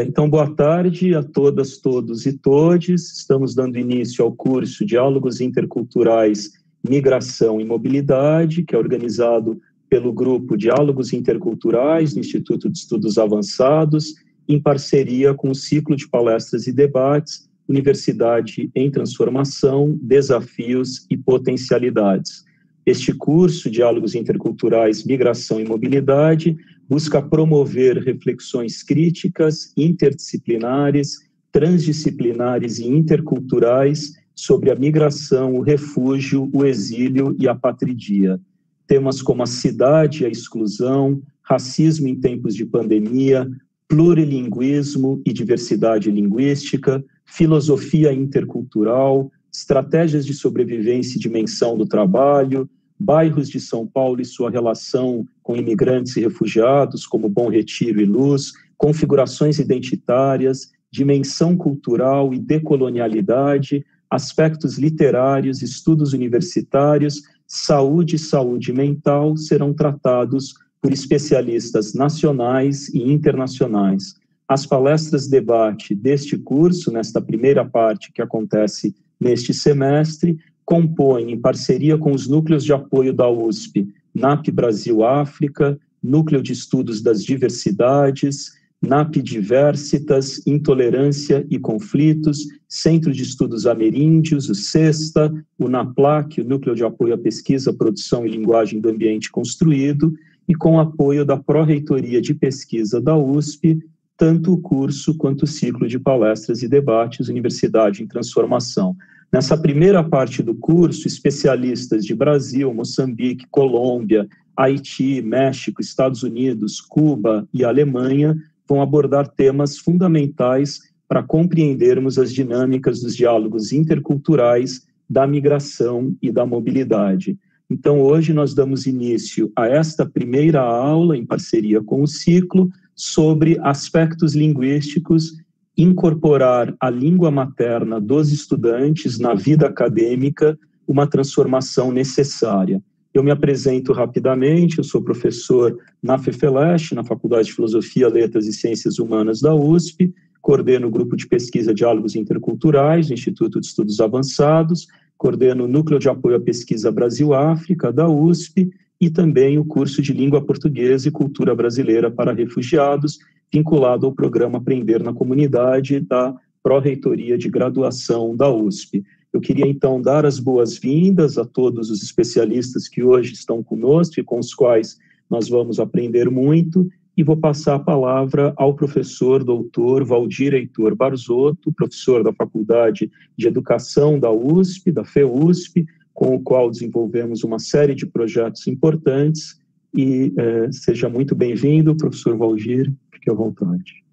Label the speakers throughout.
Speaker 1: Então, boa tarde a todas, todos e todes. Estamos dando início ao curso Diálogos Interculturais, Migração e Mobilidade, que é organizado pelo grupo Diálogos Interculturais do Instituto de Estudos Avançados, em parceria com o ciclo de palestras e debates Universidade em Transformação, Desafios e Potencialidades. Este curso, Diálogos Interculturais, Migração e Mobilidade, busca promover reflexões críticas, interdisciplinares, transdisciplinares e interculturais sobre a migração, o refúgio, o exílio e a patridia. Temas como a cidade e a exclusão, racismo em tempos de pandemia, plurilinguismo e diversidade linguística, filosofia intercultural, estratégias de sobrevivência e dimensão do trabalho, bairros de São Paulo e sua relação com imigrantes e refugiados, como Bom Retiro e Luz, configurações identitárias, dimensão cultural e decolonialidade, aspectos literários, estudos universitários, saúde e saúde mental serão tratados por especialistas nacionais e internacionais. As palestras debate deste curso, nesta primeira parte que acontece neste semestre, compõe, em parceria com os núcleos de apoio da USP, NAP Brasil África, Núcleo de Estudos das Diversidades, NAP Diversitas, Intolerância e Conflitos, Centro de Estudos Ameríndios, o CESTA, o NAPLAC, o Núcleo de Apoio à Pesquisa, Produção e Linguagem do Ambiente Construído, e com apoio da Pró-Reitoria de Pesquisa da USP, tanto o curso quanto o ciclo de palestras e debates Universidade em Transformação. Nessa primeira parte do curso, especialistas de Brasil, Moçambique, Colômbia, Haiti, México, Estados Unidos, Cuba e Alemanha vão abordar temas fundamentais para compreendermos as dinâmicas dos diálogos interculturais, da migração e da mobilidade. Então, hoje nós damos início a esta primeira aula, em parceria com o ciclo, sobre aspectos linguísticos incorporar a língua materna dos estudantes na vida acadêmica, uma transformação necessária. Eu me apresento rapidamente, eu sou professor na FEFELESH, na Faculdade de Filosofia, Letras e Ciências Humanas da USP, coordeno o grupo de pesquisa Diálogos Interculturais do Instituto de Estudos Avançados, coordeno o Núcleo de Apoio à Pesquisa Brasil-África da USP e também o curso de Língua Portuguesa e Cultura Brasileira para Refugiados vinculado ao programa Aprender na Comunidade da Pró-Reitoria de Graduação da USP. Eu queria então dar as boas-vindas a todos os especialistas que hoje estão conosco e com os quais nós vamos aprender muito, e vou passar a palavra ao professor doutor Valdir Heitor Barzotto, professor da Faculdade de Educação da USP, da FEUSP, com o qual desenvolvemos uma série de projetos importantes, e eh, seja muito bem-vindo, professor Valdir, Fique à vontade.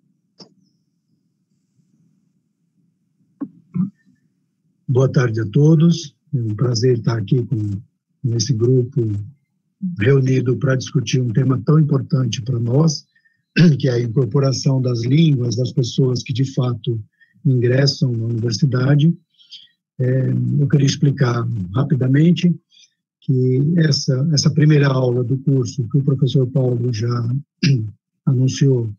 Speaker 2: Boa tarde a todos. É um prazer estar aqui com grupo reunido para discutir um tema tão importante para nós, que é a incorporação das línguas das pessoas que de fato ingressam na universidade. É, eu queria explicar rapidamente que essa, essa primeira aula do curso que o professor Paulo já anunciou,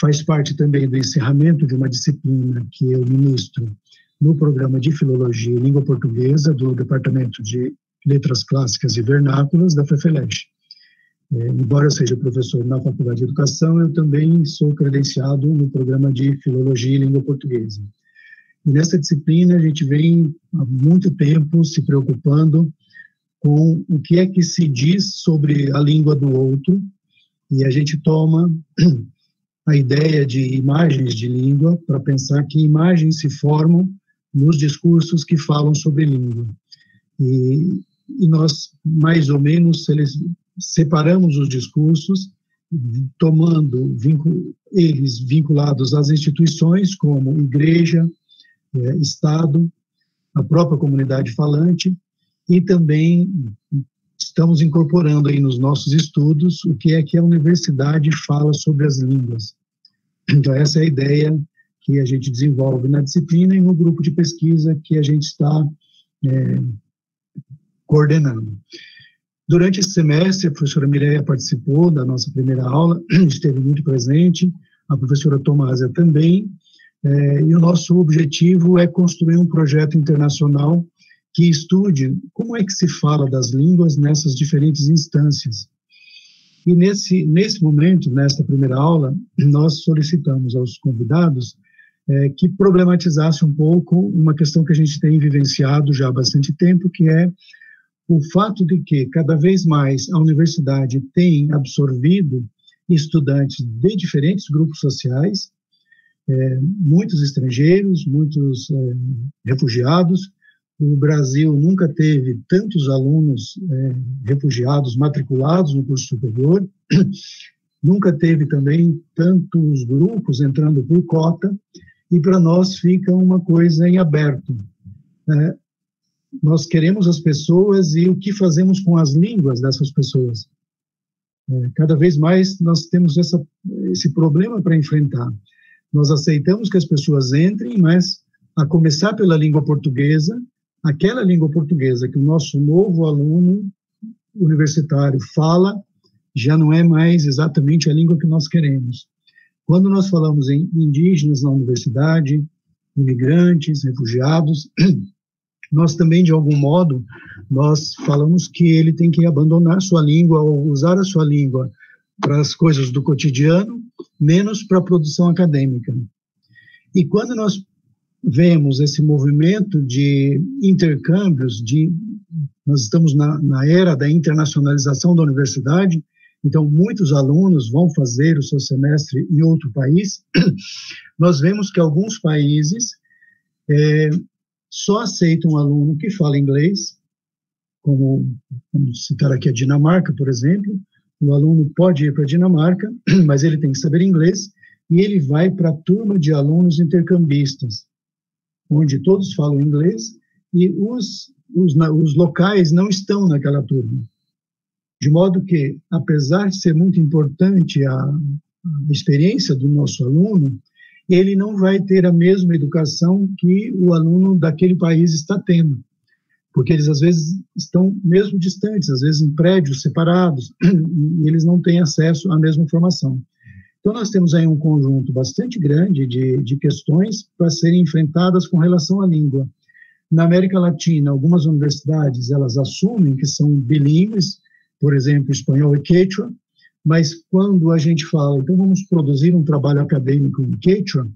Speaker 2: faz parte também do encerramento de uma disciplina que eu ministro no programa de Filologia e Língua Portuguesa do Departamento de Letras Clássicas e Vernáculas da FEFELESH. É, embora eu seja professor na Faculdade de Educação, eu também sou credenciado no programa de Filologia e Língua Portuguesa. E nessa disciplina, a gente vem há muito tempo se preocupando com o que é que se diz sobre a língua do outro e a gente toma a ideia de imagens de língua para pensar que imagens se formam nos discursos que falam sobre língua. E, e nós, mais ou menos, separamos os discursos, tomando vincul, eles vinculados às instituições, como igreja, é, Estado, a própria comunidade falante, e também estamos incorporando aí nos nossos estudos o que é que a universidade fala sobre as línguas. Então, essa é a ideia que a gente desenvolve na disciplina e no grupo de pesquisa que a gente está é, coordenando. Durante esse semestre, a professora Mireia participou da nossa primeira aula, esteve muito presente, a professora Tomásia também, é, e o nosso objetivo é construir um projeto internacional que estude como é que se fala das línguas nessas diferentes instâncias. E nesse, nesse momento, nesta primeira aula, nós solicitamos aos convidados é, que problematizasse um pouco uma questão que a gente tem vivenciado já há bastante tempo, que é o fato de que cada vez mais a universidade tem absorvido estudantes de diferentes grupos sociais, é, muitos estrangeiros, muitos é, refugiados, o Brasil nunca teve tantos alunos é, refugiados matriculados no curso superior, nunca teve também tantos grupos entrando por cota, e para nós fica uma coisa em aberto. É, nós queremos as pessoas e o que fazemos com as línguas dessas pessoas. É, cada vez mais nós temos essa, esse problema para enfrentar. Nós aceitamos que as pessoas entrem, mas a começar pela língua portuguesa, aquela língua portuguesa que o nosso novo aluno universitário fala, já não é mais exatamente a língua que nós queremos. Quando nós falamos em indígenas na universidade, imigrantes, refugiados, nós também, de algum modo, nós falamos que ele tem que abandonar sua língua ou usar a sua língua para as coisas do cotidiano, menos para a produção acadêmica. E quando nós vemos esse movimento de intercâmbios, de nós estamos na, na era da internacionalização da universidade, então muitos alunos vão fazer o seu semestre em outro país, nós vemos que alguns países é, só aceitam um aluno que fala inglês, como vamos citar aqui a Dinamarca, por exemplo, o aluno pode ir para a Dinamarca, mas ele tem que saber inglês, e ele vai para a turma de alunos intercambistas onde todos falam inglês e os, os, os locais não estão naquela turma. De modo que, apesar de ser muito importante a, a experiência do nosso aluno, ele não vai ter a mesma educação que o aluno daquele país está tendo, porque eles às vezes estão mesmo distantes, às vezes em prédios separados, e eles não têm acesso à mesma informação. Então, nós temos aí um conjunto bastante grande de, de questões para serem enfrentadas com relação à língua. Na América Latina, algumas universidades, elas assumem que são bilíngues, por exemplo, espanhol e quechua, mas quando a gente fala, então vamos produzir um trabalho acadêmico em quechua,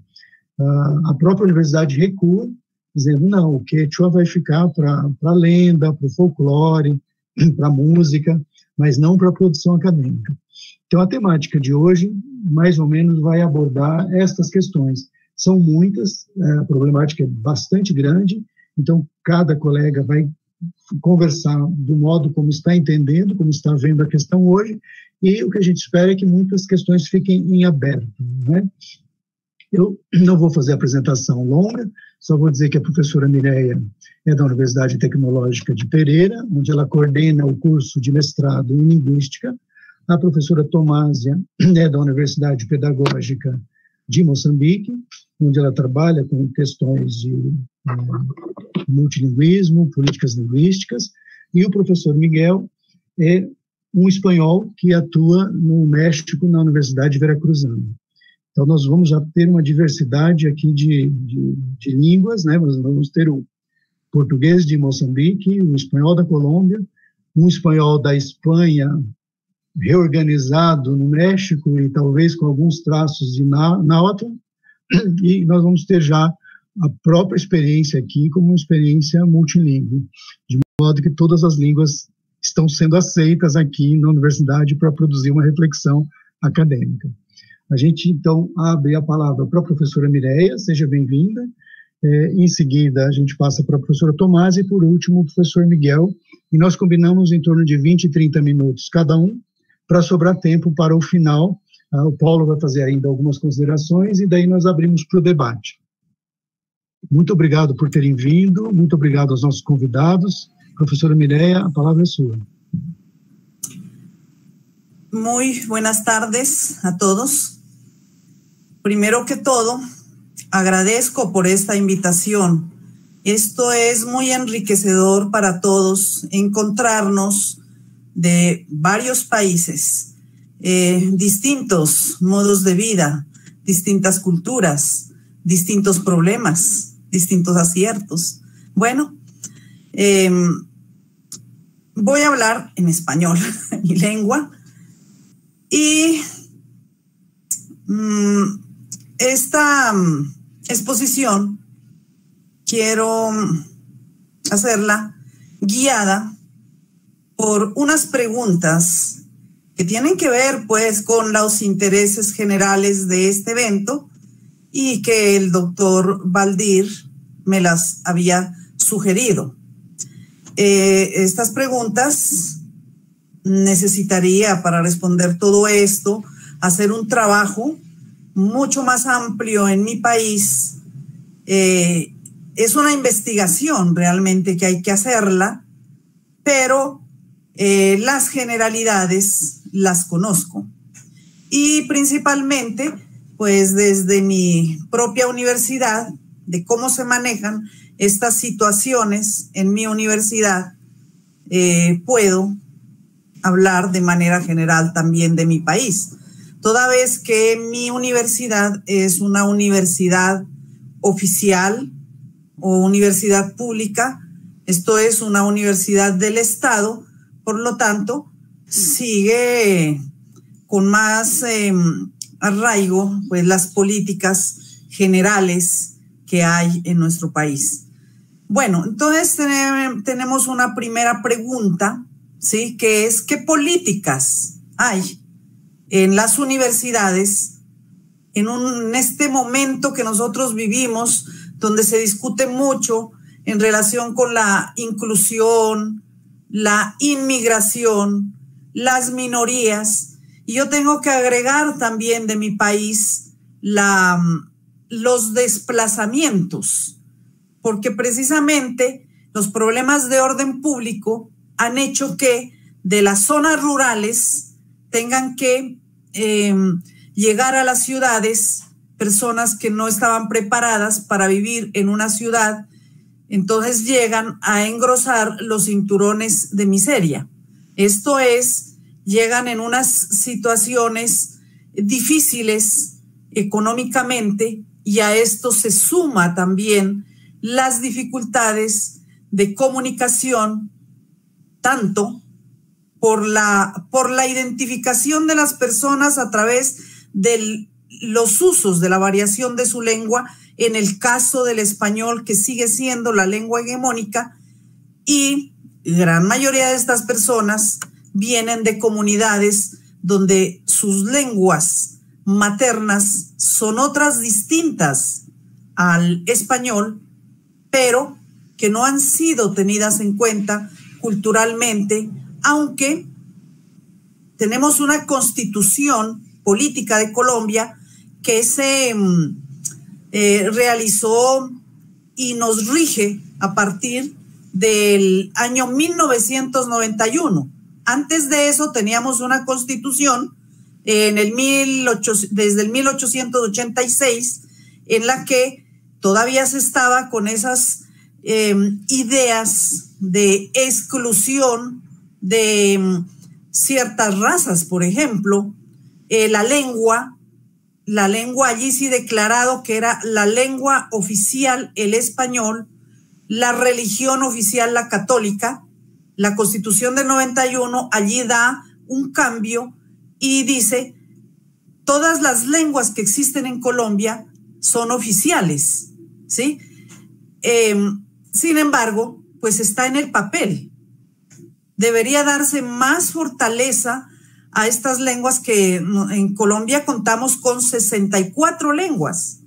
Speaker 2: a própria universidade recua, dizendo, não, o quechua vai ficar para a lenda, para o folclore, para a música, mas não para a produção acadêmica. Então, a temática de hoje, mais ou menos, vai abordar estas questões. São muitas, é, a problemática é bastante grande, então, cada colega vai conversar do modo como está entendendo, como está vendo a questão hoje, e o que a gente espera é que muitas questões fiquem em aberto. Né? Eu não vou fazer a apresentação longa, só vou dizer que a professora Mireia é da Universidade Tecnológica de Pereira, onde ela coordena o curso de mestrado em Linguística, a professora Tomásia é da Universidade Pedagógica de Moçambique, onde ela trabalha com questões de uh, multilinguismo, políticas linguísticas, e o professor Miguel é um espanhol que atua no México, na Universidade Veracruzana. Então, nós vamos já ter uma diversidade aqui de, de, de línguas, né? Nós vamos ter o português de Moçambique, o espanhol da Colômbia, um espanhol da Espanha reorganizado no México e talvez com alguns traços de náhuatl, e nós vamos ter já a própria experiência aqui como uma experiência multilingüe, de modo que todas as línguas estão sendo aceitas aqui na universidade para produzir uma reflexão acadêmica. A gente, então, abre a palavra para a professora Mireia, seja bem-vinda, é, em seguida a gente passa para a professora Tomás e, por último, o professor Miguel, e nós combinamos em torno de 20 e 30 minutos cada um, para sobrar tempo para o final. Ah, o Paulo vai fazer ainda algumas considerações e daí nós abrimos para o debate. Muito obrigado por terem vindo, muito obrigado aos nossos convidados. Professora Mireia, a palavra é sua.
Speaker 3: Muy buenas tardes a todos. Primero que todo, agradezco por esta invitación. Esto es muy enriquecedor para todos encontrarnos de varios países, eh, distintos modos de vida, distintas culturas, distintos problemas, distintos aciertos. Bueno, em, voy a hablar en español, mi lengua, y mm, esta mm, exposición quiero hacerla guiada por unas preguntas que tienen que ver pues con los intereses generales de este evento y que el doctor Valdir me las había sugerido. Eh, estas preguntas necesitaría para responder todo esto hacer un trabajo mucho más amplio en mi país. Eh, es una investigación realmente que hay que hacerla, pero eh, las generalidades las conozco. Y principalmente, pues desde mi propia universidad, de cómo se manejan estas situaciones en mi universidad, eh, puedo hablar de manera general también de mi país, toda vez que mi universidad es una universidad oficial o universidad pública, esto es una universidad del Estado, por lo tanto, sigue con más em, arraigo pues las políticas generales que hay en nuestro país. Bueno, entonces tenemos una primera pregunta, ¿sí? Que es, ¿qué políticas hay en las universidades en, un, en este momento que nosotros vivimos, donde se discute mucho en relación con la inclusión, la inmigración, las minorías. Y yo tengo que agregar también de mi país la, los desplazamientos, porque precisamente los problemas de orden público han hecho que de las zonas rurales tengan que em, llegar a las ciudades personas que no estaban preparadas para vivir en una ciudad, entonces llegan a engrosar los cinturones de miseria. Esto es, llegan en unas situaciones difíciles económicamente y a esto se suma también las dificultades de comunicación, tanto por la, por la identificación de las personas a través de los usos de la variación de su lengua, en el caso del español, que sigue siendo la lengua hegemónica, y gran mayoría de estas personas vienen de comunidades donde sus lenguas maternas son otras distintas al español, pero que no han sido tenidas en cuenta culturalmente, aunque tenemos una constitución política de Colombia que se mm, eh, realizó y nos rige a partir del año 1991. Antes de eso teníamos una constitución en el desde el 1886 en la que todavía se estaba con esas em, ideas de exclusión de em, ciertas razas, por ejemplo, eh, la lengua, la lengua allí sí declarado que era la lengua oficial el español, la religión oficial la católica. La constitución del 91 allí da un cambio y dice, todas las lenguas que existen en Colombia son oficiales, ¿sí? Em, sin embargo, pues está en el papel. Debería darse más fortaleza a estas lenguas que en Colombia contamos con 64 lenguas.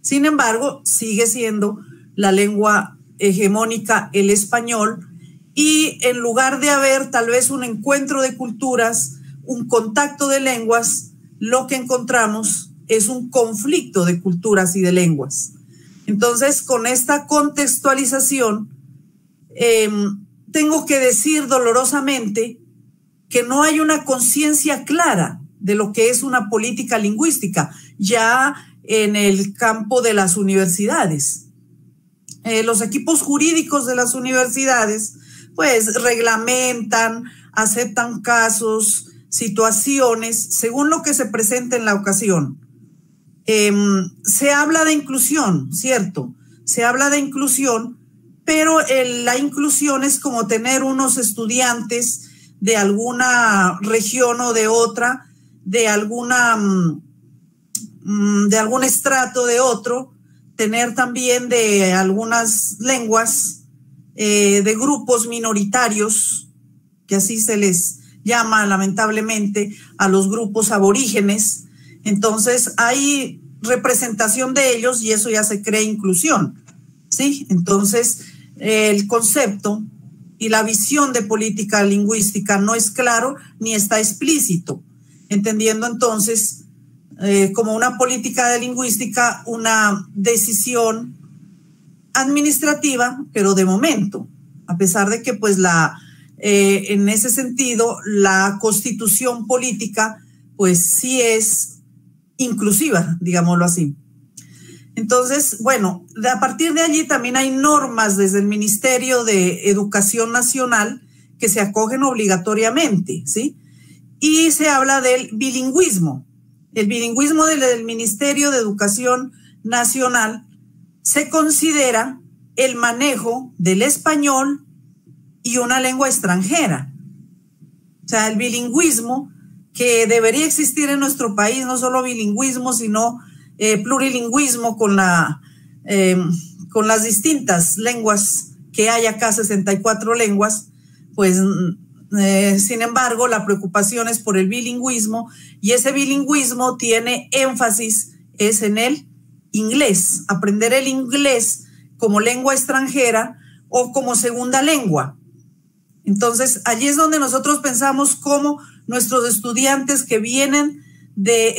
Speaker 3: Sin embargo, sigue siendo la lengua hegemónica el español y en lugar de haber tal vez un encuentro de culturas, un contacto de lenguas, lo que encontramos es un conflicto de culturas y de lenguas. Entonces, con esta contextualización, em, tengo que decir dolorosamente que no hay una conciencia clara de lo que es una política lingüística ya en el campo de las universidades. Eh, los equipos jurídicos de las universidades pues reglamentan, aceptan casos, situaciones según lo que se presenta en la ocasión. em, se habla de inclusión, ¿cierto? Se habla de inclusión, pero la inclusión es como tener unos estudiantes de alguna región o de otra, de alguna mm, mm, de algún estrato de otro, tener también de algunas lenguas, eh, de grupos minoritarios, que así se les llama lamentablemente a los grupos aborígenes. Entonces hay representación de ellos y eso ya se cree inclusión. ¿sí? Entonces el concepto y la visión de política lingüística no es claro ni está explícito, entendiendo entonces eh, como una política de lingüística una decisión administrativa, pero de momento, a pesar de que pues la eh, en ese sentido, la constitución política, pues sí es inclusiva, digámoslo así. Entonces, bueno, a partir de allí también hay normas desde el Ministerio de Educación Nacional que se acogen obligatoriamente, ¿sí? Y se habla del bilingüismo. El bilingüismo del Ministerio de Educación Nacional se considera el manejo del español y una lengua extranjera. O sea, el bilingüismo que debería existir en nuestro país, no solo bilingüismo, sino eh, plurilingüismo con, la, em, con las distintas lenguas que hay acá, 64 lenguas, pues mm, eh, sin embargo la preocupación es por el bilingüismo y ese bilingüismo tiene énfasis es en el inglés, aprender el inglés como lengua extranjera o como segunda lengua. Entonces, allí es donde nosotros pensamos cómo nuestros estudiantes que vienen de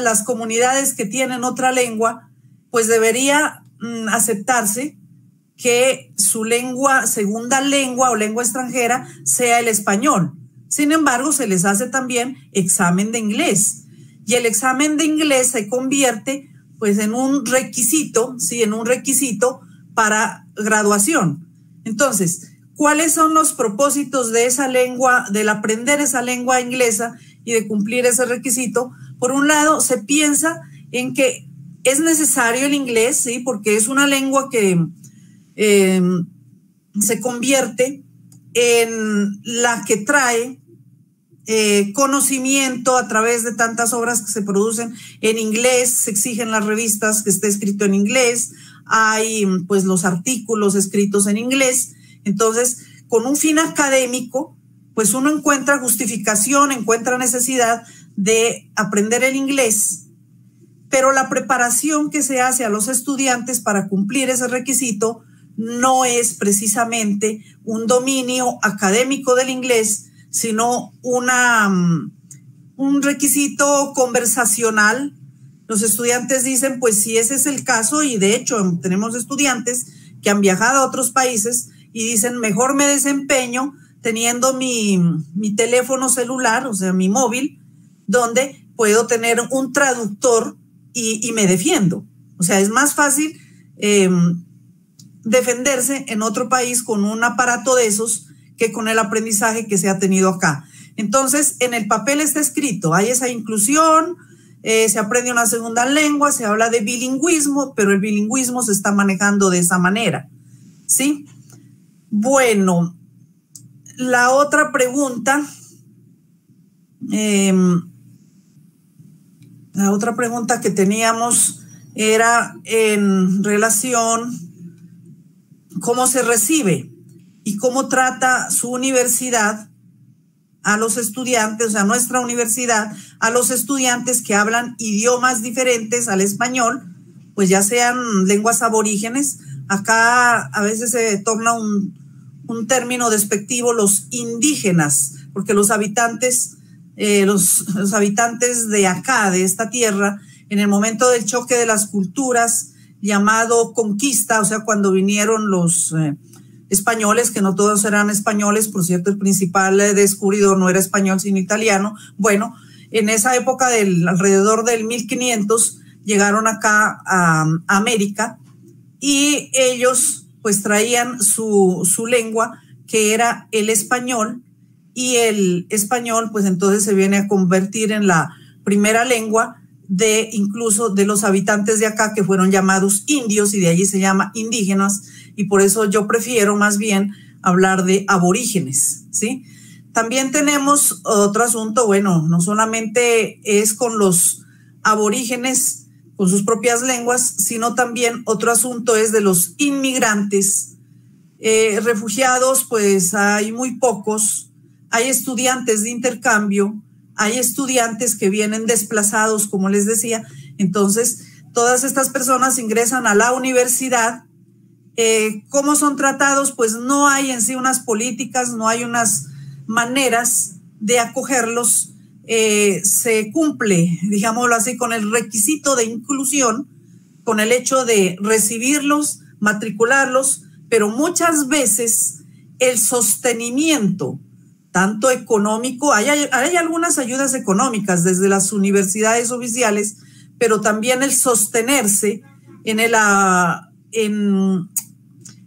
Speaker 3: las comunidades que tienen otra lengua, pues debería mm, aceptarse que su lengua, segunda lengua o lengua extranjera sea el español. Sin embargo, se les hace también examen de inglés y el examen de inglés se convierte pues en un requisito, sí, en un requisito para graduación. Entonces, cuáles son los propósitos de esa lengua, del aprender esa lengua inglesa y de cumplir ese requisito. Por un lado, se piensa en que es necesario el inglés, sí, porque es una lengua que em, se convierte en la que trae eh, conocimiento a través de tantas obras que se producen en inglés, se exigen las revistas que esté escrito en inglés, hay pues los artículos escritos en inglés entonces, con un fin académico, pues uno encuentra justificación, encuentra necesidad de aprender el inglés, pero la preparación que se hace a los estudiantes para cumplir ese requisito no es precisamente un dominio académico del inglés, sino una, mm, un requisito conversacional. Los estudiantes dicen, pues si ese es el caso, y de hecho tenemos estudiantes que han viajado a otros países y dicen, mejor me desempeño teniendo mi, teléfono celular, o sea, mi móvil, donde puedo tener un traductor y, me defiendo. O sea, es más fácil em, defenderse en otro país con un aparato de esos que con el aprendizaje que se ha tenido acá. Entonces, en el papel está escrito, hay esa inclusión, eh, se aprende una segunda lengua, se habla de bilingüismo, pero el bilingüismo se está manejando de esa manera. ¿Sí? Bueno, la otra pregunta, em, la otra pregunta que teníamos era en relación cómo se recibe y cómo trata su universidad a los estudiantes, o sea, nuestra universidad, a los estudiantes que hablan idiomas diferentes al español, pues ya sean lenguas aborígenes. Acá a veces se torna un, un término despectivo los indígenas, porque los habitantes, eh, los, habitantes de acá, de esta tierra, en el momento del choque de las culturas, llamado conquista, o sea, cuando vinieron los eh, españoles, que no todos eran españoles, por cierto, el principal eh, descubridor no era español, sino italiano. Bueno, en esa época del alrededor del 1500 llegaron acá a América y ellos pues traían su, su lengua, que era el español, y el español, pues entonces se viene a convertir en la primera lengua de incluso de los habitantes de acá que fueron llamados indios y de allí se llama indígenas y por eso yo prefiero más bien hablar de aborígenes, ¿sí? También tenemos otro asunto, bueno, no solamente es con los aborígenes, con sus propias lenguas, sino también otro asunto es de los inmigrantes. Eh, refugiados, pues hay muy pocos, hay estudiantes de intercambio, hay estudiantes que vienen desplazados, como les decía, entonces todas estas personas ingresan a la universidad. Eh, ¿Cómo son tratados? Pues no hay en sí unas políticas, no hay unas maneras de acogerlos. Eh, se cumple, digámoslo así, con el requisito de inclusión, con el hecho de recibirlos, matricularlos, pero muchas veces el sostenimiento tanto económico, hay, hay, algunas ayudas económicas desde las universidades oficiales, pero también el sostenerse en el, ah, en,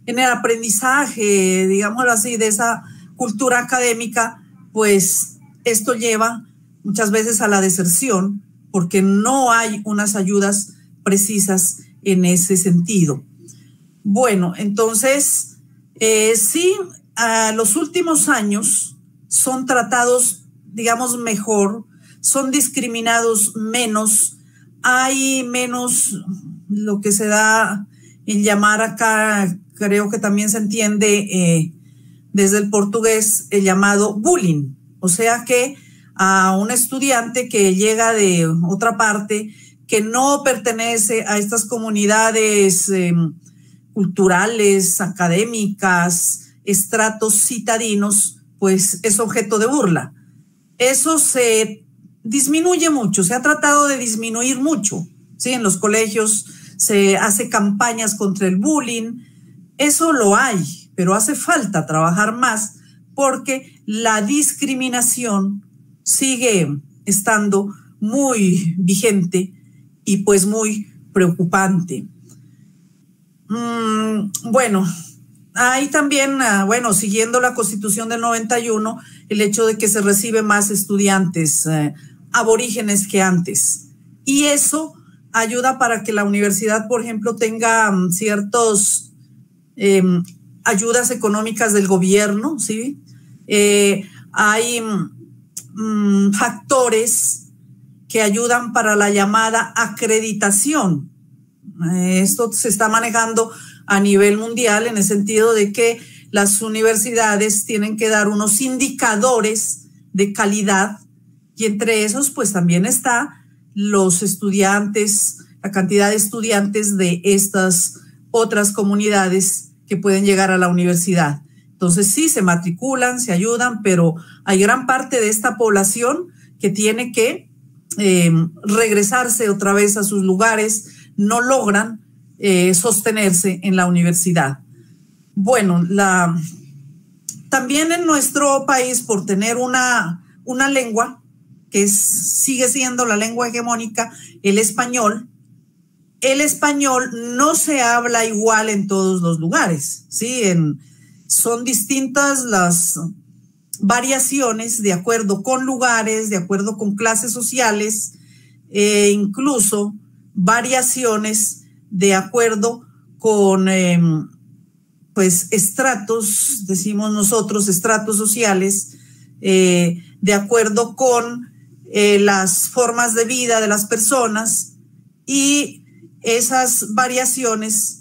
Speaker 3: en el aprendizaje, digámoslo así, de esa cultura académica, pues esto lleva muchas veces a la deserción porque no hay unas ayudas precisas en ese sentido. Bueno, entonces, eh, sí, a los últimos años, son tratados, digamos, mejor, son discriminados menos, hay menos lo que se da en llamar acá, creo que también se entiende eh, desde el portugués, el llamado bullying. O sea que a un estudiante que llega de otra parte, que no pertenece a estas comunidades em, culturales, académicas, estratos citadinos, pues es objeto de burla. Eso se disminuye mucho, se ha tratado de disminuir mucho, ¿sí? En los colegios se hace campañas contra el bullying, eso lo hay, pero hace falta trabajar más porque la discriminación sigue estando muy vigente y pues muy preocupante. Mm, bueno, hay también, ah, bueno, siguiendo la constitución del 91, el hecho de que se recibe más estudiantes eh, aborígenes que antes. Y eso ayuda para que la universidad, por ejemplo, tenga mm, ciertos em, ayudas económicas del gobierno, ¿sí? Eh, hay mm, factores que ayudan para la llamada acreditación. Eh, esto se está manejando a nivel mundial en el sentido de que las universidades tienen que dar unos indicadores de calidad y entre esos pues también está los estudiantes, la cantidad de estudiantes de estas otras comunidades que pueden llegar a la universidad. Entonces sí, se matriculan, se ayudan, pero hay gran parte de esta población que tiene que eh, regresarse otra vez a sus lugares, no logran eh, sostenerse en la universidad. Bueno, también en nuestro país, por tener una, una lengua que sigue siendo la lengua hegemónica, el español, el español no se habla igual en todos los lugares, ¿sí? En, son distintas las variaciones de acuerdo con lugares, de acuerdo con clases sociales, e incluso variaciones de acuerdo con em, pues estratos, decimos nosotros, estratos sociales, eh, de acuerdo con eh, las formas de vida de las personas y esas variaciones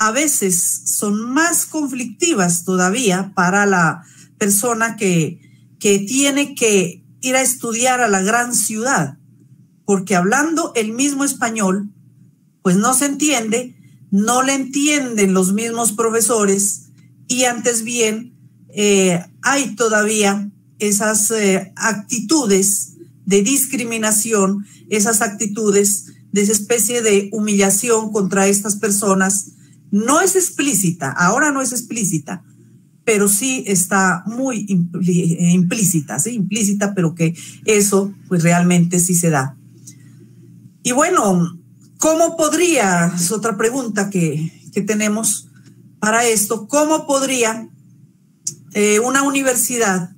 Speaker 3: a veces son más conflictivas todavía para la persona que, que tiene que ir a estudiar a la gran ciudad, porque hablando el mismo español, pues no se entiende, no le entienden los mismos profesores y antes bien eh, hay todavía esas eh, actitudes de discriminación, esas actitudes de esa especie de humillación contra estas personas. No es explícita, ahora no es explícita, pero sí está muy implícita, sí, implícita, pero que eso pues realmente sí se da. Y bueno, ¿Cómo podría, es otra pregunta que, tenemos para esto, cómo podría eh, una universidad,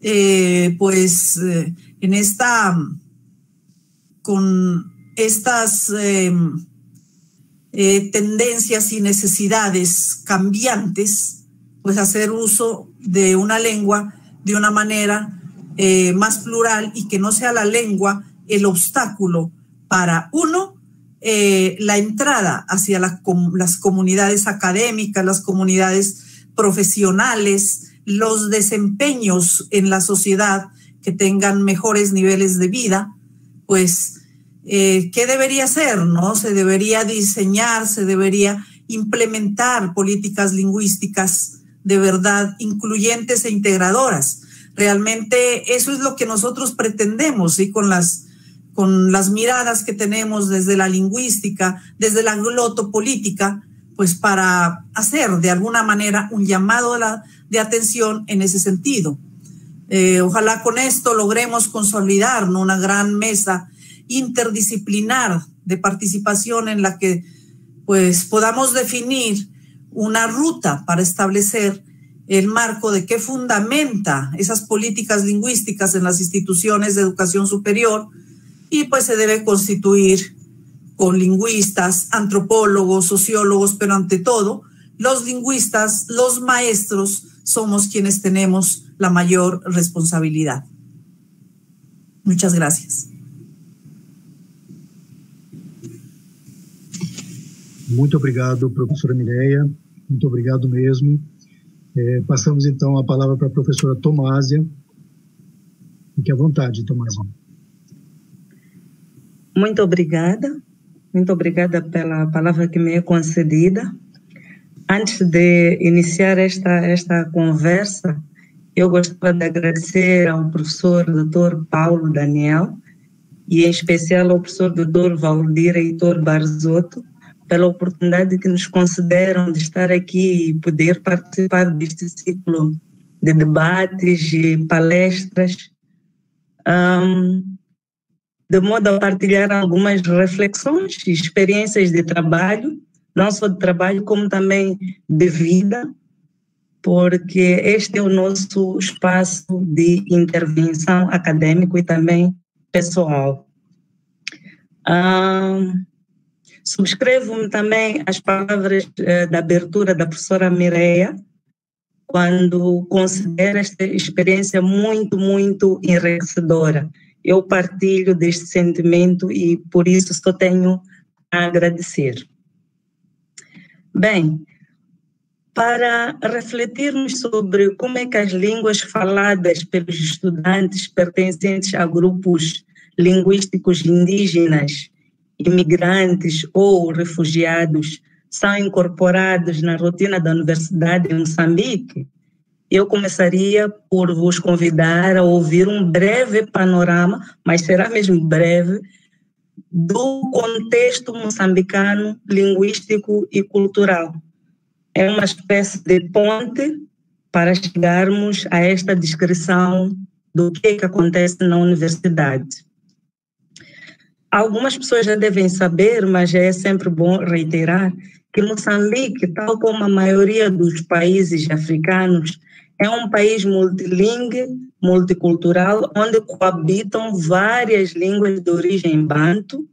Speaker 3: eh, pues eh, en esta con estas em, eh, tendencias y necesidades cambiantes, pues hacer uso de una lengua de una manera eh, más plural y que no sea la lengua el obstáculo para uno, eh, la entrada hacia las comunidades académicas, las comunidades profesionales, los desempeños en la sociedad que tengan mejores niveles de vida, pues, eh, ¿qué debería ser? ¿No? Se debería diseñar, se debería implementar políticas lingüísticas de verdad incluyentes e integradoras. Realmente eso es lo que nosotros pretendemos, ¿sí? Con las, con las miradas que tenemos desde la lingüística, desde la glotopolítica, pues para hacer de alguna manera un llamado de atención en ese sentido. Eh, ojalá con esto logremos consolidar una gran mesa interdisciplinar de participación en la que pues podamos definir una ruta para establecer el marco de qué fundamenta esas políticas lingüísticas en las instituciones de educación superior y pues se debe constituir con lingüistas, antropólogos, sociólogos, pero ante todo, los lingüistas, los maestros, somos quienes tenemos la mayor responsabilidad. Muchas gracias.
Speaker 2: Muito obrigado, professora Mireia. Muito obrigado mesmo. É, passamos então a palavra para a professora Tomásia. Fique à vontade, Tomásia.
Speaker 4: Muito obrigada. Muito obrigada pela palavra que me é concedida. Antes de iniciar esta, esta conversa, eu gostaria de agradecer ao professor Dr. Paulo Daniel e em especial ao professor Dr. Valdir Heitor Barzotto pela oportunidade que nos concederam de estar aqui e poder participar deste ciclo de debates e palestras, um, de modo a partilhar algumas reflexões e experiências de trabalho, não só de trabalho, como também de vida, porque este é o nosso espaço de intervenção acadêmico e também pessoal. Um, Subscrevo-me também as palavras uh, da abertura da professora Mireia, quando considero esta experiência muito, muito enriquecedora. Eu partilho deste sentimento e por isso só tenho a agradecer. Bem, para refletirmos sobre como é que as línguas faladas pelos estudantes pertencentes a grupos linguísticos indígenas, imigrantes ou refugiados são incorporados na rotina da universidade em Moçambique, eu começaria por vos convidar a ouvir um breve panorama, mas será mesmo breve, do contexto moçambicano linguístico e cultural. É uma espécie de ponte para chegarmos a esta descrição do que, é que acontece na universidade. Algumas pessoas já devem saber, mas é sempre bom reiterar, que Moçambique, tal como a maioria dos países africanos, é um país multilingue, multicultural, onde coabitam várias línguas de origem banto,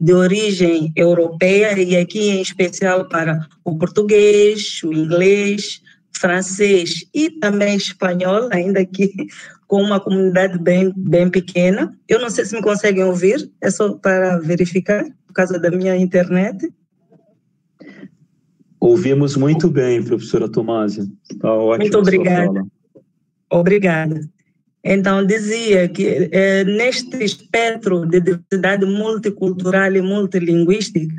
Speaker 4: de origem europeia, e aqui em especial para o português, o inglês, francês e também espanhol, ainda que com uma comunidade bem, bem pequena. Eu não sei se me conseguem ouvir, é só para verificar, por causa da minha internet.
Speaker 1: Ouvimos muito bem, professora Tomásia. Está ótimo.
Speaker 4: Muito obrigada. Obrigada. Então, dizia que eh, neste espectro de diversidade multicultural e multilinguística,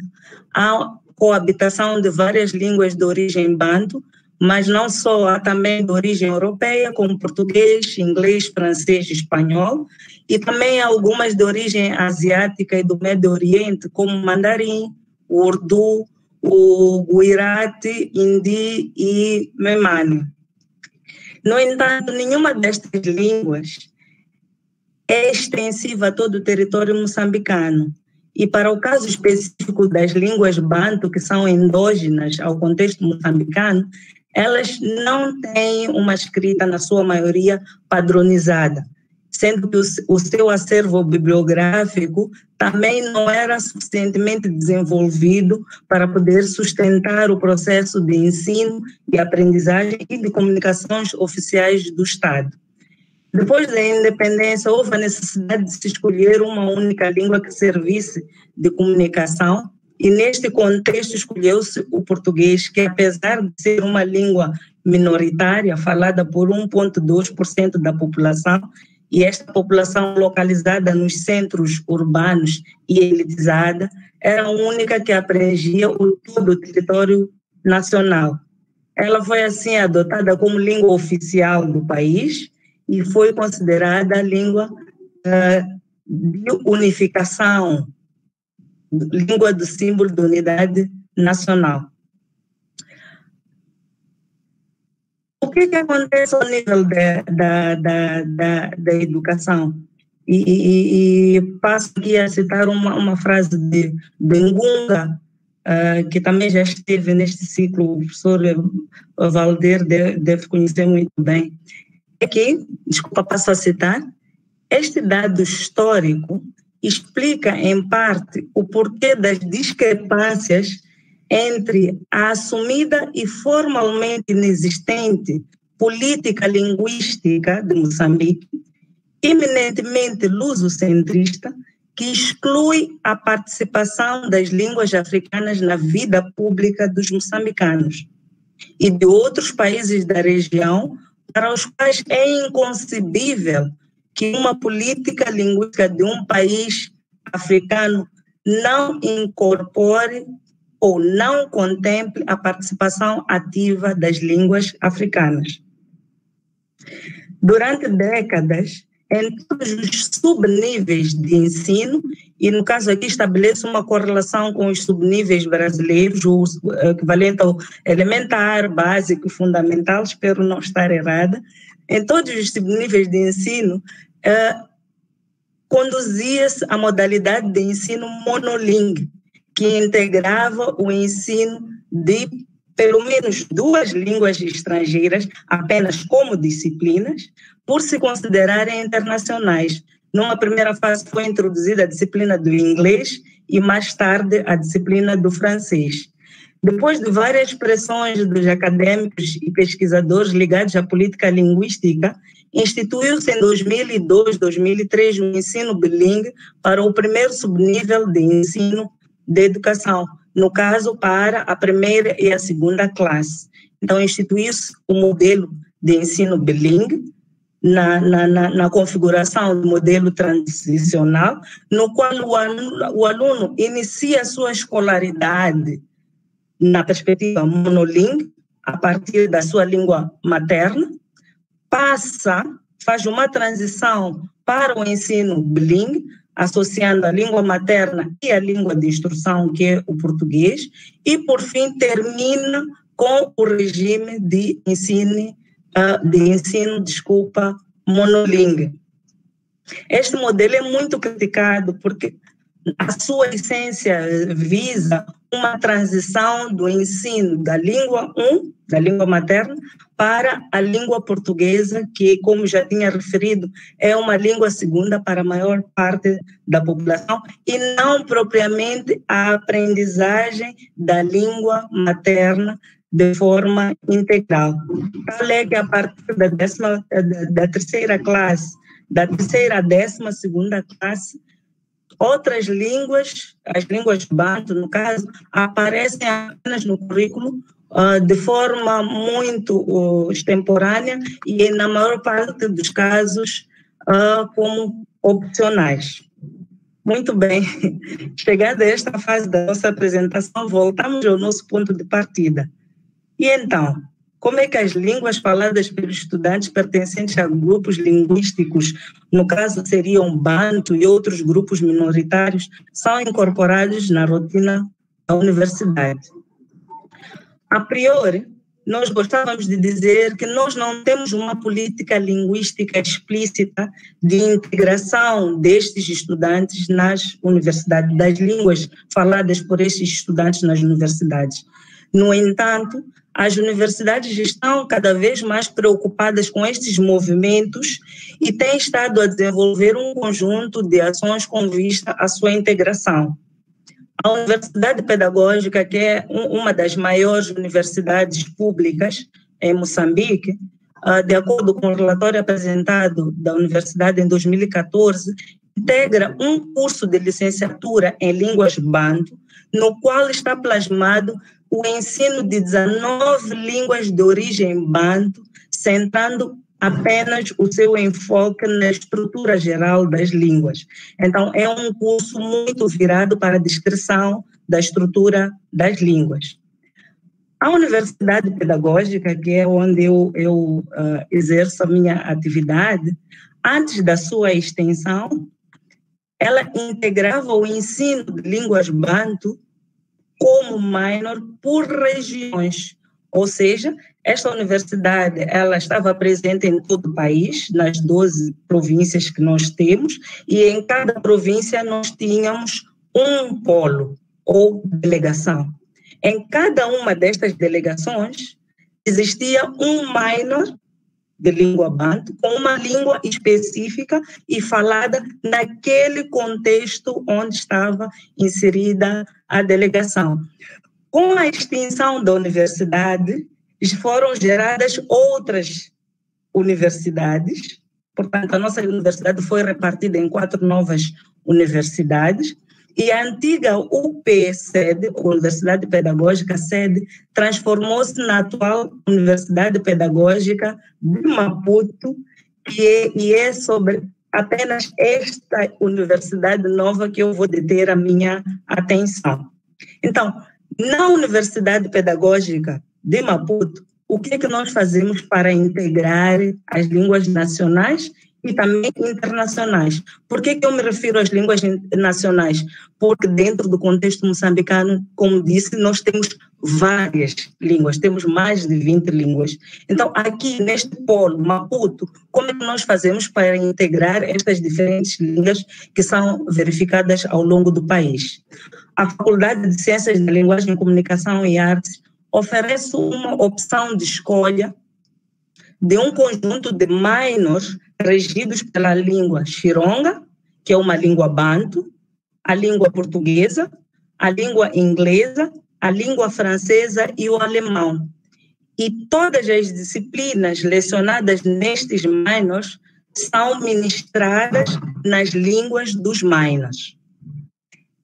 Speaker 4: há coabitação de várias línguas de origem banto, mas não só, há também de origem europeia, como português, inglês, francês, espanhol, e também algumas de origem asiática e do Médio Oriente, como mandarim, urdu, o guirati, hindi e memani. No entanto, nenhuma destas línguas é extensiva a todo o território moçambicano. E para o caso específico das línguas banto, que são endógenas ao contexto moçambicano, elas não têm uma escrita, na sua maioria, padronizada. sendo que o, seu acervo bibliográfico também não era suficientemente desenvolvido para poder sustentar o processo de ensino, de aprendizagem e de comunicações oficiais do Estado. Depois da independência, houve a necessidade de se escolher uma única língua que servisse de comunicação, e neste contexto escolheu-se o português, que apesar de ser uma língua minoritária, falada por 1,2% da população, e esta população localizada nos centros urbanos e elitizada era a única que abrangia o todo o território nacional. Ela foi assim adotada como língua oficial do país e foi considerada a língua uh, de unificação, língua do símbolo de unidade nacional. O que, que acontece ao nível da, da, da, da, da educação? E, e, e, passo aqui a citar uma, uma frase de, de uh, que também já esteve neste ciclo, o professor Valder deve, deve conhecer muito bem. Aqui, desculpa, passo a citar, este dado histórico explica, em parte, o porquê das discrepâncias entre a assumida e formalmente inexistente política linguística de Moçambique, eminentemente lusocentrista, que exclui a participação das línguas africanas na vida pública dos moçambicanos e de outros países da região, para os quais é inconcebível que uma política linguística de um país africano não incorpore ou não contemple a participação ativa das línguas africanas. Durante décadas, em todos os subníveis de ensino, e no caso aqui estabeleço uma correlação com os subníveis brasileiros, o equivalente ao elementar, básico e fundamental, espero não estar errada, em todos os subníveis de ensino, conduzia-se a modalidade de ensino monolingue, que integrava o ensino de pelo menos duas línguas estrangeiras apenas como disciplinas, por se considerarem internacionais. Numa primeira fase foi introduzida a disciplina do inglês e mais tarde a disciplina do francês. Depois de várias pressões dos acadêmicos e pesquisadores ligados à política linguística, instituiu-se em 2002, 2003 o ensino bilingue para o primeiro subnível de ensino de educação, no caso, para a primeira e a segunda classe. Então, instituiu-se o modelo de ensino bilingue, na, na, na, na, configuração do modelo transicional, no qual o aluno, o aluno inicia a sua escolaridade na perspectiva monolingue, a partir da sua língua materna, passa, faz uma transição para o ensino bilingue, associando a língua materna e a língua de instrução, que é o português, e, por fim, termina com o regime de ensino, uh, de ensino desculpa, monolingue. Este modelo é muito criticado porque a sua essência visa uma transição do ensino da língua 1, da língua materna, para a língua portuguesa, que, como já tinha referido, é uma língua segunda para a maior parte da população, e não propriamente a aprendizagem da língua materna de forma integral. Tal é que a partir da, décima, da, terceira classe, da terceira à décima segunda classe, outras línguas, as línguas banto, no caso, aparecem apenas no currículo uh, de forma muito uh, extemporânea e, na maior parte dos casos, uh, como opcionais. Muito bem, chegada a esta fase da nossa apresentação, voltamos ao nosso ponto de partida. E então, como é que as línguas faladas pelos estudantes pertencentes a grupos linguísticos, no caso seriam Banto e outros grupos minoritários, são incorporados na rotina da universidade? A priori, nós gostávamos de dizer que nós não temos uma política linguística explícita de integração destes estudantes nas universidades, das línguas faladas por estes estudantes nas universidades. No entanto, as universidades estão cada vez mais preocupadas com estes movimentos e têm estado a desenvolver um conjunto de ações com vista à sua integração. A Universidade Pedagógica, que é uma das maiores universidades públicas em Moçambique, ah, de acordo com o relatório apresentado da Universidade em 2014, integra um curso de licenciatura em línguas banto, no qual está plasmado o ensino de 19 línguas de origem banto, centrando apenas o seu enfoque na estrutura geral das línguas. Então, é um curso muito virado para a descrição da estrutura das línguas. A Universidade Pedagógica, que é onde eu, eu uh, exerço a minha atividade, antes da sua extensão, ela integrava o ensino de línguas banto como minor por regiões, ou seja, esta universidade ela estava presente em todo o país, nas 12 províncias que nós temos, e em cada província nós tínhamos um polo ou delegação. Em cada uma destas delegações existia um minor de língua banto, com uma língua específica e falada naquele contexto onde estava inserida a delegação. Com a extinção da universidade, foram geradas outras universidades, portanto, a nossa universidade foi repartida em quatro novas universidades, e a antiga UP sede, Universidade Pedagógica sede, transformou-se na atual Universidade Pedagógica de Maputo, é, e é sobre apenas esta universidade nova que eu vou deter a minha atenção. Então, na Universidade Pedagógica de Maputo, o que é que nós fazemos para integrar as línguas nacionais e também internacionais. Por que, que eu me refiro às línguas nacionais? Porque dentro do contexto moçambicano, como disse, nós temos várias línguas, temos mais de 20 línguas. Então, aqui neste polo, Maputo, como é que nós fazemos para integrar estas diferentes línguas que são verificadas ao longo do país? A Faculdade de Ciências da Linguagem, Comunicação e Artes oferece uma opção de escolha de um conjunto de minors regidos pela língua xironga, que é uma língua banto, a língua portuguesa, a língua inglesa, a língua francesa e o alemão. E todas as disciplinas lecionadas nestes minors são ministradas nas línguas dos minors.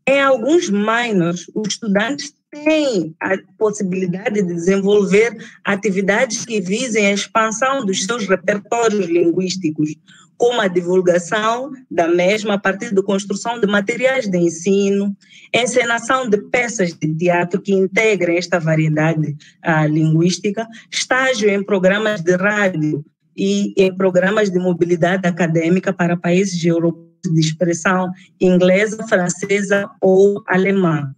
Speaker 4: Em alguns minors, os estudantes têm a possibilidade de desenvolver atividades que visem a expansão dos seus repertórios linguísticos, como a divulgação da mesma a partir da construção de materiais de ensino, encenação de peças de teatro que integrem esta variedade uh, linguística, estágio em programas de rádio e em programas de mobilidade acadêmica para países europeus de expressão inglesa, francesa ou alemã.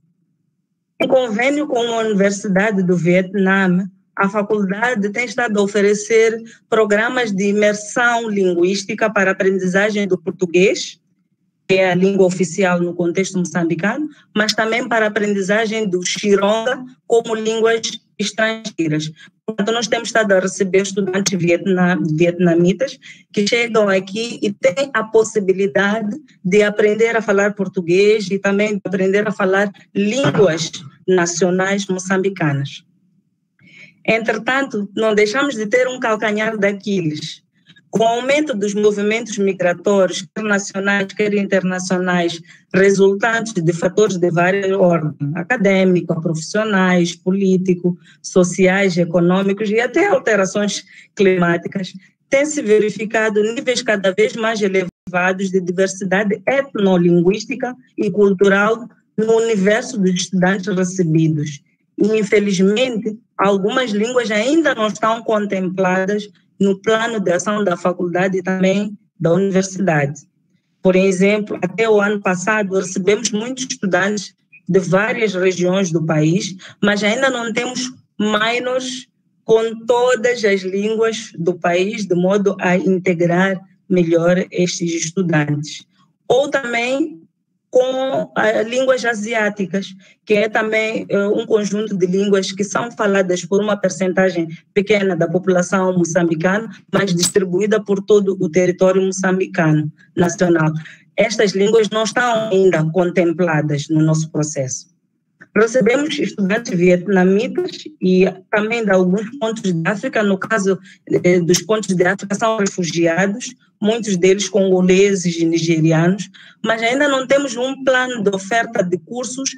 Speaker 4: Em convênio com a Universidade do Vietnã, a faculdade tem estado a oferecer programas de imersão linguística para aprendizagem do português, que é a língua oficial no contexto moçambicano, mas também para aprendizagem do xironga como línguas estrangeiras. Portanto, nós temos estado a receber estudantes vietnam, vietnamitas que chegam aqui e têm a possibilidade de aprender a falar português e também de aprender a falar línguas nacionais moçambicanas. Entretanto, não deixamos de ter um calcanhar daqueles. Com o aumento dos movimentos migratórios, quer nacionais, quer internacionais, resultantes de fatores de várias ordens, acadêmico, profissionais, político, sociais, econômicos e até alterações climáticas, tem se verificado níveis cada vez mais elevados de diversidade etnolinguística e cultural no universo dos estudantes recebidos. E, infelizmente, algumas línguas ainda não estão contempladas no plano de ação da faculdade e também da universidade. Por exemplo, até o ano passado, recebemos muitos estudantes de várias regiões do país, mas ainda não temos minors com todas as línguas do país, de modo a integrar melhor estes estudantes. Ou também com uh, línguas asiáticas, que é também uh, um conjunto de línguas que são faladas por uma percentagem pequena da população moçambicana, mas distribuída por todo o território moçambicano nacional. Estas línguas não estão ainda contempladas no nosso processo. Recebemos estudantes vietnamitas e também de alguns pontos de África, no caso eh, dos pontos de África, são refugiados, muitos deles congoleses e nigerianos, mas ainda não temos um plano de oferta de cursos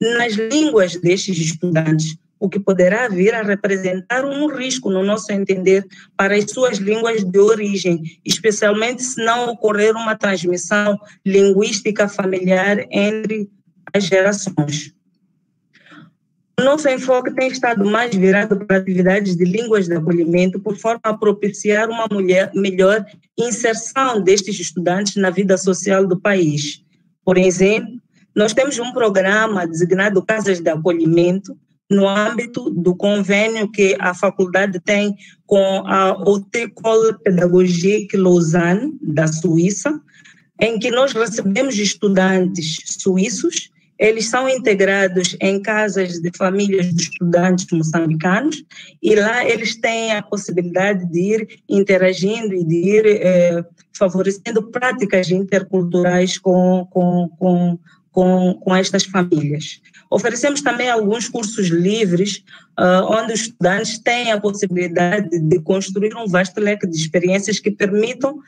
Speaker 4: nas línguas destes estudantes, o que poderá vir a representar um risco, no nosso entender, para as suas línguas de origem, especialmente se não ocorrer uma transmissão linguística familiar entre as gerações. Nosso enfoque tem estado mais virado para atividades de línguas de acolhimento, por forma a propiciar uma mulher, melhor inserção destes estudantes na vida social do país. Por exemplo, nós temos um programa designado Casas de Acolhimento, no âmbito do convênio que a faculdade tem com a Haute École Pédagogique Lausanne, da Suíça, em que nós recebemos estudantes suíços eles são integrados em casas de famílias de estudantes moçambicanos e lá eles têm a possibilidade de ir interagindo e de ir eh, favorecendo práticas interculturais com, com, com, com, com estas famílias. Oferecemos também alguns cursos livres, uh, onde os estudantes têm a possibilidade de construir um vasto leque de experiências que permitam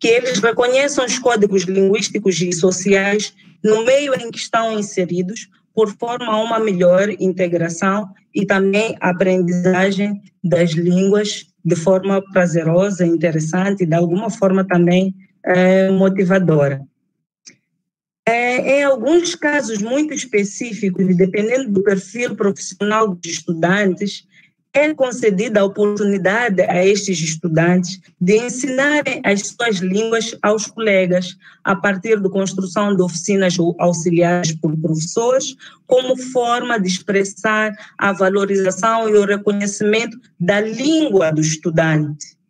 Speaker 4: que eles reconheçam os códigos linguísticos e sociais no meio em que estão inseridos, por forma a uma melhor integração e também aprendizagem das línguas de forma prazerosa, interessante e de alguma forma também é, motivadora. É, em alguns casos muito específicos, dependendo do perfil profissional dos estudantes, é concedida a oportunidade a estes estudantes de ensinarem as suas línguas aos colegas, a partir da construção de oficinas auxiliares por professores, como forma de expressar a valorização e o reconhecimento da língua do estudante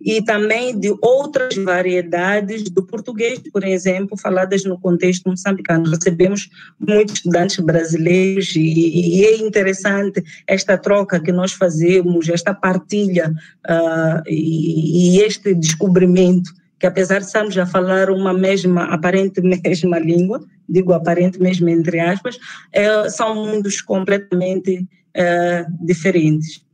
Speaker 4: e também de outras variedades do português, por exemplo, faladas no contexto moçambicano. Recebemos muitos estudantes brasileiros e, e é interessante esta troca que nós fazemos, esta partilha uh, e, e este descobrimento que apesar de estarmos a falar uma mesma, aparente mesma língua, digo aparente mesmo entre aspas, é, são mundos completamente é, diferentes.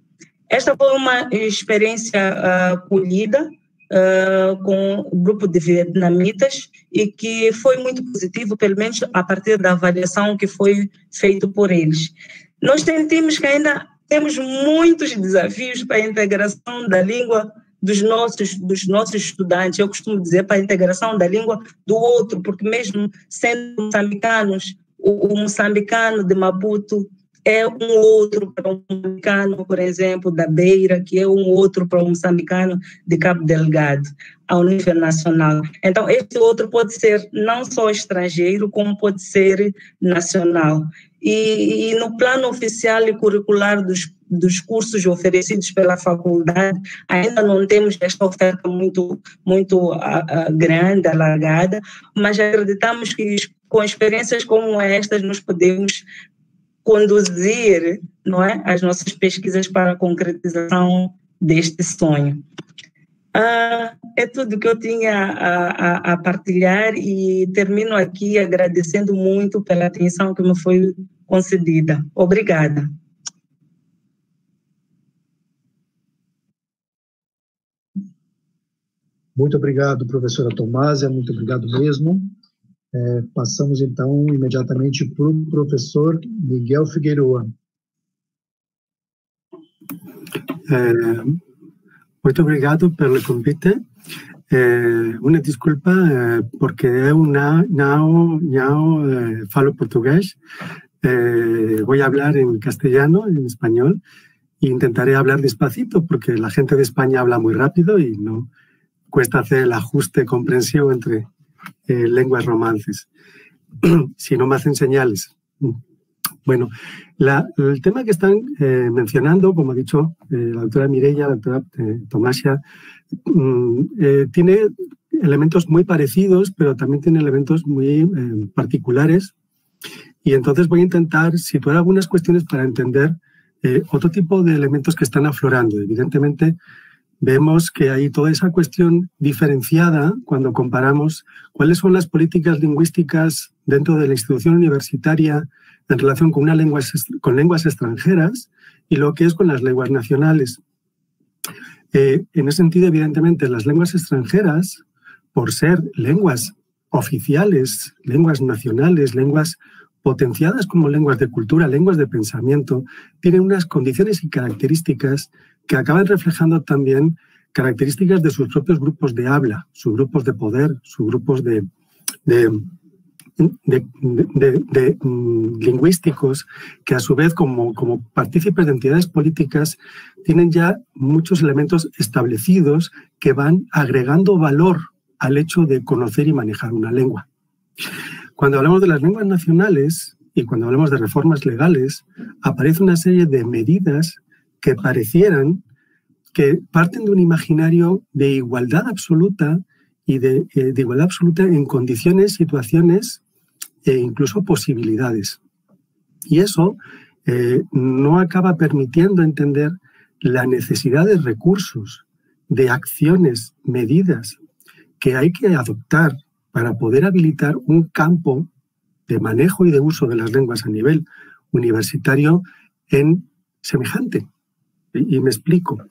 Speaker 4: Esta foi uma experiência uh, colhida uh, com um grupo de vietnamitas e que foi muito positivo, pelo menos a partir da avaliação que foi feita por eles. Nós sentimos que ainda temos muitos desafios para a integração da língua dos nossos, dos nossos estudantes. Eu costumo dizer para a integração da língua do outro, porque mesmo sendo moçambicanos, o, o moçambicano de Maputo é um outro para um moçambicano, por exemplo, da Beira, que é um outro para um moçambicano de Cabo Delgado, ao nível nacional. Então, este outro pode ser não só estrangeiro, como pode ser nacional. E, e no plano oficial e curricular dos, dos cursos oferecidos pela faculdade, ainda não temos esta oferta muito, muito uh, uh, grande, alargada, mas acreditamos que com experiências como estas, nós podemos conduzir não é, as nossas pesquisas para a concretização deste sonho. Ah, é tudo que eu tinha a, a, a, partilhar e termino aqui agradecendo muito pela atenção que me foi concedida. Obrigada.
Speaker 2: Muito obrigado, professora Tomásia, muito obrigado mesmo. É, passamos então imediatamente para o professor Miguel Figueiredo.
Speaker 5: É, muito obrigado pelo convite. É, uma desculpa, porque eu não, não, não falo português. Vou falar em castelhano, em espanhol, e intentaré hablar despacito, porque a gente de Espanha habla muito rápido e não cuesta fazer o ajuste de comprensión entre eh, lenguas romances. si no me hacen señales. Bueno, el tema que están eh, mencionando, como ha dicho eh, la doctora Mireya, la doctora eh, Tomasia, mm, tiene elementos muy parecidos, pero también tiene elementos muy particulares. Y entonces voy a intentar situar algunas cuestiones para entender otro tipo de elementos que están aflorando. Evidentemente, vemos que hay toda esa cuestión diferenciada cuando comparamos cuáles son las políticas lingüísticas dentro de la institución universitaria en relación con, una lengua, con lenguas extranjeras y lo que es con las lenguas nacionales. Eh, en ese sentido, evidentemente, las lenguas extranjeras, por ser lenguas oficiales, lenguas nacionales, lenguas potenciadas como lenguas de cultura, lenguas de pensamiento, tienen unas condiciones y características que acaban reflejando también características de sus propios grupos de habla, sus grupos de poder, sus grupos de, de, mm, lingüísticos, que a su vez como, como partícipes de entidades políticas tienen ya muchos elementos establecidos que van agregando valor al hecho de conocer y manejar una lengua. Cuando hablamos de las lenguas nacionales y cuando hablamos de reformas legales, aparece una serie de medidas que parecieran que parten de un imaginario de igualdad absoluta y de, eh, igualdad absoluta en condiciones, situaciones e incluso posibilidades. Y eso eh, no acaba permitiendo entender la necesidad de recursos, de acciones, medidas que hay que adoptar para poder habilitar un campo de manejo y de uso de las lenguas a nivel universitario en semejante. Y, me explico.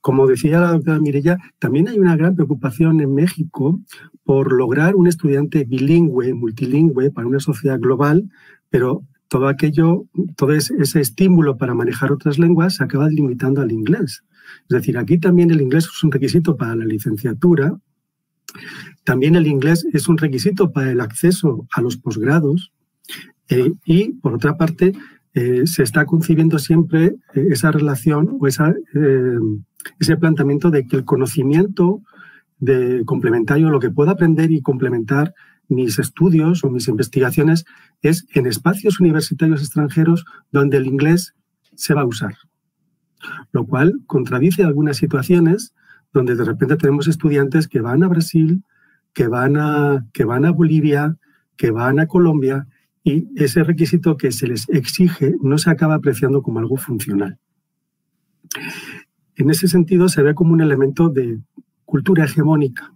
Speaker 5: Como decía la doctora Mirella, también hay una gran preocupación en México por lograr un estudiante bilingüe, multilingüe para una sociedad global, pero todo aquello, todo ese estímulo para manejar otras lenguas se acaba limitando al inglés. Es decir, aquí también el inglés es un requisito para la licenciatura, también el inglés es un requisito para el acceso a los posgrados eh, y, por otra parte, eh, se está concibiendo siempre eh, esa relación o eh, ese planteamiento de que el conocimiento de complementario, lo que puedo aprender y complementar mis estudios o mis investigaciones es en espacios universitarios extranjeros donde el inglés se va a usar. Lo cual contradice algunas situaciones donde de repente tenemos estudiantes que van a Brasil, que van a, que van a Bolivia, que van a Colombia y ese requisito que se les exige no se acaba apreciando como algo funcional. En ese sentido se ve como un elemento de cultura hegemónica.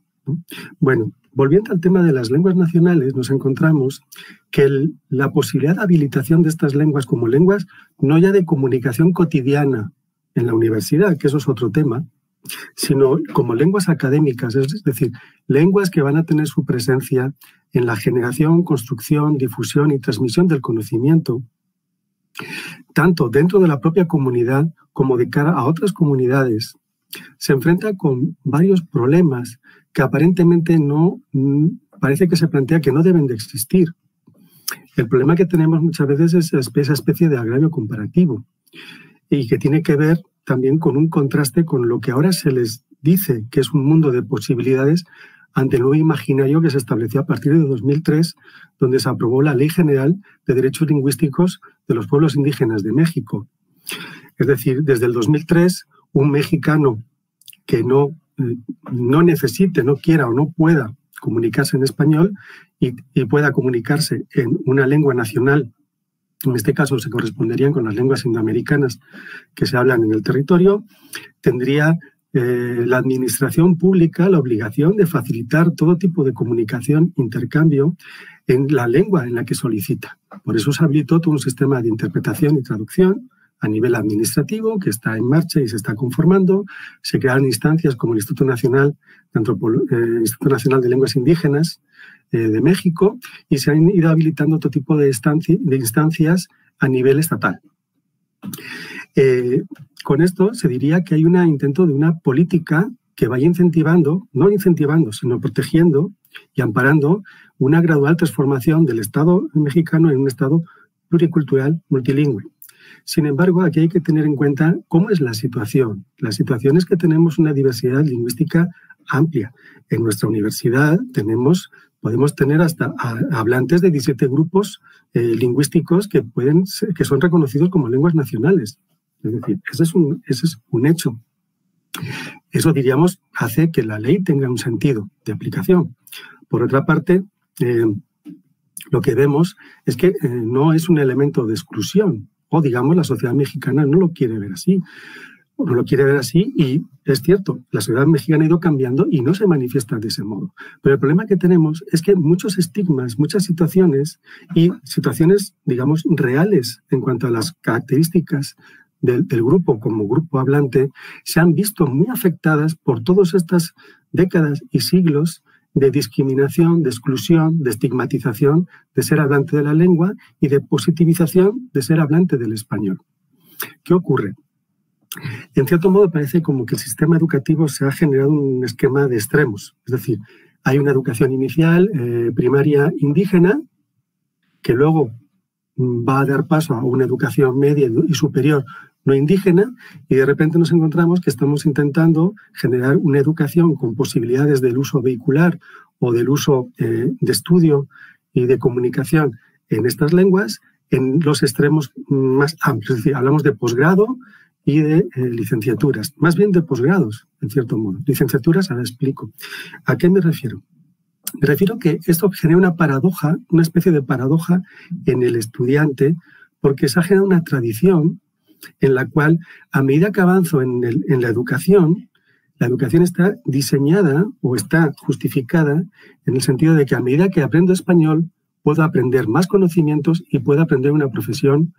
Speaker 5: Bueno, volviendo al tema de las lenguas nacionales, nos encontramos que la posibilidad de habilitación de estas lenguas como lenguas no ya de comunicación cotidiana en la universidad, que eso es otro tema, sino como lenguas académicas, es decir, lenguas que van a tener su presencia en la generación, construcción, difusión y transmisión del conocimiento, tanto dentro de la propia comunidad como de cara a otras comunidades, se enfrenta con varios problemas que aparentemente no mm, parece que se plantea que no deben de existir. El problema que tenemos muchas veces es esa especie de agravio comparativo y que tiene que ver también con un contraste con lo que ahora se les dice que es un mundo de posibilidades ante el nuevo imaginario que se estableció a partir de 2003, donde se aprobó la Ley General de Derechos Lingüísticos de los Pueblos Indígenas de México. Es decir, desde el 2003, un mexicano que no, eh, no necesite, no quiera o no pueda comunicarse en español y, y pueda comunicarse en una lengua nacional en este caso se corresponderían con las lenguas indoamericanas que se hablan en el territorio, tendría eh, la administración pública la obligación de facilitar todo tipo de comunicación, intercambio en la lengua en la que solicita. Por eso se habilitó todo un sistema de interpretación y traducción a nivel administrativo que está en marcha y se está conformando. Se crearon instancias como el Instituto Nacional de, eh, Instituto Nacional de Lenguas Indígenas, eh, de México y se han ido habilitando otro tipo de, de instancias a nivel estatal. Eh, con esto se diría que hay un intento de una política que vaya incentivando, no incentivando, sino protegiendo y amparando una gradual transformación del Estado mexicano en un Estado pluricultural multilingüe. Sin embargo, aquí hay que tener en cuenta cómo es la situación. La situación es que tenemos una diversidad lingüística amplia. En nuestra universidad tenemos podemos tener hasta hablantes de 17 grupos eh, lingüísticos que, pueden que son reconocidos como lenguas nacionales. Es decir, ese es un, ese es un hecho. Eso, diríamos, hace que la ley tenga un sentido de aplicación. Por otra parte, eh, lo que vemos es que eh, no es un elemento de exclusión, o digamos, la sociedad mexicana no lo quiere ver así no lo quiere ver así y es cierto, la sociedad mexicana ha ido cambiando y no se manifiesta de ese modo. Pero el problema que tenemos es que muchos estigmas, muchas situaciones y situaciones, digamos, reales en cuanto a las características del, grupo como grupo hablante, se han visto muy afectadas por todas estas décadas y siglos de discriminación, de exclusión, de estigmatización de ser hablante de la lengua y de positivización de ser hablante del español. ¿Qué ocurre? En cierto modo parece como que el sistema educativo se ha generado un esquema de extremos. Es decir, hay una educación inicial, eh, primaria indígena, que luego va a dar paso a una educación media y superior no indígena, y de repente nos encontramos que estamos intentando generar una educación con posibilidades del uso vehicular o del uso eh, de estudio y de comunicación en estas lenguas en los extremos más amplios. Es decir, hablamos de posgrado, y de eh, licenciaturas, más bien de posgrados, en cierto modo. Licenciaturas, ahora explico. ¿A qué me refiero? Me refiero que esto genera una paradoja, una especie de paradoja en el estudiante, porque se ha generado una tradición en la cual, a medida que avanzo en, la educación, la educación está diseñada o está justificada en el sentido de que a medida que aprendo español, puedo aprender más conocimientos y puedo aprender una profesión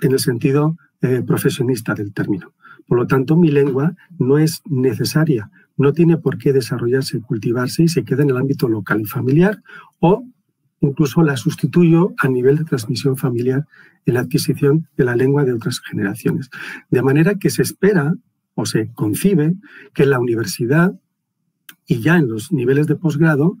Speaker 5: en el sentido eh, profesionista del término. Por lo tanto, mi lengua no es necesaria, no tiene por qué desarrollarse, cultivarse y se queda en el ámbito local y familiar o incluso la sustituyo a nivel de transmisión familiar en la adquisición de la lengua de otras generaciones. De manera que se espera o se concibe que en la universidad y ya en los niveles de posgrado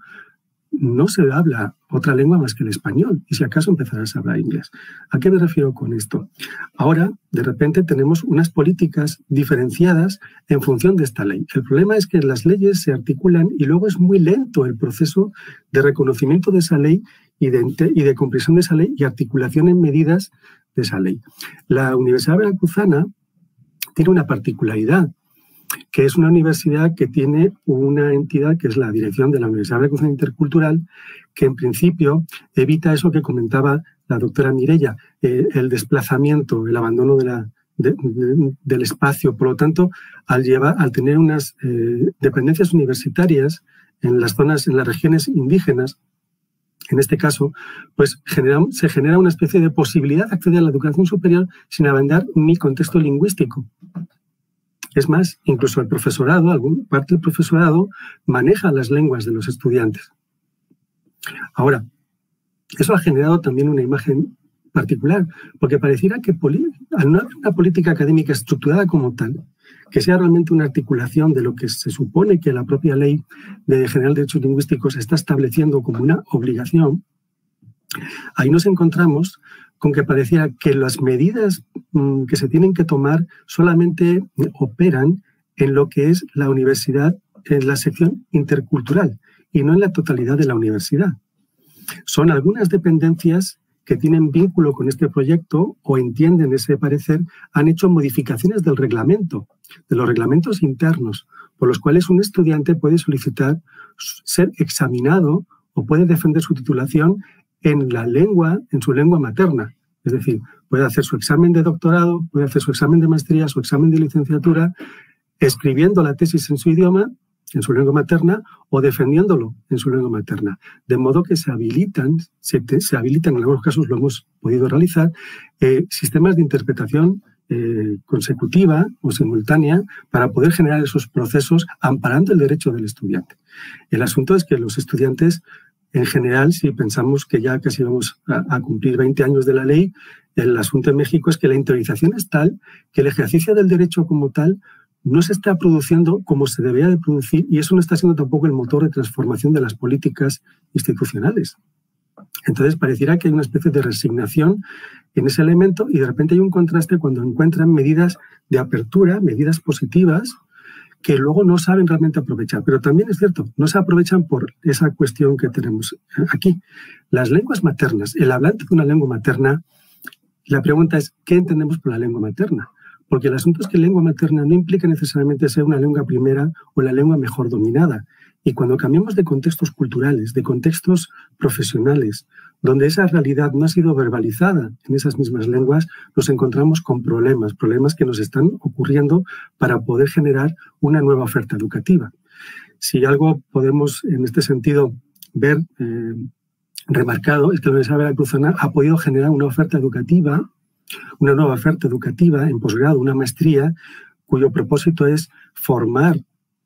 Speaker 5: no se habla otra lengua más que el español, y si acaso empezarás a hablar inglés. ¿A qué me refiero con esto? Ahora, de repente, tenemos unas políticas diferenciadas en función de esta ley. El problema es que las leyes se articulan y luego es muy lento el proceso de reconocimiento de esa ley y de, y de comprensión de esa ley y articulación en medidas de esa ley. La Universidad Veracruzana tiene una particularidad que es una universidad que tiene una entidad que es la dirección de la Universidad de Educación Intercultural, que en principio evita eso que comentaba la doctora Mirella, eh, el desplazamiento, el abandono de la, del espacio. Por lo tanto, al, llevar, al tener unas eh, dependencias universitarias en las zonas, en las regiones indígenas, en este caso, pues se genera una especie de posibilidad de acceder a la educación superior sin abandonar mi contexto lingüístico. Es más, incluso el profesorado, alguna parte del profesorado, maneja las lenguas de los estudiantes. Ahora, eso ha generado también una imagen particular, porque pareciera que al no haber una política académica estructurada como tal, que sea realmente una articulación de lo que se supone que la propia ley de General de Derechos Lingüísticos está estableciendo como una obligación, ahí nos encontramos con que pareciera que las medidas mm, que se tienen que tomar solamente operan en lo que es la universidad, en la sección intercultural y no en la totalidad de la universidad. Son algunas dependencias que tienen vínculo con este proyecto o entienden ese parecer, han hecho modificaciones del reglamento, de los reglamentos internos, por los cuales un estudiante puede solicitar ser examinado o puede defender su titulación en la lengua, en su lengua materna. Es decir, puede hacer su examen de doctorado, puede hacer su examen de maestría, su examen de licenciatura, escribiendo la tesis en su idioma, en su lengua materna, o defendiéndolo en su lengua materna. De modo que se habilitan, se, habilitan, en algunos casos lo hemos podido realizar, eh, sistemas de interpretación eh, consecutiva o simultánea para poder generar esos procesos amparando el derecho del estudiante. El asunto es que los estudiantes en general, si pensamos que ya casi vamos a, cumplir 20 años de la ley, el asunto en México es que la interiorización es tal que el ejercicio del derecho como tal no se está produciendo como se debería de producir y eso no está siendo tampoco el motor de transformación de las políticas institucionales. Entonces pareciera que hay una especie de resignación en ese elemento y de repente hay un contraste cuando encuentran medidas de apertura, medidas positivas, que luego no saben realmente aprovechar. Pero también es cierto, no se aprovechan por esa cuestión que tenemos aquí. Las lenguas maternas, el hablante de una lengua materna, la pregunta es, ¿qué entendemos por la lengua materna? Porque el asunto es que lengua materna no implica necesariamente ser una lengua primera o la lengua mejor dominada. Y cuando cambiamos de contextos culturales, de contextos profesionales, donde esa realidad no ha sido verbalizada en esas mismas lenguas, nos encontramos con problemas, problemas que nos están ocurriendo para poder generar una nueva oferta educativa. Si algo podemos en este sentido ver eh, remarcado es que la Universidad Veracruzana ha podido generar una oferta educativa, una nueva oferta educativa en posgrado, una maestría, cuyo propósito es formar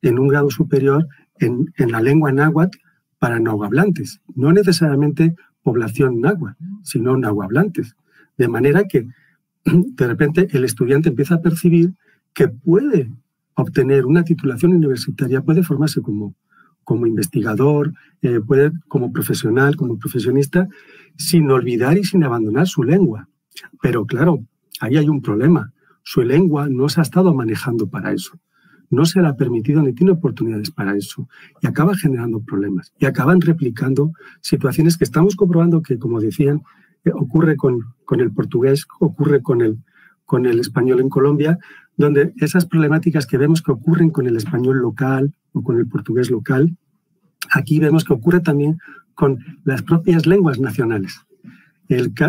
Speaker 5: en un grado superior en, en la lengua náhuatl para no hablantes, no necesariamente población náhuatl, sino nahuablantes. De manera que de repente el estudiante empieza a percibir que puede obtener una titulación universitaria, puede formarse como, como investigador, eh, puede como profesional, como profesionista, sin olvidar y sin abandonar su lengua. Pero claro, ahí hay un problema. Su lengua no se ha estado manejando para eso no se le ha permitido ni tiene oportunidades para eso. Y acaba generando problemas. Y acaban replicando situaciones que estamos comprobando que, como decían, eh, ocurre con, el portugués, ocurre con el, con el español en Colombia, donde esas problemáticas que vemos que ocurren con el español local o con el portugués local, aquí vemos que ocurre también con las propias lenguas nacionales.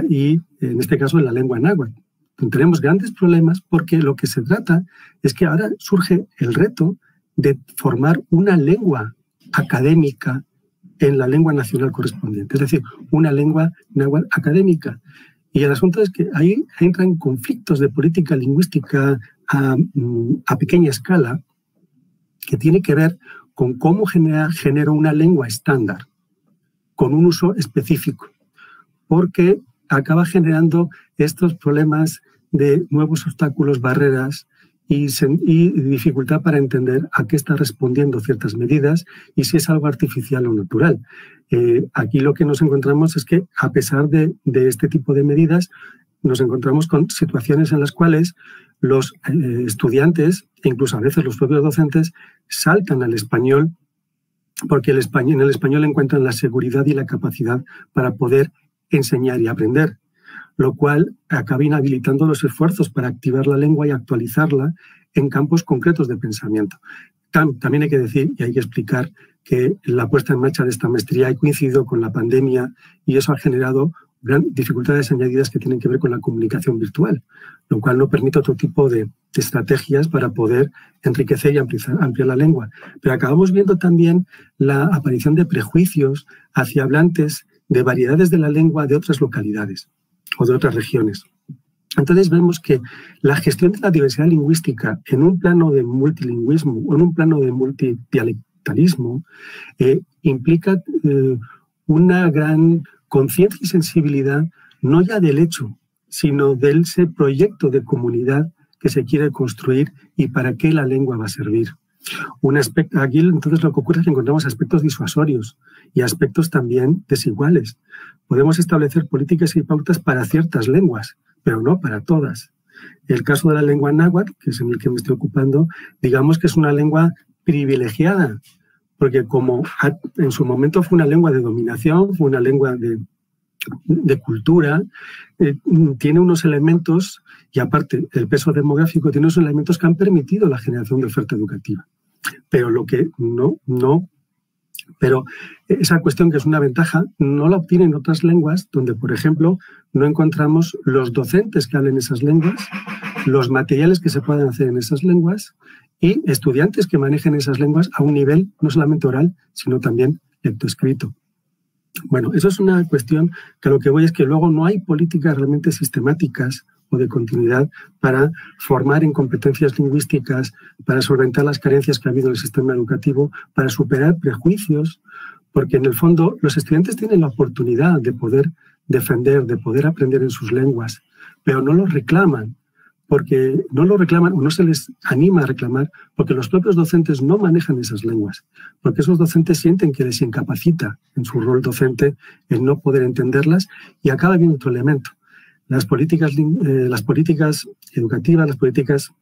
Speaker 5: Y en este caso la lengua náhuatl tenemos grandes problemas porque lo que se trata es que ahora surge el reto de formar una lengua académica en la lengua nacional correspondiente, es decir, una lengua náhuatl académica. Y el asunto es que ahí entran conflictos de política lingüística a, mm, pequeña escala que tiene que ver con cómo genera, genera una lengua estándar con un uso específico, porque acaba generando estos problemas de nuevos obstáculos, barreras y, dificultad para entender a qué está respondiendo ciertas medidas y si es algo artificial o natural. Eh, aquí lo que nos encontramos es que a pesar de, este tipo de medidas, nos encontramos con situaciones en las cuales los eh, estudiantes, e incluso a veces los propios docentes, saltan al español porque el español, en el español encuentran la seguridad y la capacidad para poder enseñar y aprender lo cual acaba inhabilitando los esfuerzos para activar la lengua y actualizarla en campos concretos de pensamiento. También hay que decir y hay que explicar que la puesta en marcha de esta maestría ha coincidido con la pandemia y eso ha generado dificultades añadidas que tienen que ver con la comunicación virtual, lo cual no permite otro tipo de, estrategias para poder enriquecer y ampliar, ampliar, la lengua. Pero acabamos viendo también la aparición de prejuicios hacia hablantes de variedades de la lengua de otras localidades o de otras regiones. Entonces vemos que la gestión de la diversidad lingüística en un plano de multilingüismo o en un plano de multidialectalismo eh, implica eh, una gran conciencia y sensibilidad no ya del hecho, sino del ese proyecto de comunidad que se quiere construir y para qué la lengua va a servir. Un aspecto, aquí entonces lo que ocurre es que encontramos aspectos disuasorios y aspectos también desiguales. Podemos establecer políticas y pautas para ciertas lenguas, pero no para todas. El caso de la lengua náhuatl, que es en el que me estoy ocupando, digamos que es una lengua privilegiada, porque como en su momento fue una lengua de dominación, fue una lengua de, cultura, eh, tiene unos elementos, y aparte el peso demográfico, tiene unos elementos que han permitido la generación de oferta educativa. Pero lo que no, no pero esa cuestión que es una ventaja no la obtienen otras lenguas donde, por ejemplo, no encontramos los docentes que hablen esas lenguas, los materiales que se pueden hacer en esas lenguas y estudiantes que manejen esas lenguas a un nivel no solamente oral, sino también lectoescrito. Bueno, eso es una cuestión que lo que voy es que luego no hay políticas realmente sistemáticas o de continuidad para formar en competencias lingüísticas, para solventar las carencias que ha habido en el sistema educativo, para superar prejuicios, porque en el fondo los estudiantes tienen la oportunidad de poder defender, de poder aprender en sus lenguas, pero no lo reclaman, porque no lo reclaman o no se les anima a reclamar, porque los propios docentes no manejan esas lenguas, porque esos docentes sienten que les incapacita en su rol docente el no poder entenderlas y acaba habiendo otro elemento las políticas, eh, las políticas educativas, las políticas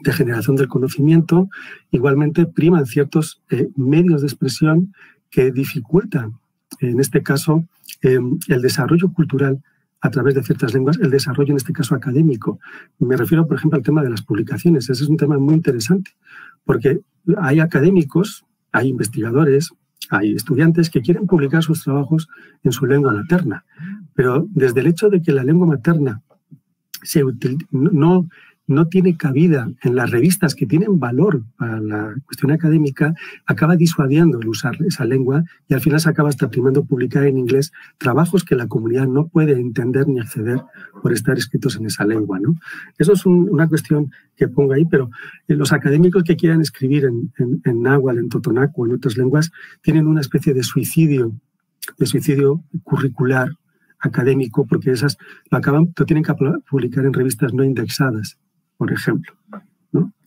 Speaker 5: de generación del conocimiento, igualmente priman ciertos eh, medios de expresión que dificultan, en este caso, eh, el desarrollo cultural a través de ciertas lenguas, el desarrollo en este caso académico. Me refiero, por ejemplo, al tema de las publicaciones. Ese es un tema muy interesante, porque hay académicos, hay investigadores, hay estudiantes que quieren publicar sus trabajos en su lengua materna, pero desde el hecho de que la lengua materna no, no tiene cabida en las revistas que tienen valor para la cuestión académica, acaba disuadiendo el usar esa lengua y al final se acaba hasta primando publicar en inglés trabajos que la comunidad no puede entender ni acceder por estar escritos en esa lengua. ¿no? Eso es una cuestión que pongo ahí, pero eh, los académicos que quieran escribir en, en, en náhuatl, en totonaco, en otras lenguas, tienen una especie de suicidio, de suicidio curricular académico, porque esas lo acaban, lo tienen que publicar en revistas no indexadas por ejemplo.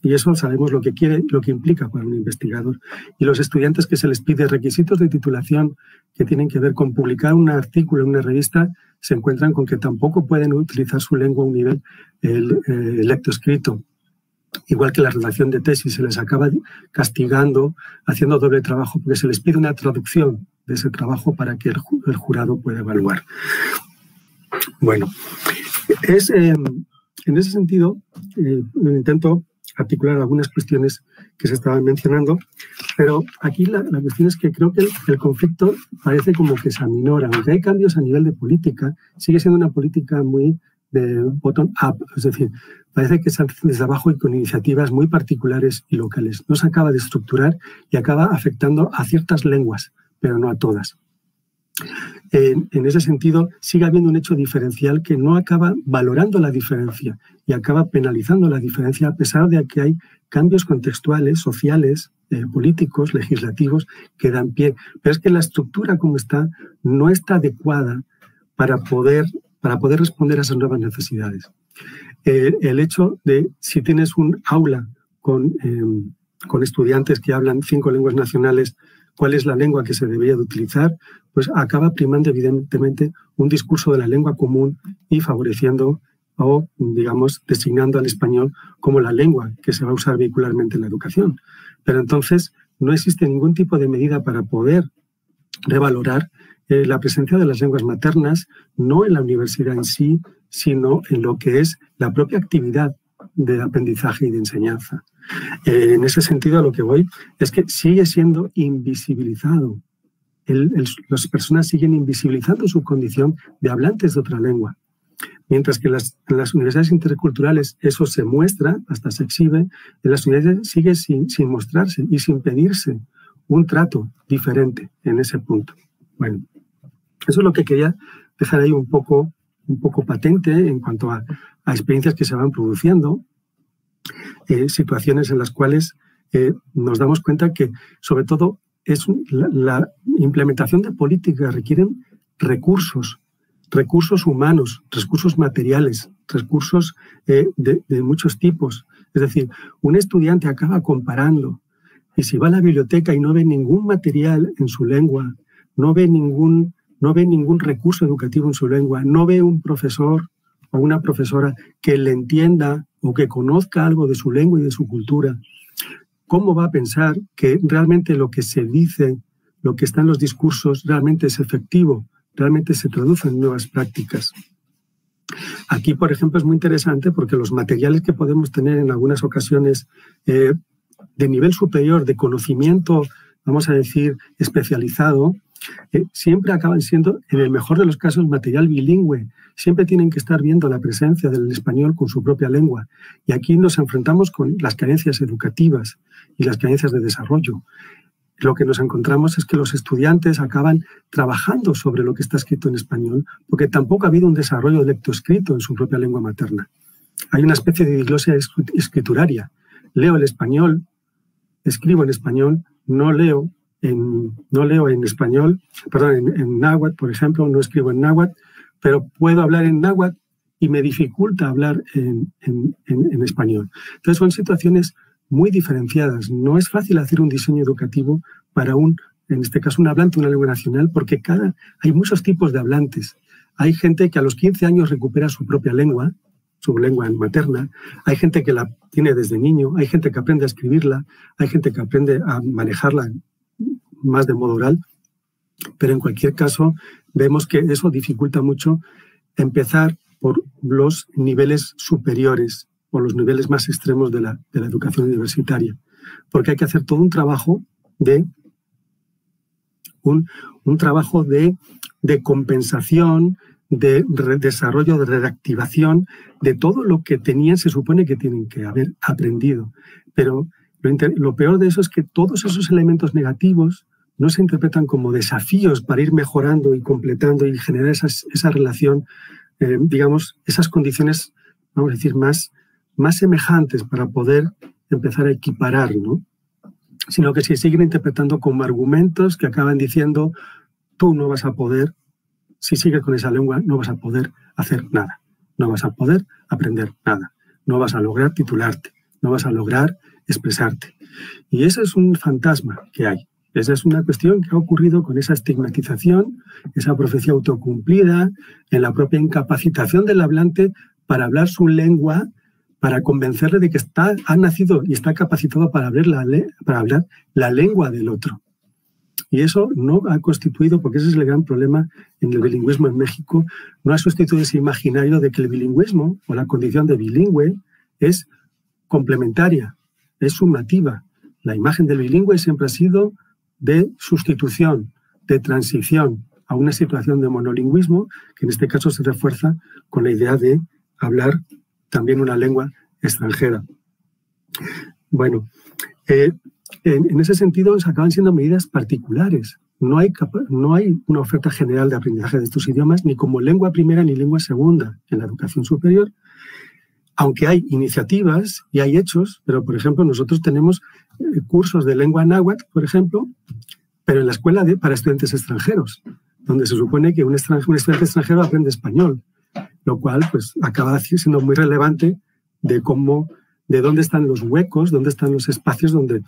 Speaker 5: Y eso sabemos lo que quiere, lo que implica para un investigador. Y los estudiantes que se les pide requisitos de titulación que tienen que ver con publicar un artículo en una revista, se encuentran con que tampoco pueden utilizar su lengua a un nivel el, eh, escrito. Igual que la redacción de tesis, se les acaba castigando, haciendo doble trabajo, porque se les pide una traducción de ese trabajo para que el, jurado pueda evaluar. Bueno, es, eh, en ese sentido, eh, intento articular algunas cuestiones que se estaban mencionando, pero aquí la, cuestión es que creo que el, conflicto parece como que se aminora. Aunque hay cambios a nivel de política, sigue siendo una política muy de bottom-up, es decir, parece que se desde abajo y con iniciativas muy particulares y locales. No se acaba de estructurar y acaba afectando a ciertas lenguas, pero no a todas en, ese sentido sigue habiendo un hecho diferencial que no acaba valorando la diferencia y acaba penalizando la diferencia a pesar de que hay cambios contextuales, sociales, eh, políticos, legislativos que dan pie. Pero es que la estructura como está no está adecuada para poder, para poder responder a esas nuevas necesidades. Eh, el hecho de si tienes un aula con, em, con estudiantes que hablan cinco lenguas nacionales, cuál es la lengua que se debería de utilizar, pues acaba primando evidentemente un discurso de la lengua común y favoreciendo o, digamos, designando al español como la lengua que se va a usar vehicularmente en la educación. Pero entonces no existe ningún tipo de medida para poder revalorar eh, la presencia de las lenguas maternas, no en la universidad en sí, sino en lo que es la propia actividad de aprendizaje y de enseñanza. Eh, en ese sentido, a lo que voy es que sigue siendo invisibilizado. las personas siguen invisibilizando su condición de hablantes de otra lengua. Mientras que las, en las universidades interculturales eso se muestra, hasta se exhibe, en las universidades sigue sin, mostrarse y sin pedirse un trato diferente en ese punto. Bueno, eso es lo que quería dejar ahí un poco, un poco patente en cuanto a experiencias que se van produciendo eh, situaciones en las cuales eh, nos damos cuenta que, sobre todo, es la, implementación de políticas requieren recursos, recursos humanos, recursos materiales, recursos eh, de, muchos tipos. Es decir, un estudiante acaba comparando y si va a la biblioteca y no ve ningún material en su lengua, no ve ningún, no ve ningún recurso educativo en su lengua, no ve un profesor o una profesora que le entienda o que conozca algo de su lengua y de su cultura, ¿cómo va a pensar que realmente lo que se dice, lo que está en los discursos, realmente es efectivo, realmente se traduce en nuevas prácticas? Aquí, por ejemplo, es muy interesante porque los materiales que podemos tener en algunas ocasiones eh, de nivel superior, de conocimiento, vamos a decir, especializado, eh, siempre acaban siendo, en el mejor de los casos, material bilingüe. Siempre tienen que estar viendo la presencia del español con su propia lengua. Y aquí nos enfrentamos con las carencias educativas y las carencias de desarrollo. Lo que nos encontramos es que los estudiantes acaban trabajando sobre lo que está escrito en español, porque tampoco ha habido un desarrollo de lectoescrito en su propia lengua materna. Hay una especie de diglosia escrituraria. Leo el español, escribo en español, no leo no leo en español, perdón, en, náhuatl, por ejemplo, no escribo en náhuatl, pero puedo hablar en náhuatl y me dificulta hablar en, español. Entonces son situaciones muy diferenciadas. No es fácil hacer un diseño educativo para un, en este caso, un hablante de una lengua nacional, porque cada, hay muchos tipos de hablantes. Hay gente que a los 15 años recupera su propia lengua su lengua materna, hay gente que la tiene desde niño, hay gente que aprende a escribirla, hay gente que aprende a manejarla más de modo oral, pero en cualquier caso vemos que eso dificulta mucho empezar por los niveles superiores o los niveles más extremos de la, educación universitaria, porque hay que hacer todo un trabajo de un, trabajo de compensación, de desarrollo, de reactivación de todo lo que tenían, se supone que tienen que haber aprendido. Pero lo, peor de eso es que todos esos elementos negativos no se interpretan como desafíos para ir mejorando y completando y generar esa relación, eh, digamos, esas condiciones, vamos a decir, más, más semejantes para poder empezar a equiparar, ¿no? Sino que se siguen interpretando como argumentos que acaban diciendo, tú no vas a poder, si sigues con esa lengua, no vas a poder hacer nada, no vas a poder aprender nada, no vas a lograr titularte, no vas a lograr expresarte. Y ese es un fantasma que hay. Esa es una cuestión que ha ocurrido con esa estigmatización, esa profecía autocumplida, en la propia incapacitación del hablante para hablar su lengua, para convencerle de que está, ha nacido y está capacitado para hablar la, para hablar la lengua del otro. Y eso no ha constituido, porque ese es el gran problema en el bilingüismo en México, no ha sustituido ese imaginario de que el bilingüismo o la condición de bilingüe es complementaria, es sumativa. La imagen del bilingüe siempre ha sido de sustitución, de transición a una situación de monolingüismo, que en este caso se refuerza con la idea de hablar también una lengua extranjera. Bueno, eh, en, ese sentido, se acaban siendo medidas particulares. No hay, no hay una oferta general de aprendizaje de estos idiomas ni como lengua primera ni lengua segunda en la educación superior, aunque hay iniciativas y hay hechos, pero por ejemplo nosotros tenemos eh, cursos de lengua náhuatl, por ejemplo, pero en la escuela de, para estudiantes extranjeros, donde se supone que un, un estudiante extranjero aprende español, lo cual pues acaba siendo muy relevante de cómo, de dónde están los huecos, dónde están los espacios donde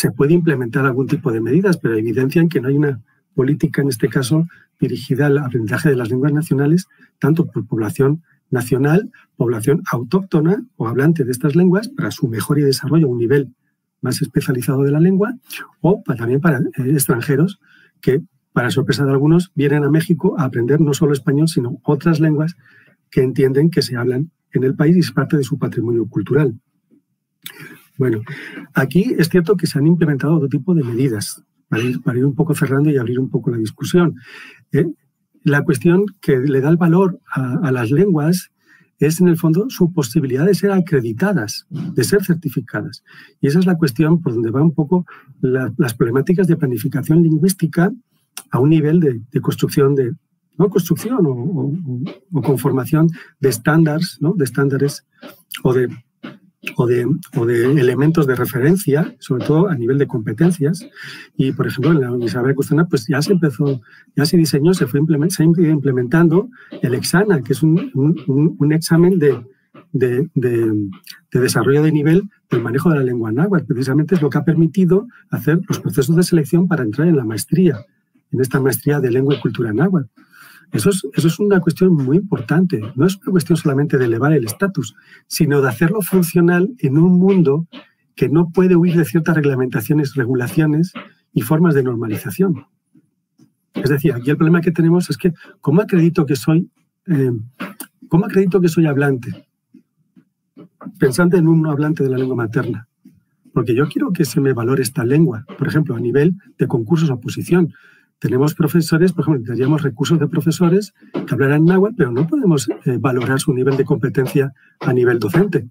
Speaker 5: se puede implementar algún tipo de medidas, pero evidencian que no hay una política, en este caso, dirigida al aprendizaje de las lenguas nacionales, tanto por población nacional, población autóctona o hablante de estas lenguas, para su mejor y desarrollo a un nivel más especializado de la lengua, o también para eh, extranjeros que, para sorpresa de algunos, vienen a México a aprender no solo español, sino otras lenguas que entienden que se hablan en el país y es parte de su patrimonio cultural. Bueno, aquí es cierto que se han implementado otro tipo de medidas para ir, un poco cerrando y abrir un poco la discusión. ¿eh? La cuestión que le da el valor a, las lenguas es en el fondo su posibilidad de ser acreditadas, de ser certificadas. Y esa es la cuestión por donde va un poco las problemáticas de planificación lingüística a un nivel de, construcción de, no construcción o, o conformación de estándares, ¿no? de estándares o de o de, o de, elementos de referencia, sobre todo a nivel de competencias. Y, por ejemplo, en la Universidad Custana, pues ya se empezó, ya se diseñó, se fue se implementando el EXANA, que es un, un, un examen de, de, de, desarrollo de nivel del manejo de la lengua náhuatl. Precisamente es lo que ha permitido hacer los procesos de selección para entrar en la maestría, en esta maestría de lengua y cultura náhuatl. Eso es, una cuestión muy importante. No es una cuestión solamente de elevar el estatus, sino de hacerlo funcional en un mundo que no puede huir de ciertas reglamentaciones, regulaciones y formas de normalización. Es decir, aquí el problema que tenemos es que, ¿cómo acredito que soy, eh, ¿cómo acredito que soy hablante? Pensando en un hablante de la lengua materna. Porque yo quiero que se me valore esta lengua, por ejemplo, a nivel de concursos o oposición. Tenemos profesores, por ejemplo, necesitaríamos recursos de profesores que hablaran náhuatl, pero no podemos eh, valorar su nivel de competencia a nivel docente.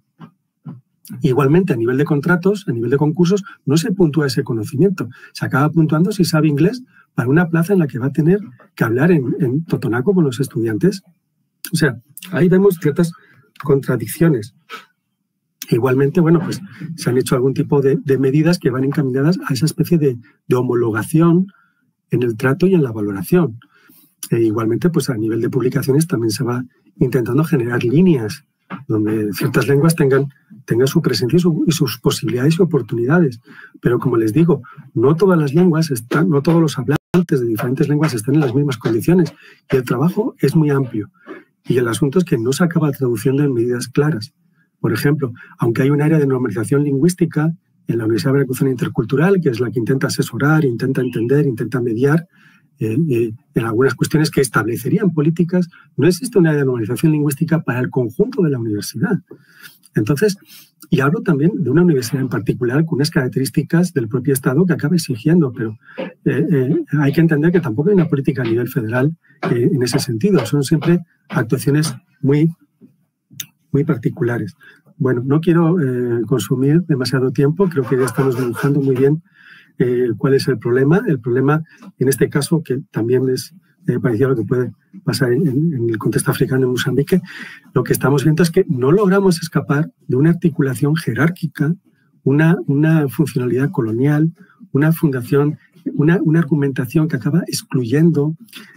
Speaker 5: Igualmente, a nivel de contratos, a nivel de concursos, no se puntúa ese conocimiento. Se acaba puntuando si sabe inglés para una plaza en la que va a tener que hablar en, totonaco con los estudiantes. O sea, ahí vemos ciertas contradicciones. Igualmente, bueno, pues se han hecho algún tipo de, medidas que van encaminadas a esa especie de homologación en el trato y en la valoración. E igualmente, pues a nivel de publicaciones también se va intentando generar líneas donde ciertas lenguas tengan, tengan su presencia y, sus posibilidades y oportunidades. Pero como les digo, no todas las lenguas están, no todos los hablantes de diferentes lenguas están en las mismas condiciones y el trabajo es muy amplio. Y el asunto es que no se acaba traduciendo en medidas claras. Por ejemplo, aunque hay un área de normalización lingüística en la Universidad de Veracruzana Intercultural, que es la que intenta asesorar, intenta entender, intenta mediar eh, eh, en algunas cuestiones que establecerían políticas, no existe un área de normalización lingüística para el conjunto de la universidad. Entonces, y hablo también de una universidad en particular con unas características del propio Estado que acaba exigiendo, pero eh, hay que entender que tampoco hay una política a nivel federal en ese sentido. Son siempre actuaciones muy, muy particulares. Bueno, no quiero eh, consumir demasiado tiempo, creo que ya estamos dibujando muy bien eh, cuál es el problema. El problema, en este caso, que también es eh, parecido a lo que puede pasar en, el contexto africano en Mozambique, lo que estamos viendo es que no logramos escapar de una articulación jerárquica, una, una funcionalidad colonial, una fundación una, una, argumentación que acaba excluyendo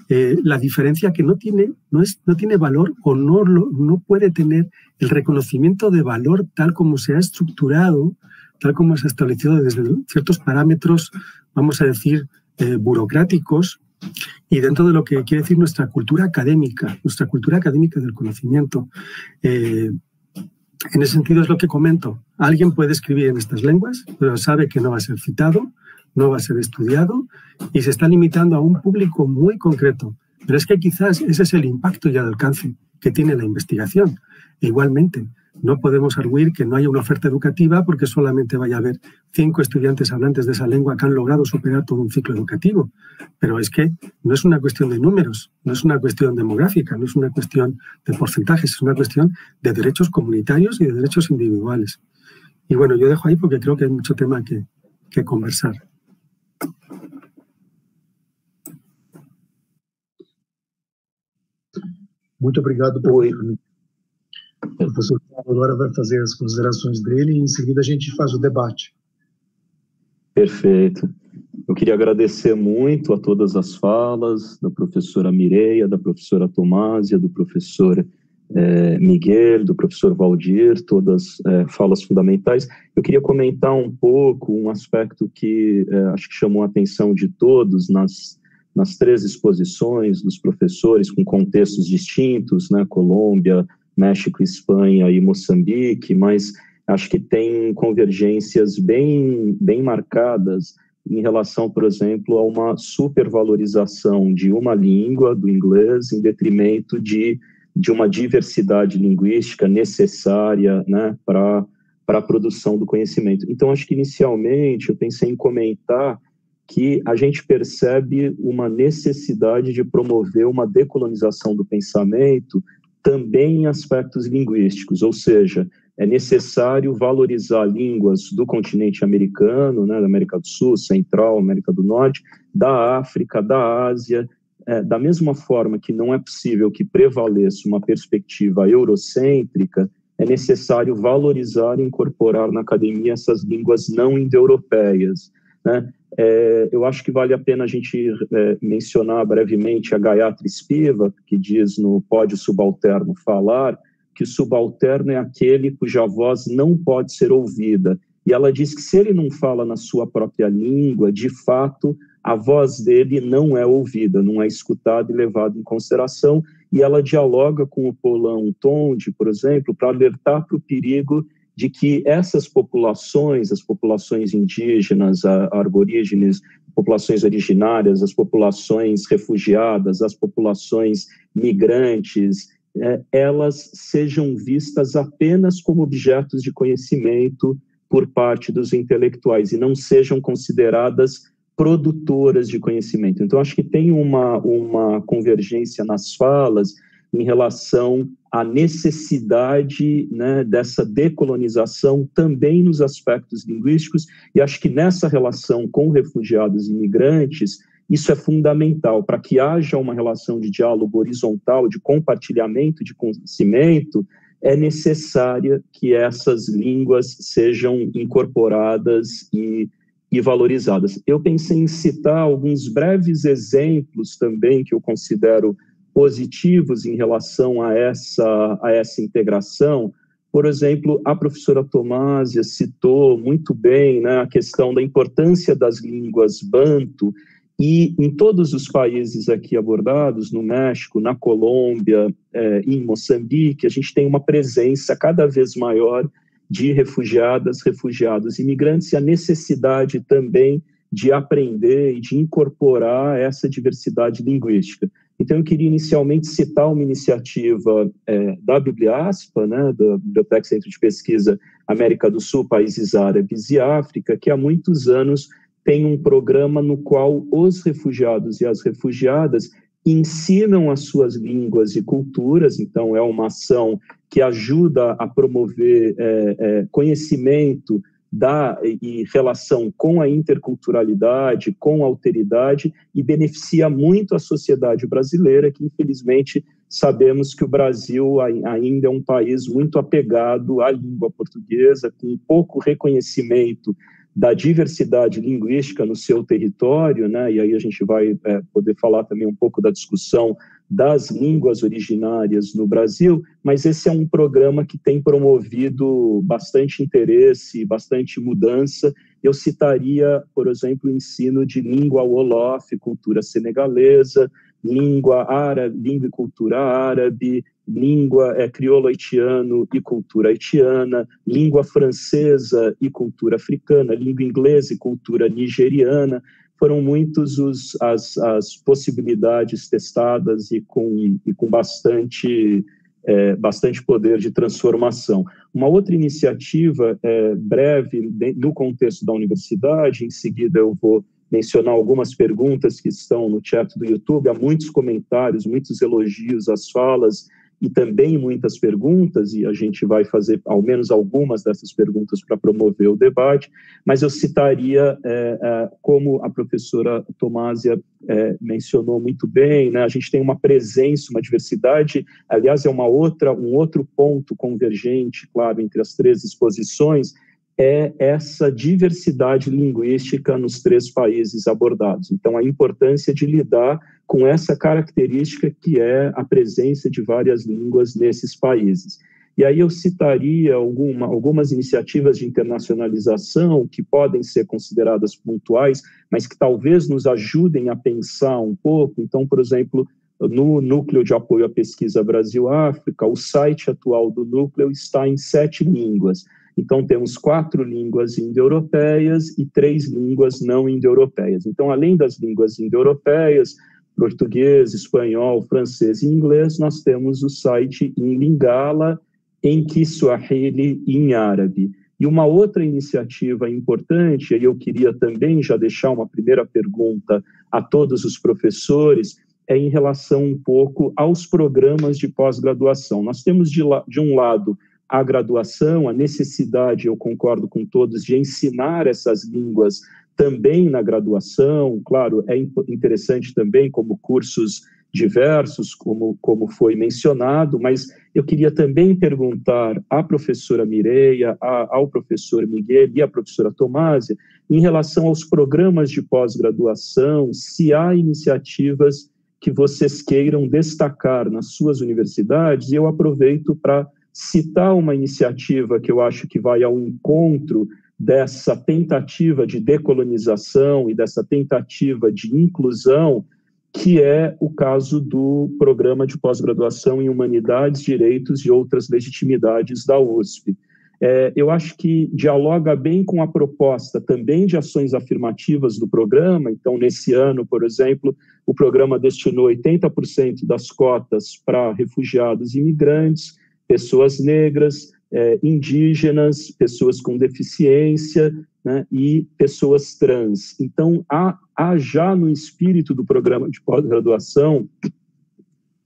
Speaker 5: eh, la diferencia que no tiene, no, es, no tiene valor o no, no puede tener el reconocimiento de valor tal como se ha estructurado, tal como se ha establecido desde ciertos parámetros, vamos a decir, eh, burocráticos, y dentro de lo que quiere decir nuestra cultura académica, nuestra cultura académica del conocimiento. Eh, en ese sentido es lo que comento. Alguien puede escribir en estas lenguas, pero sabe que no va a ser citado, no va a ser estudiado y se está limitando a un público muy concreto. Pero es que quizás ese es el impacto y el alcance que tiene la investigación. E igualmente, no podemos arguir que no haya una oferta educativa porque solamente vaya a haber cinco estudiantes hablantes de esa lengua que han logrado superar todo un ciclo educativo. Pero es que no es una cuestión de números, no es una cuestión demográfica, no es una cuestión de porcentajes, es una cuestión de derechos comunitarios y de derechos individuales. Y bueno, yo dejo ahí porque creo que hay mucho tema que, que conversar.
Speaker 2: Muito obrigado por Oi. O professor agora vai fazer as considerações dele e em seguida a gente faz o debate.
Speaker 1: Perfeito. Eu queria agradecer muito a todas as falas da professora Mireia, da professora Tomásia, do professor é, Miguel, do professor Valdir, todas é, falas fundamentais. Eu queria comentar um pouco um aspecto que é, acho que chamou a atenção de todos nas nas três exposições dos professores com contextos distintos, né, Colômbia, México, Espanha e Moçambique, mas acho que tem convergências bem, bem marcadas em relação, por exemplo, a uma supervalorização de uma língua, do inglês, em detrimento de, de uma diversidade linguística necessária né, para a produção do conhecimento. Então, acho que inicialmente eu pensei em comentar que a gente percebe uma necessidade de promover uma decolonização do pensamento também em aspectos linguísticos, ou seja, é necessário valorizar línguas do continente americano, né, da América do Sul, Central, América do Norte, da África, da Ásia, é, da mesma forma que não é possível que prevaleça uma perspectiva eurocêntrica, é necessário valorizar e incorporar na academia essas línguas não indo-europeias. Né? É, eu acho que vale a pena a gente é, mencionar brevemente a Gayatri Spiva, que diz no Pódio Subalterno Falar, que o subalterno é aquele cuja voz não pode ser ouvida. E ela diz que se ele não fala na sua própria língua, de fato, a voz dele não é ouvida, não é escutada e levada em consideração. E ela dialoga com o Polão Tonde, por exemplo, para alertar para o perigo de que essas populações, as populações indígenas, arborígenes, populações originárias, as populações refugiadas, as populações migrantes, é, elas sejam vistas apenas como objetos de conhecimento por parte dos intelectuais e não sejam consideradas produtoras de conhecimento. Então, acho que tem uma, uma convergência nas falas em relação à necessidade né, dessa decolonização também nos aspectos linguísticos, e acho que nessa relação com refugiados e imigrantes, isso é fundamental para que haja uma relação de diálogo horizontal, de compartilhamento de conhecimento, é necessária que essas línguas sejam incorporadas e, e valorizadas. Eu pensei em citar alguns breves exemplos também que eu considero positivos em relação a essa, a essa integração. Por exemplo, a professora Tomásia citou muito bem né, a questão da importância das línguas banto E em todos os países aqui abordados, no México, na Colômbia, é, em Moçambique, a gente tem uma presença cada vez maior de refugiadas, refugiados, imigrantes e a necessidade também de aprender e de incorporar essa diversidade linguística. Então, eu queria inicialmente citar uma iniciativa é, da Bibliaspa, né, da Biblioteca Centro de Pesquisa América do Sul, Países Árabes e África, que há muitos anos tem um programa no qual os refugiados e as refugiadas ensinam as suas línguas e culturas, então é uma ação que ajuda a promover é, é, conhecimento da e relação com a interculturalidade, com a alteridade e beneficia muito a sociedade brasileira, que infelizmente sabemos que o Brasil ainda é um país muito apegado à língua portuguesa, com pouco reconhecimento da diversidade linguística no seu território, né? E aí a gente vai é, poder falar também um pouco da discussão das línguas originárias no Brasil, mas esse é um programa que tem promovido bastante interesse, bastante mudança. Eu citaria, por exemplo, o ensino de língua wolof, cultura senegalesa, língua árabe, língua e cultura árabe, língua é, crioulo haitiano e cultura haitiana, língua francesa e cultura africana, língua inglesa e cultura nigeriana. Foram muitos os, as, as possibilidades testadas e com, e com bastante, é, bastante poder de transformação. Uma outra iniciativa é, breve, no contexto da universidade, em seguida eu vou mencionar algumas perguntas que estão no chat do YouTube, há muitos comentários, muitos elogios às falas e também muitas perguntas, e a gente vai fazer ao menos algumas dessas perguntas para promover o debate, mas eu citaria, é, é, como a professora Tomásia é, mencionou muito bem, né, a gente tem uma presença, uma diversidade, aliás, é uma outra, um outro ponto convergente, claro, entre as três exposições, é essa diversidade linguística nos três países abordados. Então, a importância de lidar com essa característica que é a presença de várias línguas nesses países. E aí eu citaria alguma, algumas iniciativas de internacionalização que podem ser consideradas pontuais, mas que talvez nos ajudem a pensar um pouco. Então, por exemplo, no Núcleo de Apoio à Pesquisa Brasil-África, o site atual do núcleo está em sete línguas. Então, temos quatro línguas indo-europeias e três línguas não indo-europeias. Então, além das línguas indo-europeias, português, espanhol, francês e inglês, nós temos o site em Lingala, em Kiswahili e em árabe. E uma outra iniciativa importante, e eu queria também já deixar uma primeira pergunta a todos os professores, é em relação um pouco aos programas de pós-graduação. Nós temos de, de um lado a graduação, a necessidade, eu concordo com todos, de ensinar essas línguas também na graduação. Claro, é interessante também como cursos diversos, como, como foi mencionado, mas eu queria também perguntar à professora Mireia, a, ao professor Miguel e à professora Tomásia, em relação aos programas de pós-graduação, se há iniciativas que vocês queiram destacar nas suas universidades, e eu aproveito para citar uma iniciativa que eu acho que vai ao encontro dessa tentativa de decolonização e dessa tentativa de inclusão, que é o caso do programa de pós-graduação em Humanidades, Direitos e Outras Legitimidades da USP. É, eu acho que dialoga bem com a proposta também de ações afirmativas do programa. Então, nesse ano, por exemplo, o programa destinou 80% das cotas para refugiados e imigrantes, pessoas negras, é, indígenas, pessoas com deficiência né, e pessoas trans. Então, há, há já no espírito do programa de pós-graduação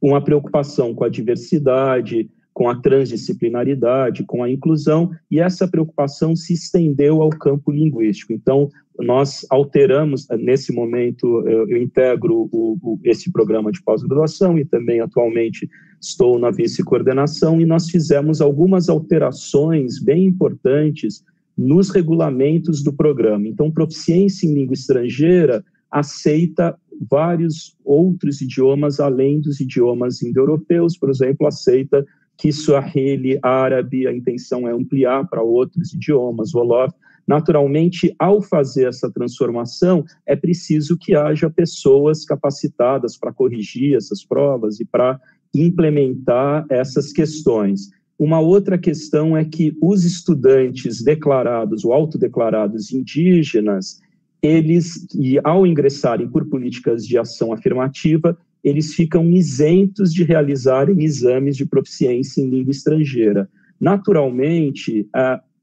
Speaker 1: uma preocupação com a diversidade, com a transdisciplinaridade, com a inclusão, e essa preocupação se estendeu ao campo linguístico. Então, nós alteramos, nesse momento, eu, eu integro o, o, esse programa de pós-graduação e também, atualmente, estou na vice-coordenação, e nós fizemos algumas alterações bem importantes nos regulamentos do programa. Então, proficiência em língua estrangeira aceita vários outros idiomas além dos idiomas indo-europeus, por exemplo, aceita que Swahili, árabe, a intenção é ampliar para outros idiomas, Wolof, Naturalmente, ao fazer essa transformação, é preciso que haja pessoas capacitadas para corrigir essas provas e para implementar essas questões. Uma outra questão é que os estudantes declarados ou autodeclarados indígenas, eles, e ao ingressarem por políticas de ação afirmativa, eles ficam isentos de realizarem exames de proficiência em língua estrangeira. Naturalmente,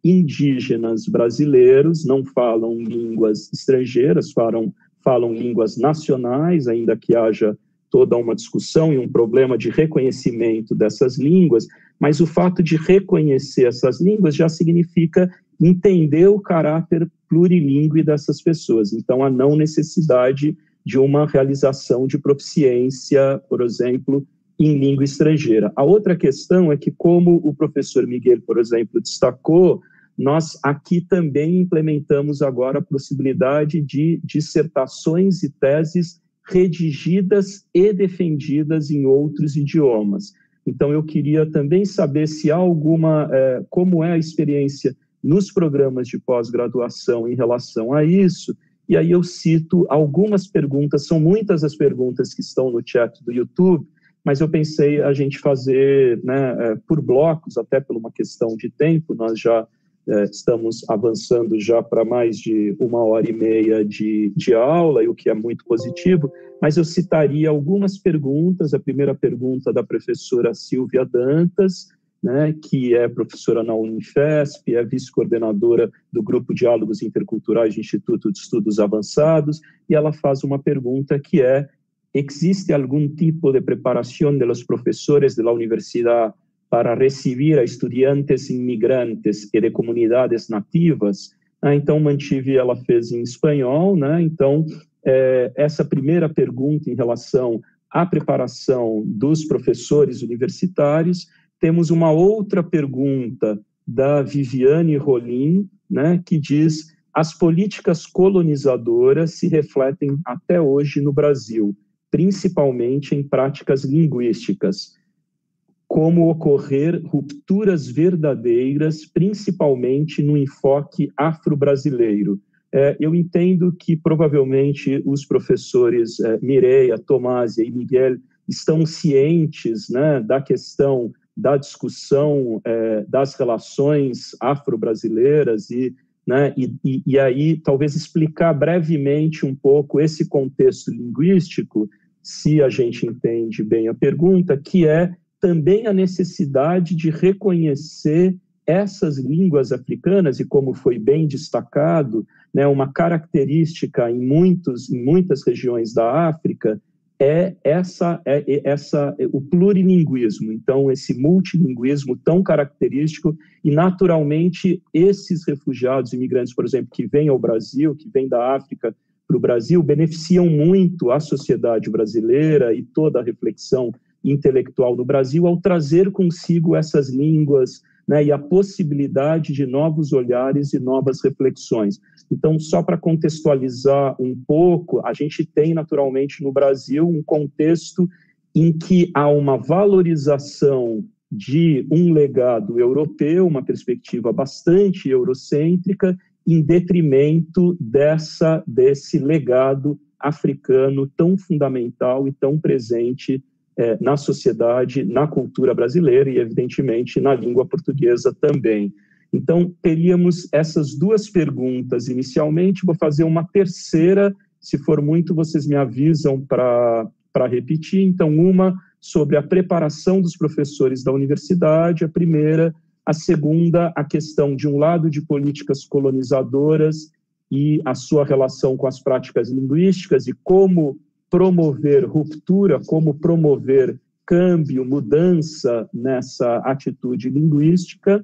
Speaker 1: indígenas brasileiros não falam línguas estrangeiras, falam, falam línguas nacionais, ainda que haja toda uma discussão e um problema de reconhecimento dessas línguas, mas o fato de reconhecer essas línguas já significa entender o caráter plurilingüe dessas pessoas. Então, a não necessidade de uma realização de proficiência, por exemplo, em língua estrangeira. A outra questão é que, como o professor Miguel, por exemplo, destacou, nós aqui também implementamos agora a possibilidade de dissertações e teses redigidas e defendidas em outros idiomas. Então, eu queria também saber se há alguma, é, como é a experiência nos programas de pós-graduação em relação a isso. E aí eu cito algumas perguntas, são muitas as perguntas que estão no chat do YouTube, mas eu pensei a gente fazer né, é, por blocos, até por uma questão de tempo, nós já é, estamos avançando já para mais de uma hora e meia de, de aula, e o que é muito positivo, mas eu citaria algumas perguntas. A primeira pergunta da professora Silvia Dantas, né, que é professora na Unifesp, é vice-coordenadora do Grupo Diálogos Interculturais do Instituto de Estudos Avançados, e ela faz uma pergunta que é: existe algum tipo de preparação dos professores da universidade para receber estudantes imigrantes e de comunidades nativas. Ah, então, mantive, ela fez em espanhol, né? Então, é, essa primeira pergunta em relação à preparação dos professores universitários, temos uma outra pergunta da Viviane Rolim, né, que diz: as políticas colonizadoras se refletem até hoje no Brasil, principalmente em práticas linguísticas como ocorrer rupturas verdadeiras, principalmente no enfoque afro-brasileiro. É, eu entendo que provavelmente os professores é, Mireia, Tomásia e Miguel estão cientes né, da questão da discussão é, das relações afro-brasileiras e, né, e, e, aí talvez explicar brevemente um pouco esse contexto linguístico, se a gente entende bem a pergunta, que é também a necessidade de reconhecer essas línguas africanas e como foi bem destacado, né, uma característica em muitos em muitas regiões da África é essa é, é essa é o plurilinguismo. Então esse multilinguismo tão característico e naturalmente esses refugiados imigrantes, por exemplo, que vêm ao Brasil, que vêm da África para o Brasil, beneficiam muito a sociedade brasileira e toda a reflexão intelectual do Brasil ao trazer consigo essas línguas né, e a possibilidade de novos olhares e novas reflexões. Então, só para contextualizar um pouco, a gente tem naturalmente no Brasil um contexto em que há uma valorização de um legado europeu, uma perspectiva bastante eurocêntrica, em detrimento dessa desse legado africano tão fundamental e tão presente é, na sociedade, na cultura brasileira e, evidentemente, na língua portuguesa também. Então, teríamos essas duas perguntas inicialmente. Vou fazer uma terceira, se for muito, vocês me avisam para repetir. Então, uma sobre a preparação dos professores da universidade, a primeira. A segunda, a questão, de um lado, de políticas colonizadoras e a sua relação com as práticas linguísticas e como promover ruptura, como promover câmbio, mudança nessa atitude linguística.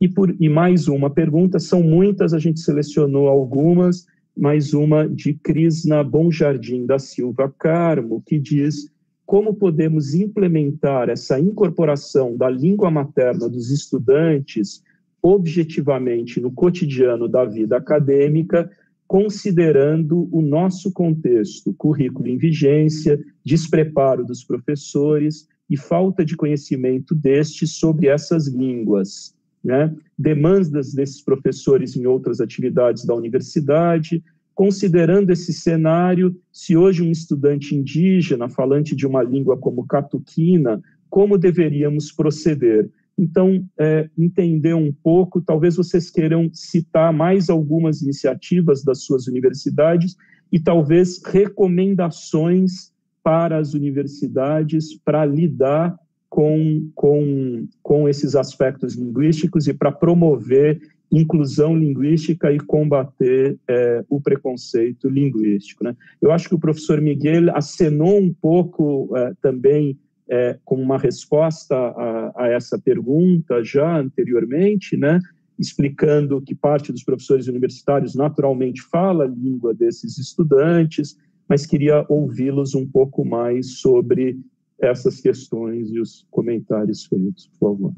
Speaker 1: E, por, e mais uma pergunta, são muitas, a gente selecionou algumas, mais uma de Krishna Bonjardim da Silva Carmo, que diz como podemos implementar essa incorporação da língua materna dos estudantes objetivamente no cotidiano da vida acadêmica considerando o nosso contexto, currículo em vigência, despreparo dos professores e falta de conhecimento destes sobre essas línguas. né? demandas desses professores em outras atividades da universidade, considerando esse cenário, se hoje um estudante indígena, falante de uma língua como catuquina, como deveríamos proceder? Então, é, entender um pouco, talvez vocês queiram citar mais algumas iniciativas das suas universidades e talvez recomendações para as universidades para lidar com, com, com esses aspectos linguísticos e para promover inclusão linguística e combater é, o preconceito linguístico. Né? Eu acho que o professor Miguel acenou um pouco é, também é, como uma resposta a, a, essa pergunta já anteriormente, né? explicando que parte dos professores universitários naturalmente fala a língua desses estudantes, mas queria ouvi-los um pouco mais sobre essas questões e os comentários feitos, por favor.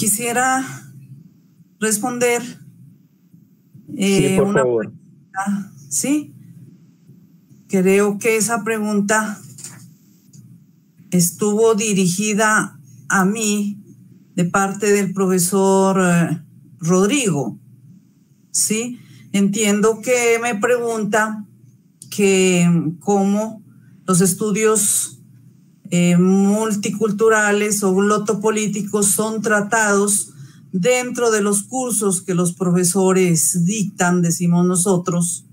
Speaker 3: Quisiera responder
Speaker 1: Eh, sí, por favor.
Speaker 3: sí, creo que esa pregunta estuvo dirigida a mí de parte del profesor eh, Rodrigo. Sí, entiendo que me pregunta que cómo los estudios eh, multiculturales o glotopolíticos son tratados dentro de los cursos que los profesores dictan, decimos nosotros,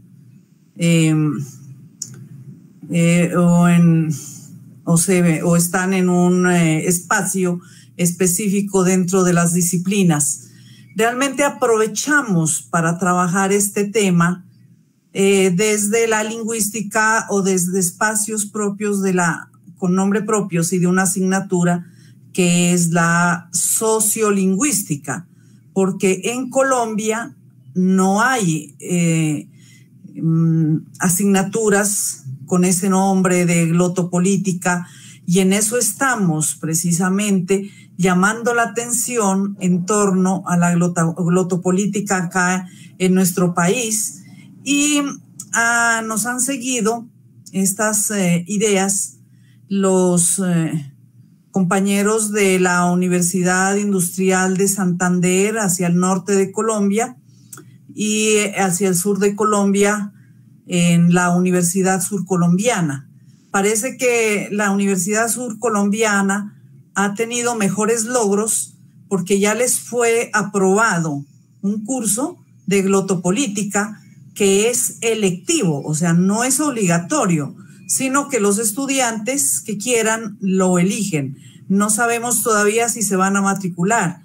Speaker 3: em, eh, o, en, o, se, o están en un eh, espacio específico dentro de las disciplinas. Realmente aprovechamos para trabajar este tema desde la lingüística o desde espacios propios de la, con nombre propios y de una asignatura que es la sociolingüística, porque en Colombia no hay eh, mm, asignaturas con ese nombre de glotopolítica y en eso estamos precisamente llamando la atención en torno a la glotopolítica acá en nuestro país y ah, nos han seguido estas eh, ideas los eh, compañeros de la Universidad Industrial de Santander hacia el norte de Colombia y hacia el sur de Colombia en la Universidad Surcolombiana. Parece que la Universidad Surcolombiana ha tenido mejores logros porque ya les fue aprobado un curso de glotopolítica que es electivo, o sea, no es obligatorio, sino que los estudiantes que quieran lo eligen. No sabemos todavía si se van a matricular.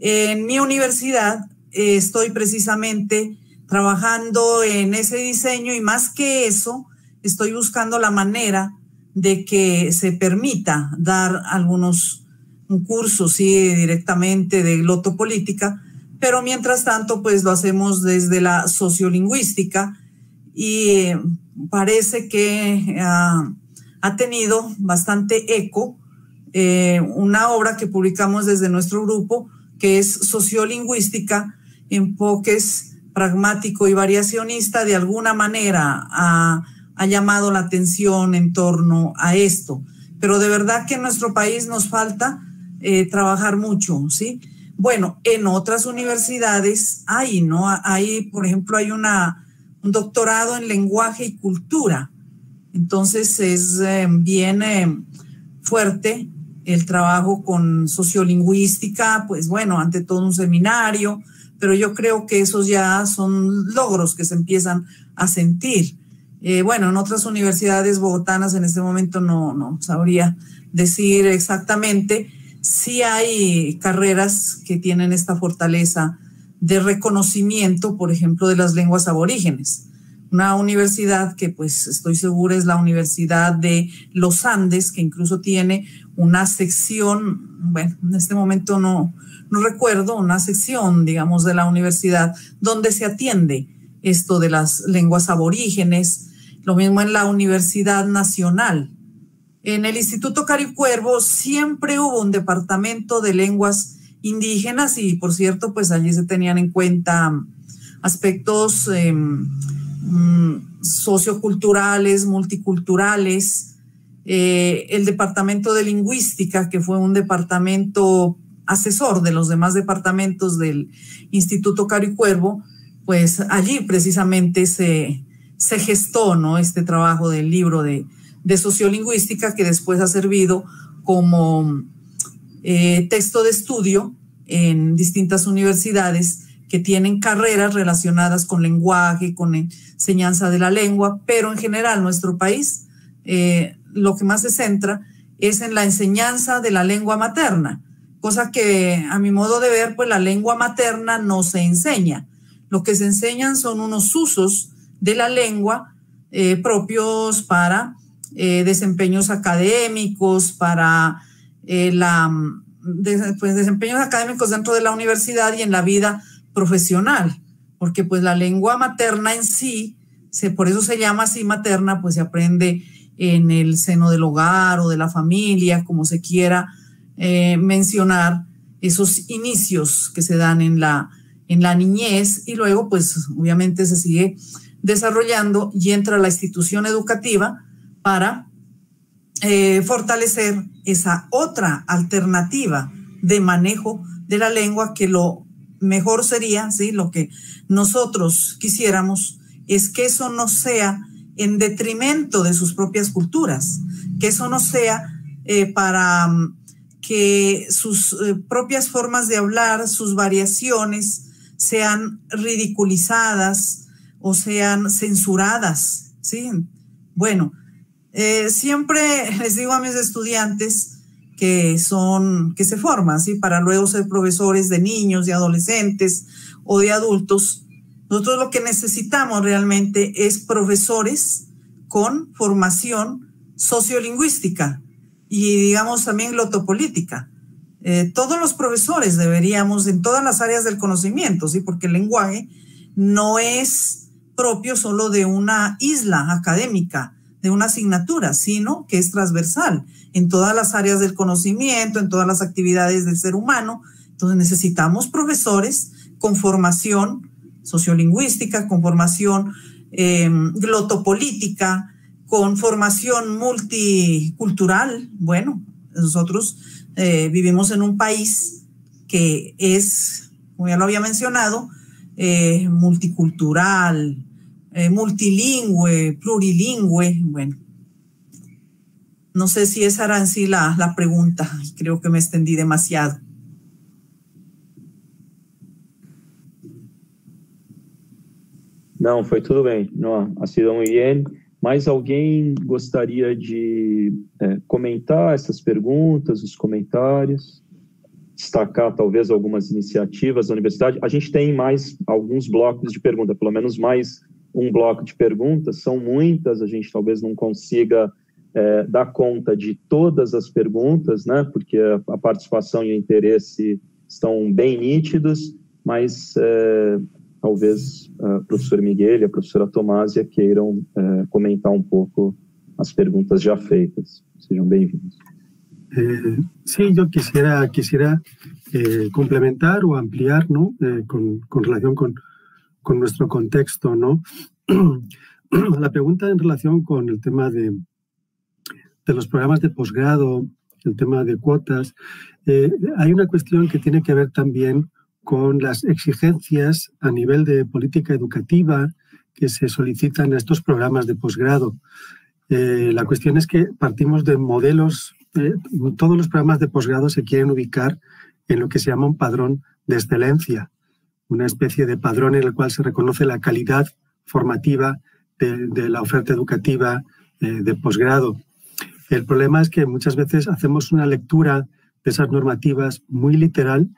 Speaker 3: En mi universidad eh, estoy precisamente trabajando en ese diseño y más que eso, estoy buscando la manera de que se permita dar algunos cursos, sí, directamente de glotopolítica, pero mientras tanto, pues lo hacemos desde la sociolingüística y eh, parece que ah, ha tenido bastante eco eh, una obra que publicamos desde nuestro grupo, que es sociolingüística, enfoques pragmático y variacionista, de alguna manera ha, llamado la atención en torno a esto. Pero de verdad que en nuestro país nos falta eh, trabajar mucho, ¿sí? Bueno, en otras universidades hay, ¿no? Hay, por ejemplo, hay una, un doctorado en lenguaje y cultura. Entonces es eh, bien fuerte el trabajo con sociolingüística, pues bueno, ante todo un seminario, pero yo creo que esos ya son logros que se empiezan a sentir. Eh, bueno, en otras universidades bogotanas en este momento no, no sabría decir exactamente si hay carreras que tienen esta fortaleza de reconocimiento, por ejemplo, de las lenguas aborígenes una universidad que pues estoy segura es la Universidad de los Andes, que incluso tiene una sección, bueno, en este momento no, no recuerdo, una sección, digamos, de la universidad donde se atiende esto de las lenguas aborígenes. lo mismo en la Universidad Nacional. En el Instituto Caricuervo siempre hubo un departamento de lenguas indígenas y, por cierto, pues allí se tenían en cuenta aspectos em, mm, socioculturales, multiculturales. Eh, el departamento de lingüística, que fue un departamento asesor de los demás departamentos del Instituto Caricuervo, pues allí precisamente se, se gestó ¿no? este trabajo del libro de, de sociolingüística que después ha servido como eh, texto de estudio en distintas universidades que tienen carreras relacionadas con lenguaje, con enseñanza de la lengua, pero en general nuestro país eh, lo que más se centra es en la enseñanza de la lengua materna, cosa que a mi modo de ver, pues la lengua materna no se enseña. Lo que se enseñan son unos usos de la lengua eh, propios para desempeños académicos, para eh, la, pues, desempeños académicos dentro de la universidad y en la vida profesional, porque pues la lengua materna en sí, se, por eso se llama así materna, pues se aprende en el seno del hogar o de la familia, como se quiera eh, mencionar, esos inicios que se dan en la, en la niñez y luego pues obviamente se sigue desarrollando y entra la institución educativa para eh, fortalecer esa otra alternativa de manejo de la lengua que lo mejor sería, ¿sí? lo que nosotros quisiéramos es que eso no sea en detrimento de sus propias culturas, que eso no sea eh, para mm, que sus eh, propias formas de hablar, sus variaciones sean ridiculizadas o sean censuradas, ¿sí? Bueno, eh, siempre les digo a mis estudiantes que son, que se forman, ¿sí? Para luego ser profesores de niños, de adolescentes o de adultos. Nosotros lo que necesitamos realmente es profesores con formación sociolingüística y digamos también glotopolítica. Eh, todos los profesores deberíamos, en todas las áreas del conocimiento, ¿sí? Porque el lenguaje no es propio solo de una isla académica, de una asignatura, sino que es transversal en todas las áreas del conocimiento, en todas las actividades del ser humano. Entonces necesitamos profesores con formación sociolingüística, con formación eh, glotopolítica, con formación multicultural. Bueno, nosotros eh, vivimos en un país que es, como ya lo había mencionado, eh, multicultural, eh, multilingüe, plurilingüe, bueno. No sé si esa era en sí la, la pregunta, creo que me extendí demasiado.
Speaker 1: Não, foi tudo bem. Não, sido muito bem. Mais alguém gostaria de é, comentar essas perguntas, os comentários? Destacar talvez algumas iniciativas da universidade. A gente tem mais alguns blocos de pergunta, pelo menos mais um bloco de perguntas, são muitas, a gente talvez não consiga é, dar conta de todas as perguntas, né, porque a, participação e o interesse estão bem nítidos, mas é, talvez o professor Miguel e a professora Tomásia queiram é, comentar um pouco as perguntas já feitas. Sejam bem-vindos.
Speaker 5: Eh, sí, yo quisiera, quisiera eh, complementar o ampliar ¿no? Eh, con, con, relación con, nuestro contexto, ¿no? La pregunta en relación con el tema de, de los programas de posgrado, el tema de cuotas, eh, hay una cuestión que tiene que ver también con las exigencias a nivel de política educativa que se solicitan a estos programas de posgrado. Eh, la cuestión es que partimos de modelos, eh, todos los programas de posgrado se quieren ubicar en lo que se llama un padrón de excelencia una especie de padrón en el cual se reconoce la calidad formativa de, la oferta educativa eh, de posgrado. El problema es que muchas veces hacemos una lectura de esas normativas muy literal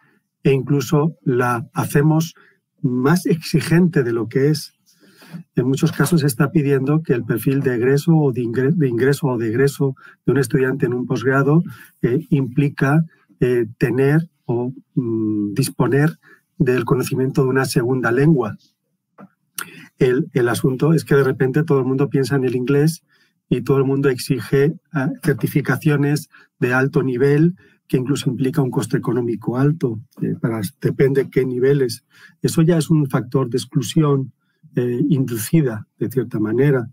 Speaker 5: e incluso la hacemos más exigente de lo que es. En muchos casos se está pidiendo que el perfil de egreso o de ingreso, o de egreso de un estudiante en un posgrado eh, implica eh, tener o mm, disponer del conocimiento de una segunda lengua. el, el, asunto es que de repente todo el mundo piensa en el inglés y todo el mundo exige uh, certificaciones de alto nivel que incluso implica un coste económico alto, eh, para, depende qué niveles. Eso ya es un factor de exclusión eh, inducida, de cierta manera.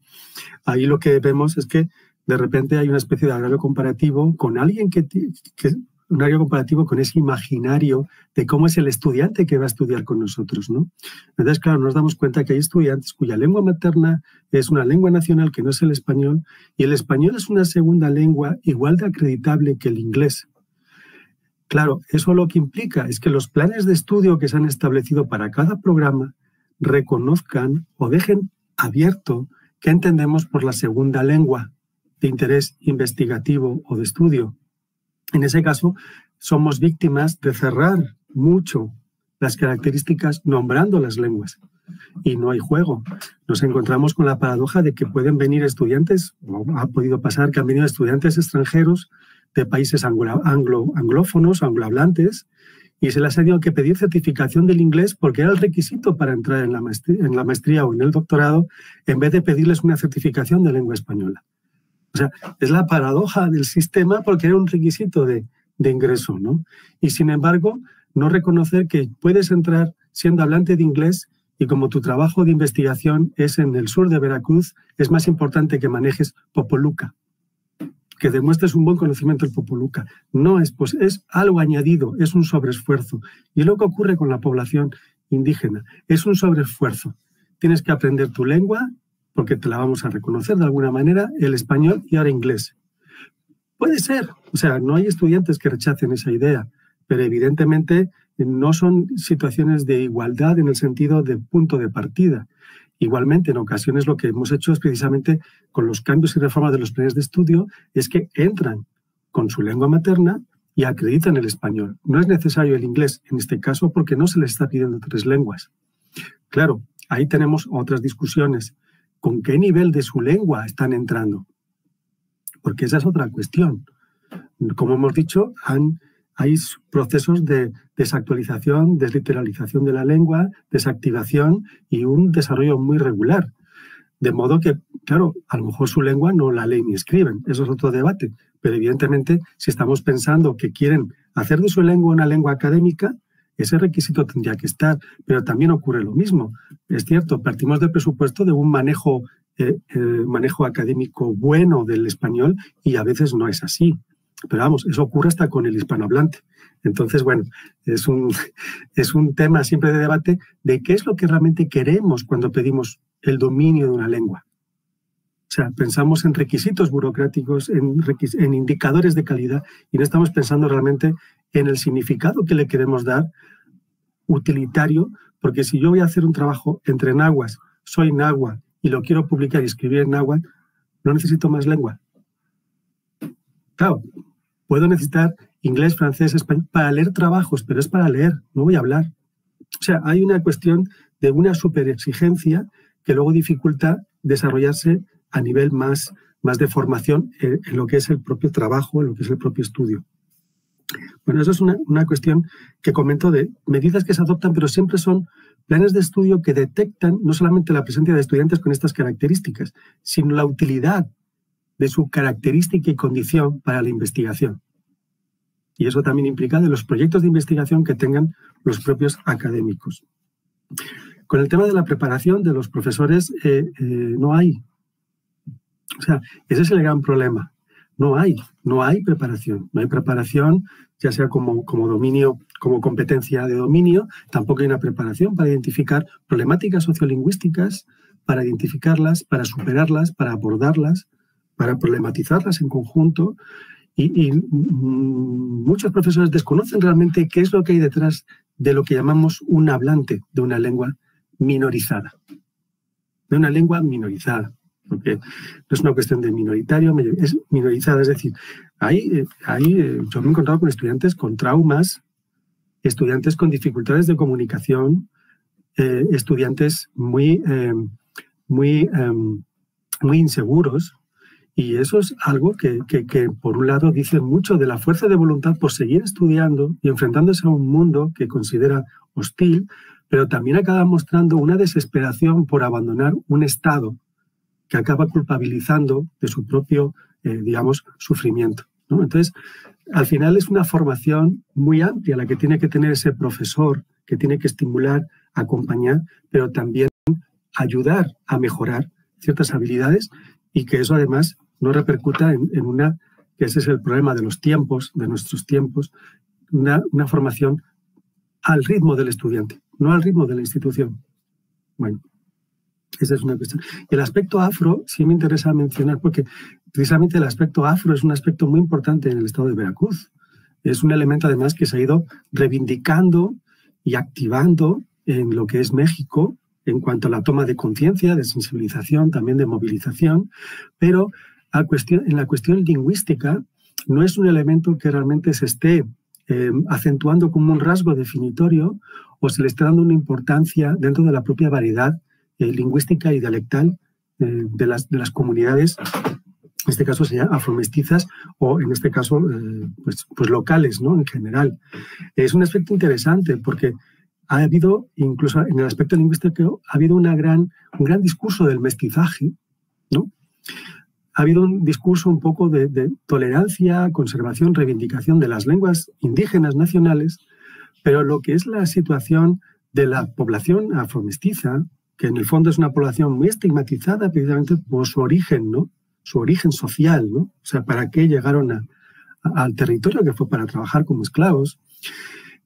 Speaker 5: Ahí lo que vemos es que de repente hay una especie de agrario comparativo con alguien que un agrario comparativo con ese imaginario de cómo es el estudiante que va a estudiar con nosotros, ¿no? Entonces, claro, nos damos cuenta que hay estudiantes cuya lengua materna es una lengua nacional que no es el español y el español es una segunda lengua igual de acreditable que el inglés. Claro, eso lo que implica es que los planes de estudio que se han establecido para cada programa reconozcan o dejen abierto qué entendemos por la segunda lengua de interés investigativo o de estudio. En ese caso, somos víctimas de cerrar mucho las características nombrando las lenguas y no hay juego. Nos encontramos con la paradoja de que pueden venir estudiantes, o ha podido pasar que han venido estudiantes extranjeros de países anglo, anglo, anglófonos, anglohablantes, y se les ha tenido que pedir certificación del inglés porque era el requisito para entrar en la, maestría, en la maestría o en el doctorado, en vez de pedirles una certificación de lengua española. O sea, es la paradoja del sistema porque era un requisito de, de ingreso, ¿no? Y sin embargo, no reconocer que puedes entrar siendo hablante de inglés y como tu trabajo de investigación es en el sur de Veracruz, es más importante que manejes Popoluca que demuestres un buen conocimiento del Popoluca. No es, pues es algo añadido, es un sobreesfuerzo. Y lo que ocurre con la población indígena es un sobreesfuerzo. Tienes que aprender tu lengua, porque te la vamos a reconocer de alguna manera, el español y ahora inglés. Puede ser, o sea, no hay estudiantes que rechacen esa idea, pero evidentemente no son situaciones de igualdad en el sentido de punto de partida. Igualmente, en ocasiones lo que hemos hecho es precisamente con los cambios y reformas de los planes de estudio, es que entran con su lengua materna y acreditan el español. No es necesario el inglés en este caso porque no se les está pidiendo tres lenguas. Claro, ahí tenemos otras discusiones. ¿Con qué nivel de su lengua están entrando? Porque esa es otra cuestión. Como hemos dicho, hay procesos de desactualización, desliteralización de la lengua, desactivación y un desarrollo muy regular. De modo que, claro, a lo mejor su lengua no la leen ni escriben, eso es otro debate, pero evidentemente si estamos pensando que quieren hacer de su lengua una lengua académica, ese requisito tendría que estar, pero también ocurre lo mismo. Es cierto, partimos del presupuesto de un manejo, eh, eh, manejo académico bueno del español y a veces no es así. Pero vamos, eso ocurre hasta con el hispanohablante. Entonces, bueno, es un, es un tema siempre de debate de qué es lo que realmente queremos cuando pedimos el dominio de una lengua. Sea, pensamos en requisitos burocráticos, en, en indicadores de calidad y no estamos pensando realmente en el significado que le queremos dar utilitario, porque si yo voy a hacer un trabajo entre nahuas, soy nahua y lo quiero publicar y escribir en náhuatl, no necesito más lengua. Claro, Puedo necesitar inglés, francés, español para leer trabajos, pero es para leer, no voy a hablar. O sea, hay una cuestión de una superexigencia que luego dificulta desarrollarse a nivel más, más de formación en, lo que es el propio trabajo, en lo que es el propio estudio. Bueno, eso es una, una cuestión que comento de medidas que se adoptan, pero siempre son planes de estudio que detectan no solamente la presencia de estudiantes con estas características, sino la utilidad de su característica y condición para la investigación. Y eso también implica de los proyectos de investigación que tengan los propios académicos. Con el tema de la preparación de los profesores, eh, eh, no hay. O sea, ese es el gran problema. No hay, no hay preparación. No hay preparación, ya sea como, como dominio, como competencia de dominio, tampoco hay una preparación para identificar problemáticas sociolingüísticas, para identificarlas, para superarlas, para abordarlas para problematizarlas en conjunto y, mm, muchos profesores desconocen realmente qué es lo que hay detrás de lo que llamamos un hablante de una lengua minorizada, de una lengua minorizada, porque no es una cuestión de minoritario, es minorizada, es decir, hay, hay, eh, yo me he encontrado con estudiantes con traumas, estudiantes con dificultades de comunicación, eh, estudiantes muy, eh, muy, muy inseguros, y eso es algo que, por un lado, dice mucho de la fuerza de voluntad por seguir estudiando y enfrentándose a un mundo que considera hostil, pero también acaba mostrando una desesperación por abandonar un Estado que acaba culpabilizando de su propio, eh, digamos, sufrimiento. Entonces, al final es una formación muy amplia la que tiene que tener ese profesor, que tiene que estimular, acompañar, pero también ayudar a mejorar ciertas habilidades y que eso además no repercuta en, una, que ese es el problema de los tiempos, de nuestros tiempos, una, una formación al ritmo del estudiante, no al ritmo de la institución. Bueno, esa es una cuestión. El aspecto afro sí me interesa mencionar porque precisamente el aspecto afro es un aspecto muy importante en el estado de Veracruz. Es un elemento además que se ha ido reivindicando y activando en lo que es México en cuanto a la toma de conciencia, de sensibilización, también de movilización, pero en la cuestión lingüística no es un elemento que realmente se esté eh, acentuando como un rasgo definitorio o se le esté dando una importancia dentro de la propia variedad lingüística y dialectal eh, de, las, de las comunidades, en este caso serían afromestizas o en este caso pues, pues, locales ¿no? en general. Es un aspecto interesante porque ha habido, incluso en el aspecto lingüístico, ha habido una gran, un gran discurso del mestizaje, ¿no? Ha habido un discurso un poco de, tolerancia, conservación, reivindicación de las lenguas indígenas nacionales, pero lo que es la situación de la población afromestiza, que en el fondo es una población muy estigmatizada precisamente por su origen, ¿no? Su origen social, ¿no? O sea, ¿para qué llegaron al territorio que fue para trabajar como esclavos?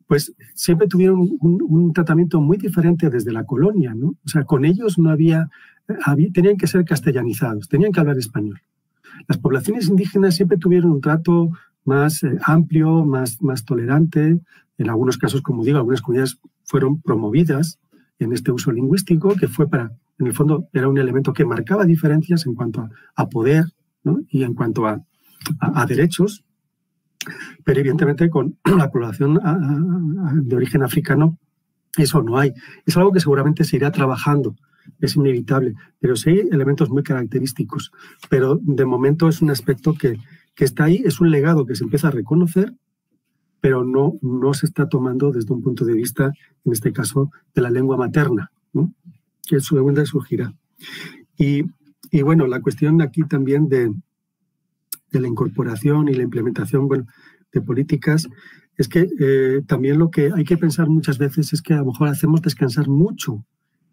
Speaker 5: pues siempre tuvieron un, tratamiento muy diferente desde la colonia, ¿no? O sea, con ellos no había, tenían que ser castellanizados, tenían que hablar español. Las poblaciones indígenas siempre tuvieron un trato más eh, amplio, más, más tolerante. En algunos casos, como digo, algunas comunidades fueron promovidas en este uso lingüístico, que fue para, en el fondo, era un elemento que marcaba diferencias en cuanto a, poder y en cuanto a, a derechos pero evidentemente con la población de origen africano eso no hay. Es algo que seguramente se irá trabajando, es inevitable, pero sí hay elementos muy característicos. Pero de momento es un aspecto que, que está ahí, es un legado que se empieza a reconocer, pero no, no se está tomando desde un punto de vista, en este caso, de la lengua materna, ¿no? que segunda surgirá. Y, y bueno, la cuestión aquí también de, de la incorporación y la implementación bueno, de políticas, es que eh, también lo que hay que pensar muchas veces es que a lo mejor hacemos descansar mucho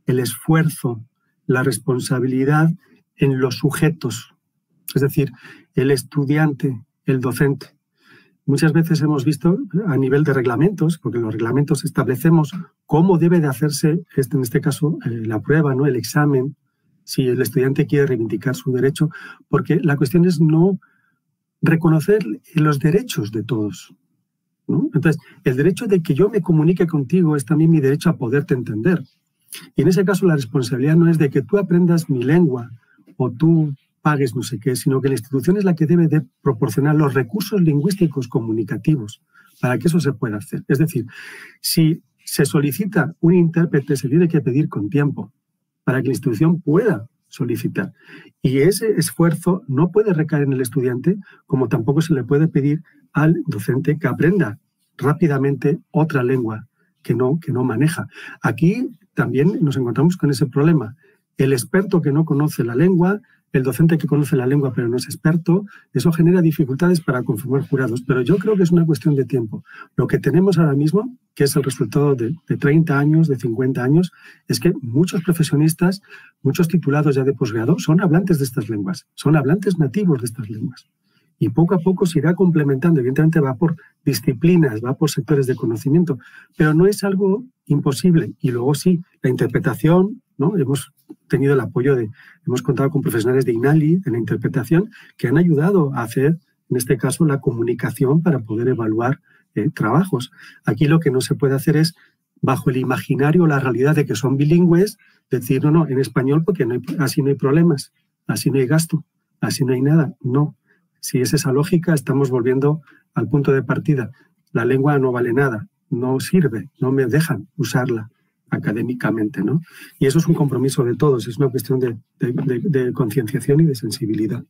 Speaker 5: el esfuerzo, la responsabilidad en los sujetos, es decir, el estudiante, el docente. Muchas veces hemos visto a nivel de reglamentos, porque los reglamentos establecemos cómo debe de hacerse, en este caso, eh, la prueba, ¿no? el examen, si el estudiante quiere reivindicar su derecho, porque la cuestión es no reconocer los derechos de todos. Entonces, el derecho de que yo me comunique contigo es también mi derecho a poderte entender. Y en ese caso la responsabilidad no es de que tú aprendas mi lengua o tú pagues no sé qué, sino que la institución es la que debe de proporcionar los recursos lingüísticos comunicativos para que eso se pueda hacer. Es decir, si se solicita un intérprete, se tiene que pedir con tiempo para que la institución pueda solicitar. Y ese esfuerzo no puede recaer en el estudiante, como tampoco se le puede pedir al docente que aprenda rápidamente otra lengua que no, que no maneja. Aquí también nos encontramos con ese problema. El experto que no conoce la lengua el docente que conoce la lengua pero no es experto, eso genera dificultades para conformar jurados. Pero yo creo que es una cuestión de tiempo. Lo que tenemos ahora mismo, que es el resultado de, 30 años, de 50 años, es que muchos profesionistas, muchos titulados ya de posgrado, son hablantes de estas lenguas, son hablantes nativos de estas lenguas. Y poco a poco se irá complementando. Evidentemente va por disciplinas, va por sectores de conocimiento, pero no es algo imposible. Y luego sí, la interpretación, ¿no? Hemos tenido el apoyo de, hemos contado con profesionales de INALI en la interpretación que han ayudado a hacer, en este caso, la comunicación para poder evaluar eh, trabajos. Aquí lo que no se puede hacer es, bajo el imaginario, la realidad de que son bilingües, decir, no, no, en español porque no así no hay problemas, así no hay gasto, así no hay nada. No. Si es esa lógica, estamos volviendo al punto de partida. La lengua no vale nada, no sirve, no me dejan usarla académicamente, ¿no? Y eso es un compromiso de todos, es una cuestión de, concienciación y de sensibilidad.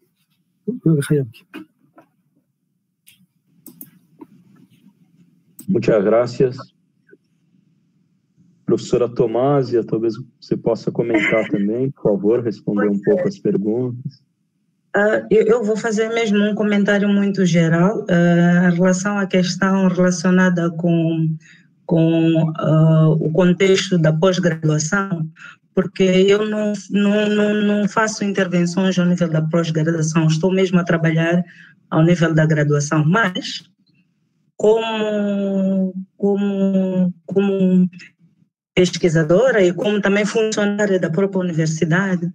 Speaker 1: Muchas gracias. Professora Tomásia, talvez você possa comentar também, por favor, responder um pouco as perguntas.
Speaker 4: Uh, eu, vou fazer mesmo um comentário muito geral uh, em relação à questão relacionada com, com uh, o contexto da pós-graduação, porque eu não, não, não, não faço intervenções ao nível da pós-graduação, estou mesmo a trabalhar ao nível da graduação, mas como, como, como pesquisadora e como também funcionária da própria universidade,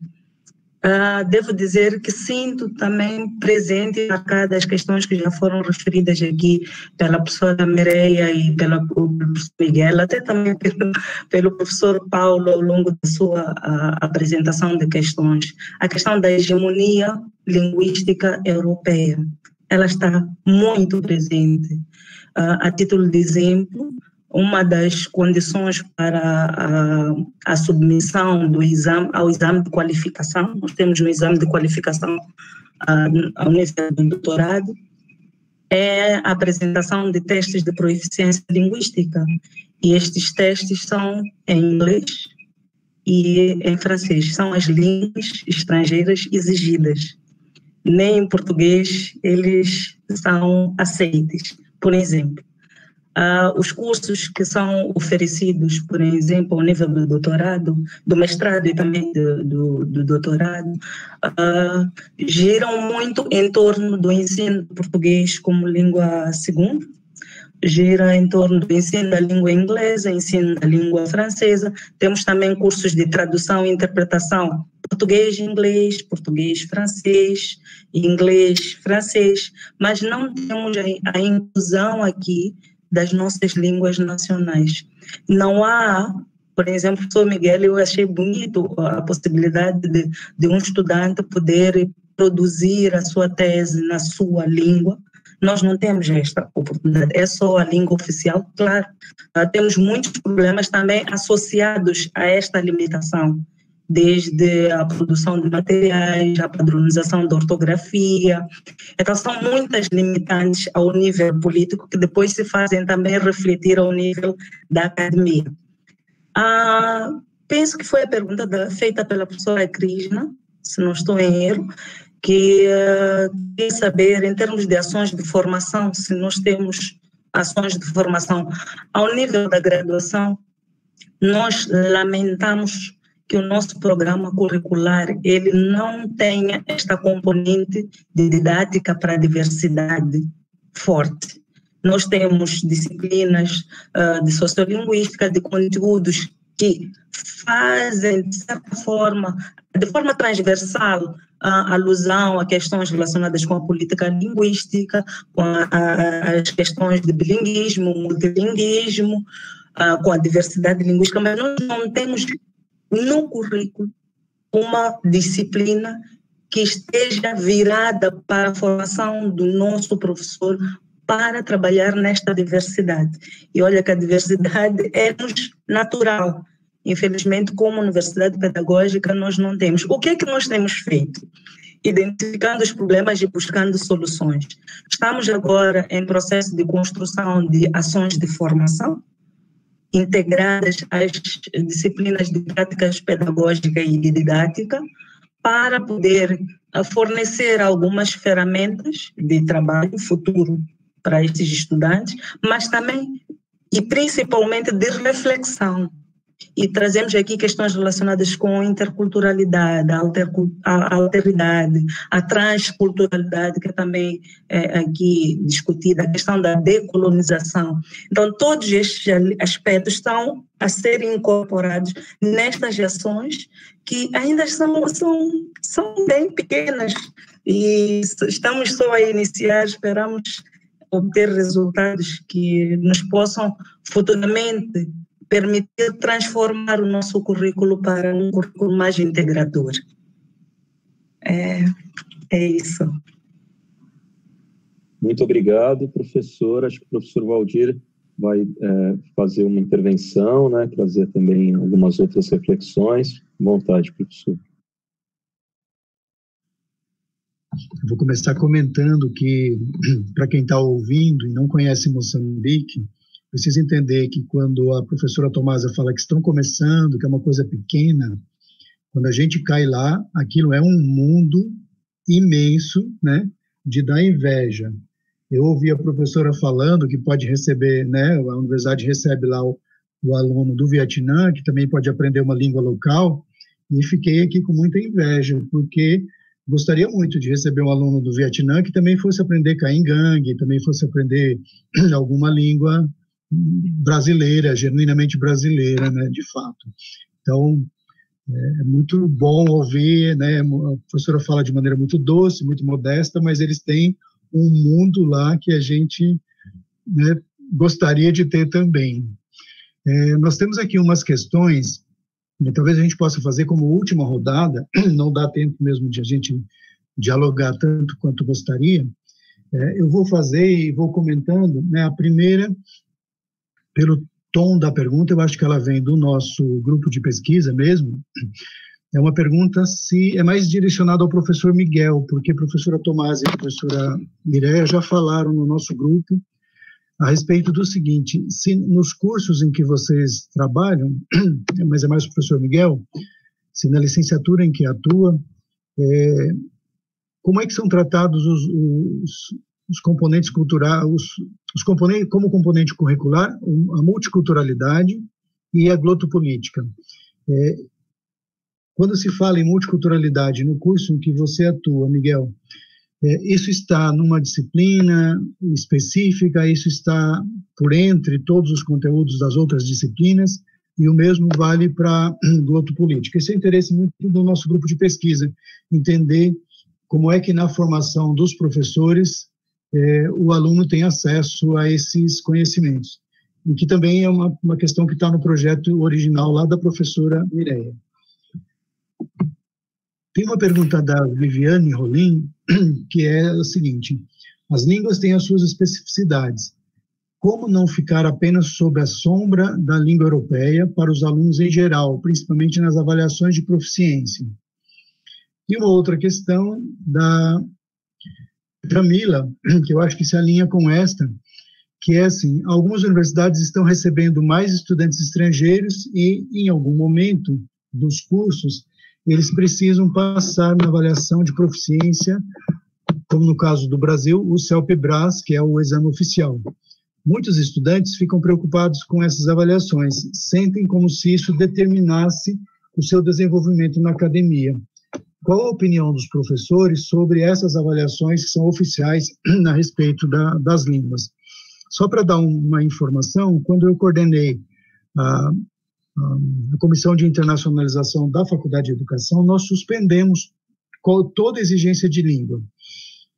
Speaker 4: Uh, devo dizer que sinto também presente marcada as questões que já foram referidas aqui pela professora Mireia e pela professor Miguel, até também pelo, pelo professor Paulo ao longo da sua uh, apresentação de questões. A questão da hegemonia linguística europeia, ela está muito presente. Uh, a título de exemplo, uma das condições para a, a, submissão do exame ao exame de qualificação, nós temos um exame de qualificação uh, ao nível do doutorado, é a apresentação de testes de proficiência linguística. E estes testes são em inglês e em francês, são as línguas estrangeiras exigidas. Nem em português eles são aceitos. Por exemplo, Uh, os cursos que são oferecidos, por exemplo, ao nível do doutorado, do mestrado e também do, do, do doutorado, uh, giram muito em torno do ensino português como língua segunda, gira em torno do ensino da língua inglesa, ensino da língua francesa. Temos também cursos de tradução e interpretação português-inglês, português-francês, inglês-francês, mas não temos a inclusão aqui das nossas línguas nacionais. Não há, por exemplo, professor Miguel, eu achei bonito a possibilidade de, de um estudante poder produzir a sua tese na sua língua, nós não temos esta oportunidade, é só a língua oficial, claro. Temos muitos problemas também associados a esta limitação desde a produção de materiais, a padronização da ortografia. Então, são muitas limitantes ao nível político que depois se fazem também refletir ao nível da academia. Ah, penso que foi a pergunta da, feita pela professora Krishna, se não estou em erro, que uh, quer saber, em termos de ações de formação, se nós temos ações de formação ao nível da graduação, nós lamentamos que o nosso programa curricular ele não tenha esta componente de didática para a diversidade forte. Nós temos disciplinas uh, de sociolinguística, de conteúdos que fazem, de certa forma, de forma transversal, a alusão a questões relacionadas com a política linguística, com a, a, as questões de bilinguismo, multilinguismo, uh, com a diversidade linguística, mas nós não temos no currículo uma disciplina que esteja virada para a formação do nosso professor para trabalhar nesta diversidade. E olha que a diversidade é-nos natural. Infelizmente, como universidade pedagógica, nós não temos. O que é que nós temos feito? Identificando os problemas e buscando soluções. Estamos agora em processo de construção de ações de formação, integradas às disciplinas de práticas pedagógica e didática, para poder eh, fornecer algumas ferramentas de trabalho futuro para esses estudantes, mas também e principalmente de reflexão e trazemos aqui questões relacionadas com a interculturalidade, a, a alteridade, a transculturalidade, que é também é aqui discutida, a questão da decolonização. Então, todos estes aspectos estão a ser incorporados nestas ações que ainda são, são, são bem pequenas e estamos só a iniciar, esperamos obter resultados que nos possam futuramente permitir transformar o nosso currículo para um currículo mais integrador. É, é isso.
Speaker 1: Muito obrigado, professor. Acho que o professor Valdir vai é, fazer uma intervenção, né, trazer também algumas outras reflexões. Boa vontade, professor.
Speaker 2: Vou começar comentando que, para quem está ouvindo e não conhece Moçambique, precisa entender que quando a professora Tomasa fala que estão começando, que é uma coisa pequena, quando a gente cai lá, aquilo é um mundo imenso, né, de dar inveja. Eu ouvi a professora falando que pode receber, né, a universidade recebe lá o, o aluno do Vietnã, que também pode aprender uma língua local, e fiquei aqui com muita inveja, porque gostaria muito de receber um aluno do Vietnã que também fosse aprender Caingang, também fosse aprender alguma língua brasileira, genuinamente brasileira, né, de fato. Então, é, é muito bom ouvir, né, a professora fala de maneira muito doce, muito modesta, mas eles têm um mundo lá que a gente né, gostaria de ter também. É, nós temos aqui umas questões e talvez a gente possa fazer como última rodada, não dá tempo mesmo de a gente dialogar tanto quanto gostaria. É, eu vou fazer e vou comentando. Né, a primeira, pelo tom da pergunta, eu acho que ela vem do nosso grupo de pesquisa mesmo. É uma pergunta se é mais direcionada ao professor Miguel, porque a professora Tomás e a professora Mireia já falaram no nosso grupo a respeito do seguinte: se nos cursos em que vocês trabalham, mas é mais o professor Miguel, se na licenciatura em que atua, é, como é que são tratados os, os, os componentes culturais, os, os, componentes, como componente curricular, a multiculturalidade e a glotopolítica? É, quando se fala em multiculturalidade no curso em que você atua, Miguel, é, isso está numa disciplina específica, isso está por entre todos os conteúdos das outras disciplinas, e o mesmo vale para glotopolítica. Esse é o interesse muito do nosso grupo de pesquisa, entender como é que na formação dos professores é, o aluno tem acesso a esses conhecimentos, e que também é uma, uma questão que está no projeto original lá da professora Mireia. Tem uma pergunta da Viviane Rolim, que é o seguinte: as línguas têm as suas especificidades. Como não ficar apenas sob a sombra da língua europeia para os alunos em geral, principalmente nas avaliações de proficiência? E uma outra questão da Camila, que eu acho que se alinha com esta, que é assim: algumas universidades estão recebendo mais estudantes estrangeiros e, em algum momento dos cursos, eles precisam passar na avaliação de proficiência, como no caso do Brasil, o CELPE-BRAS, que é o exame oficial. Muitos estudantes ficam preocupados com essas avaliações, sentem como se isso determinasse o seu desenvolvimento na academia. Qual a opinião dos professores sobre essas avaliações que são oficiais a respeito da, das línguas? Só para dar uma informação, quando eu coordenei a, a Comissão de Internacionalização da Faculdade de Educação, nós suspendemos toda exigência de língua.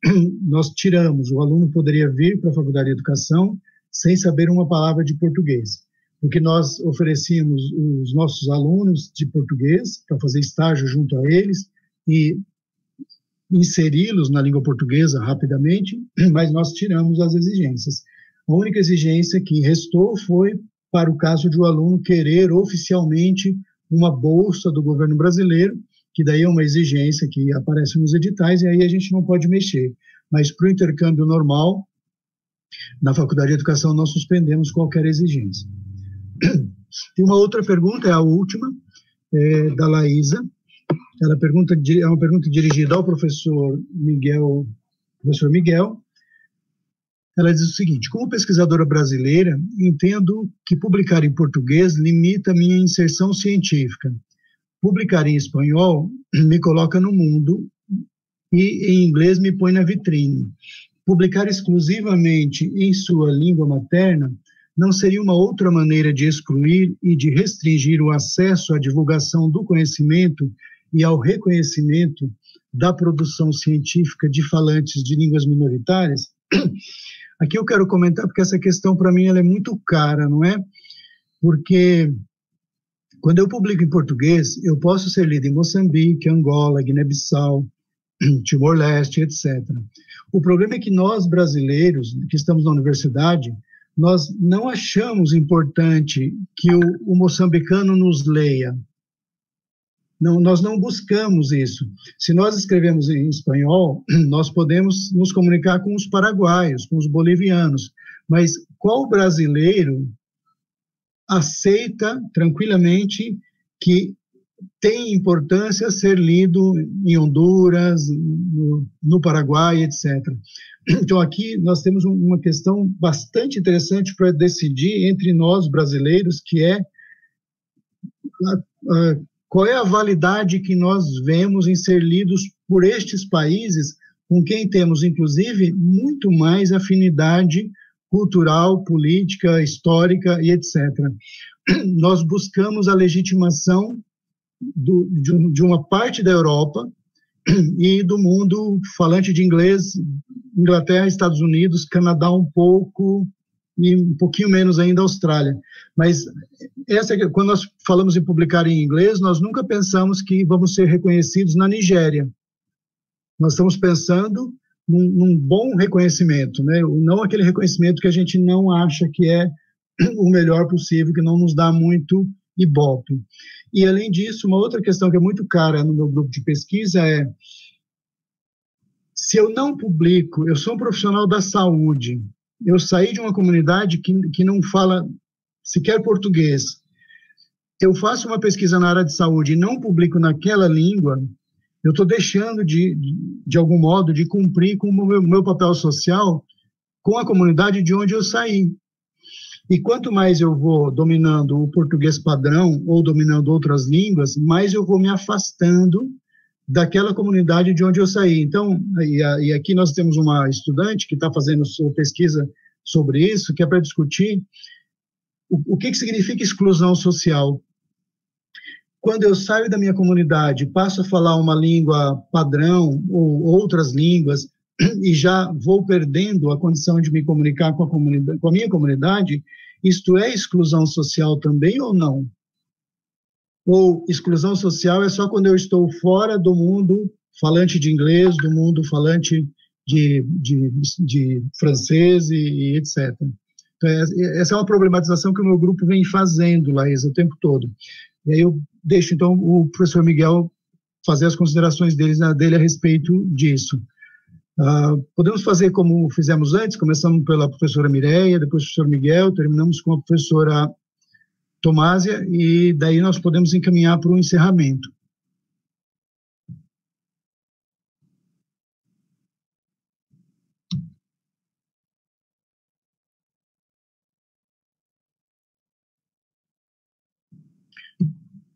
Speaker 2: Nós tiramos, o aluno poderia vir para a Faculdade de Educação sem saber uma palavra de português, porque nós oferecíamos os nossos alunos de português para fazer estágio junto a eles e inseri-los na língua portuguesa rapidamente, mas nós tiramos as exigências. A única exigência que restou foi para o caso de o aluno querer oficialmente uma bolsa do governo brasileiro, que daí é uma exigência que aparece nos editais e aí a gente não pode mexer. Mas para o intercâmbio normal, na Faculdade de Educação nós suspendemos qualquer exigência. Tem uma outra pergunta, é a última, é, da Laísa. Pergunta, é uma pergunta dirigida ao professor Miguel, professor Miguel, ela diz o seguinte: como pesquisadora brasileira, entendo que publicar em português limita minha inserção científica. Publicar em espanhol me coloca no mundo e em inglês me põe na vitrine. Publicar exclusivamente em sua língua materna não seria uma outra maneira de excluir e de restringir o acesso à divulgação do conhecimento e ao reconhecimento da produção científica de falantes de línguas minoritárias? Aqui eu quero comentar porque essa questão para mim ela é muito cara, não é? Porque quando eu publico em português, eu posso ser lido em Moçambique, Angola, Guiné-Bissau, Timor-Leste, etc. O problema é que nós brasileiros que estamos na universidade, nós não achamos importante que o, o moçambicano nos leia. Não, nós não buscamos isso. Se nós escrevemos em espanhol, nós podemos nos comunicar com os paraguaios, com os bolivianos, mas qual brasileiro aceita tranquilamente que tem importância ser lido em Honduras, no, no Paraguai, etc. Então, aqui nós temos uma questão bastante interessante para decidir entre nós brasileiros, que é qual é a validade que nós vemos em ser lidos por estes países, com quem temos, inclusive, muito mais afinidade cultural, política, histórica e etc. Nós buscamos a legitimação do, de, de uma parte da Europa e do mundo falante de inglês, Inglaterra, Estados Unidos, Canadá um pouco e um pouquinho menos ainda Austrália. Mas essa é quando nós falamos em publicar em inglês, nós nunca pensamos que vamos ser reconhecidos na Nigéria. Nós estamos pensando num, num bom reconhecimento, né? Não aquele reconhecimento que a gente não acha que é o melhor possível, que não nos dá muito ibope. E, além disso, uma outra questão que é muito cara no meu grupo de pesquisa é se eu não publico, eu sou um profissional da saúde, eu saí de uma comunidade que, que não fala sequer português, eu faço uma pesquisa na área de saúde e não publico naquela língua, eu estou deixando de, de algum modo, de cumprir com o meu, meu papel social com a comunidade de onde eu saí. E quanto mais eu vou dominando o português padrão ou dominando outras línguas, mais eu vou me afastando daquela comunidade de onde eu saí. Então, e, a, e aqui nós temos uma estudante que está fazendo sua pesquisa sobre isso, que é para discutir o, o que, que significa exclusão social. Quando eu saio da minha comunidade, passo a falar uma língua padrão ou outras línguas, e já vou perdendo a condição de me comunicar com a, comunidade, com a minha comunidade, isto é exclusão social também ou não? Ou exclusão social é só quando eu estou fora do mundo falante de inglês, do mundo falante de, de, de francês e, e etc. Então, é, essa é uma problematização que o meu grupo vem fazendo, Laís, o tempo todo. E aí eu deixo, então, o professor Miguel fazer as considerações dele, dele a respeito disso. Uh, podemos fazer como fizemos antes, começamos pela professora Mireia, depois o professor Miguel, terminamos com a professora Tomásia, e daí nós podemos encaminhar para o encerramento.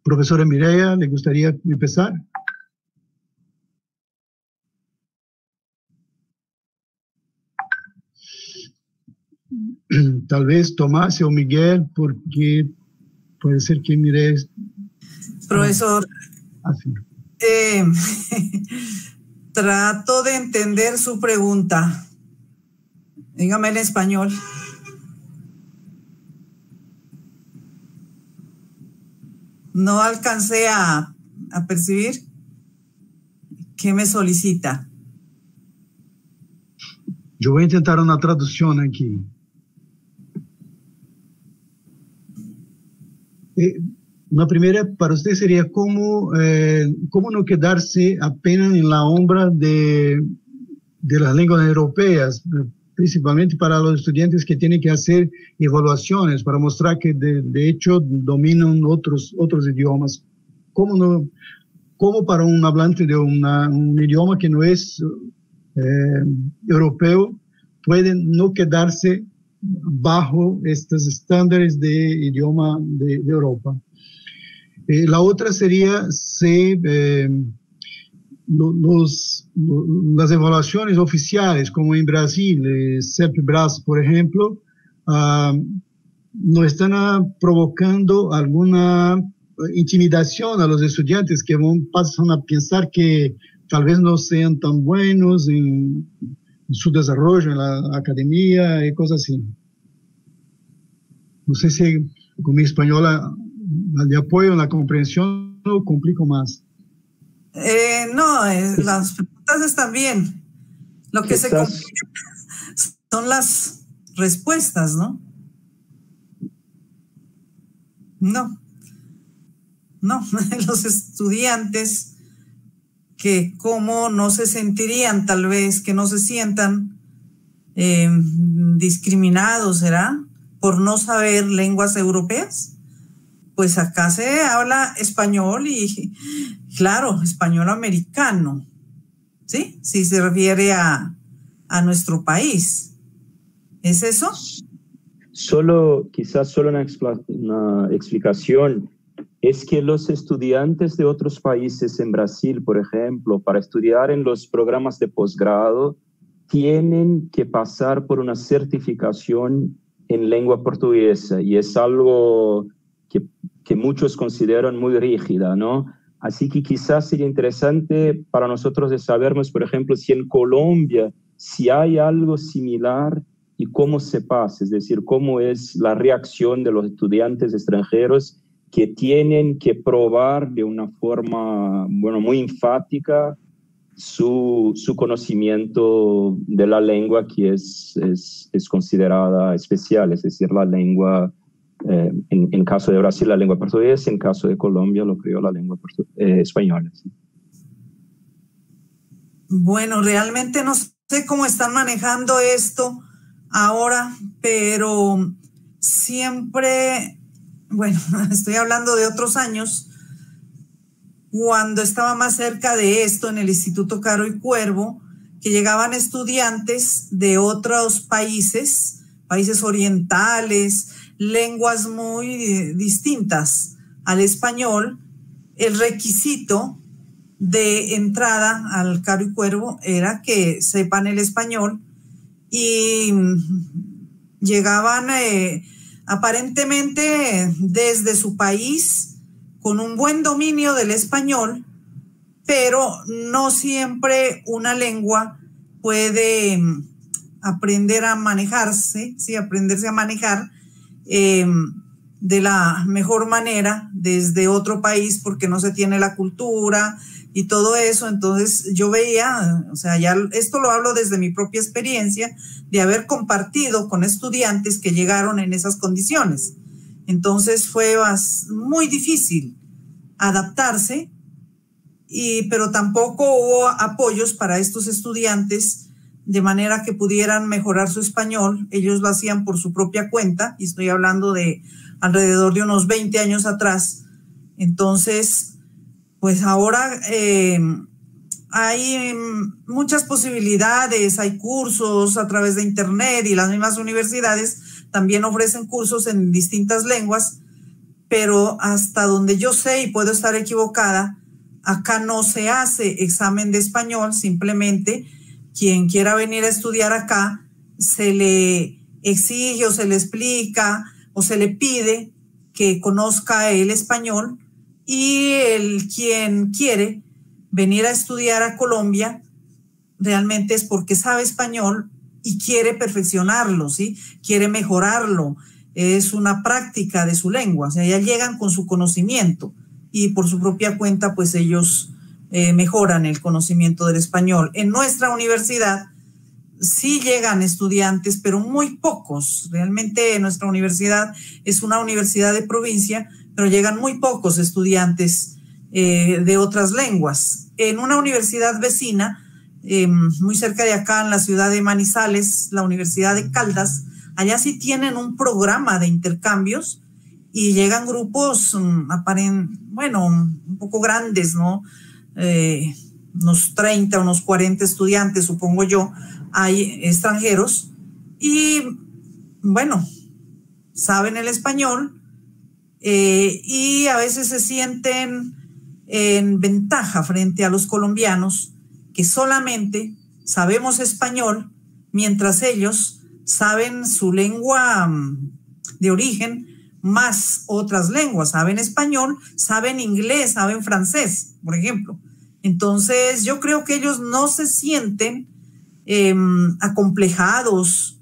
Speaker 2: Professora Mireia, ¿le gustaría empezar? tal vez Tomás o Miguel, porque puede ser que mire.
Speaker 3: Profesor, ah, eh, trato de entender su pregunta. Dígame en español. No alcancé a, a percibir qué me solicita.
Speaker 2: Yo voy a intentar una traducción aquí. Una primera para usted sería cómo, eh, cómo no quedarse apenas en la sombra de, de las europeas, principalmente para los estudiantes que tienen que hacer evaluaciones para mostrar que de, de hecho dominan otros, otros idiomas. ¿Cómo, no, cómo para un hablante de un idioma que no es eh, europeo puede no quedarse bajo estos estándares de idioma de, Europa. Eh, la otra sería si eh, los, las evaluaciones oficiales, como en Brasil, eh, CEPBRAS, por ejemplo, uh, no están uh, provocando alguna intimidación a los estudiantes que van, pasan a pensar que tal vez no sean tan buenos en, su desarrollo en la academia y cosas así. No sé si con mi española de apoyo en la comprensión o complico más.
Speaker 3: Eh, no, eh, las preguntas están bien. Lo que se complica son las respuestas, ¿no? No. ¿no? Los estudiantes que cómo no se sentirían tal vez, que no se sientan eh, discriminados, ¿será? Por no saber lenguas europeas. Pues acá se habla español y, claro, español americano, ¿sí? Si se refiere a, a nuestro país. ¿Es eso?
Speaker 1: Solo, quizás solo una, una explicación es que los estudiantes de otros países en Brasil, por ejemplo, para estudiar en los programas de posgrado, tienen que pasar por una certificación en lengua portuguesa y es algo que, que muchos consideran muy rígida, ¿no? Así que quizás sería interesante para nosotros de sabernos, por ejemplo, si en Colombia, si hay algo similar y cómo se pasa, es decir, cómo es la reacción de los estudiantes extranjeros que tienen que probar de una forma, bueno, muy enfática su, su conocimiento de la lengua que es, es, es, considerada especial, es decir, la lengua, eh, en, en, caso de Brasil, la lengua portuguesa, en caso de Colombia, lo creo, la lengua eh, española. ¿sí?
Speaker 3: Bueno, realmente no sé cómo están manejando esto ahora, pero siempre bueno, estoy hablando de otros años, cuando estaba más cerca de esto en el Instituto Caro y Cuervo, que llegaban estudiantes de otros países, países orientales, lenguas muy distintas al español, el requisito de entrada al Caro y Cuervo era que sepan el español y llegaban eh, aparentemente desde su país con un buen dominio del español, pero no siempre una lengua puede mm, aprender a manejarse, sí, aprenderse a manejar eh, de la mejor manera desde otro país porque no se tiene la cultura y todo eso. Entonces yo veía, o sea, ya esto lo hablo desde mi propia experiencia de haber compartido con estudiantes que llegaron en esas condiciones. Entonces fue muy difícil adaptarse, y, pero tampoco hubo apoyos para estos estudiantes de manera que pudieran mejorar su español. Ellos lo hacían por su propia cuenta, y estoy hablando de alrededor de unos 20 años atrás. Entonces, pues ahora eh, hay muchas posibilidades, hay cursos a través de Internet y las mismas universidades también ofrecen cursos en distintas lenguas, pero hasta donde yo sé y puedo estar equivocada, acá no se hace examen de español, simplemente quien quiera venir a estudiar acá se le exige o se le explica o se le pide que conozca el español y el quien quiere venir a estudiar a Colombia realmente es porque sabe español y quiere perfeccionarlo, ¿sí? Quiere mejorarlo. Es una práctica de su lengua. O sea, ya llegan con su conocimiento y por su propia cuenta, pues ellos eh, mejoran el conocimiento del español. En nuestra universidad, sí llegan estudiantes, pero muy pocos. Realmente nuestra universidad es una universidad de provincia, pero llegan muy pocos estudiantes eh, de otras lenguas. En una universidad vecina, eh, muy cerca de acá, en la ciudad de Manizales, la Universidad de Caldas, allá sí tienen un programa de intercambios y llegan grupos, um, bueno, un poco grandes, ¿no? Eh, unos 30, unos 40 estudiantes, supongo yo, hay extranjeros y bueno, saben el español eh, y a veces se sienten en ventaja frente a los colombianos que solamente sabemos español mientras ellos saben su lengua mm, de origen más otras lenguas, saben español, saben inglés, saben francés, por ejemplo. Entonces yo creo que ellos no se sienten Em, acomplejados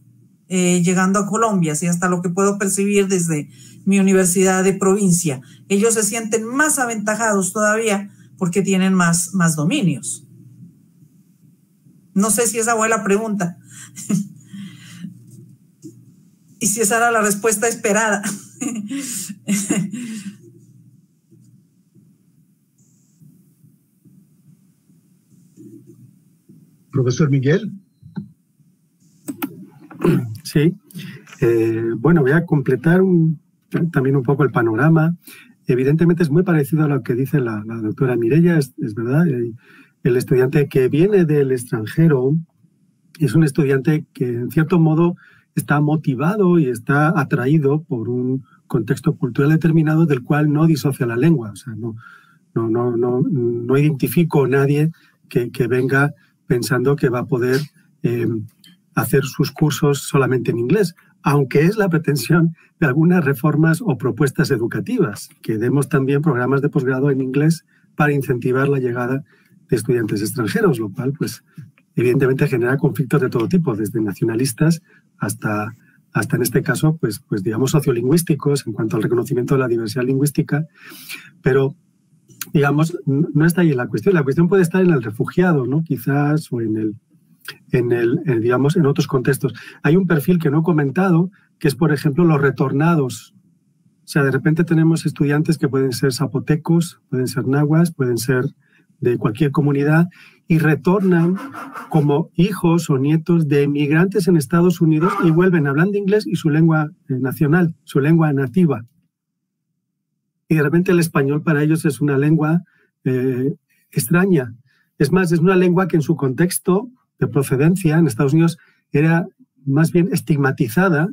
Speaker 3: eh, llegando a Colombia, así hasta lo que puedo percibir desde mi universidad de provincia. Ellos se sienten más aventajados todavía porque tienen más, más dominios. No sé si esa fue la pregunta. y si esa era la respuesta esperada.
Speaker 2: Profesor Miguel.
Speaker 5: Sí, eh, bueno, voy a completar también un poco el panorama. Evidentemente es muy parecido a lo que dice la, doctora Mirella, es, verdad. El, estudiante que viene del extranjero es un estudiante que en cierto modo está motivado y está atraído por un contexto cultural determinado del cual no disocia la lengua. O sea, no, no, no, no, no identifico a nadie que, que, venga pensando que va a poder eh, hacer sus cursos solamente en inglés, aunque es la pretensión de algunas reformas o propuestas educativas, que demos también programas de posgrado en inglés para incentivar la llegada de estudiantes extranjeros, lo cual, pues, evidentemente genera conflictos de todo tipo, desde nacionalistas hasta, hasta en este caso, pues, pues digamos, sociolingüísticos en cuanto al reconocimiento de la diversidad lingüística, pero digamos, no está ahí la cuestión. La cuestión puede estar en el refugiado, ¿no? Quizás, o en el, en el, digamos, en otros contextos. Hay un perfil que no he comentado, que es, por ejemplo, los retornados. O sea, de repente tenemos estudiantes que pueden ser zapotecos, pueden ser nahuas, pueden ser de cualquier comunidad y retornan como hijos o nietos de emigrantes en Estados Unidos y vuelven hablando inglés y su lengua eh, nacional, su lengua nativa. Y de repente el español para ellos es una lengua eh, extraña. Es más, es una lengua que en su contexto de procedencia en Estados Unidos era más bien estigmatizada,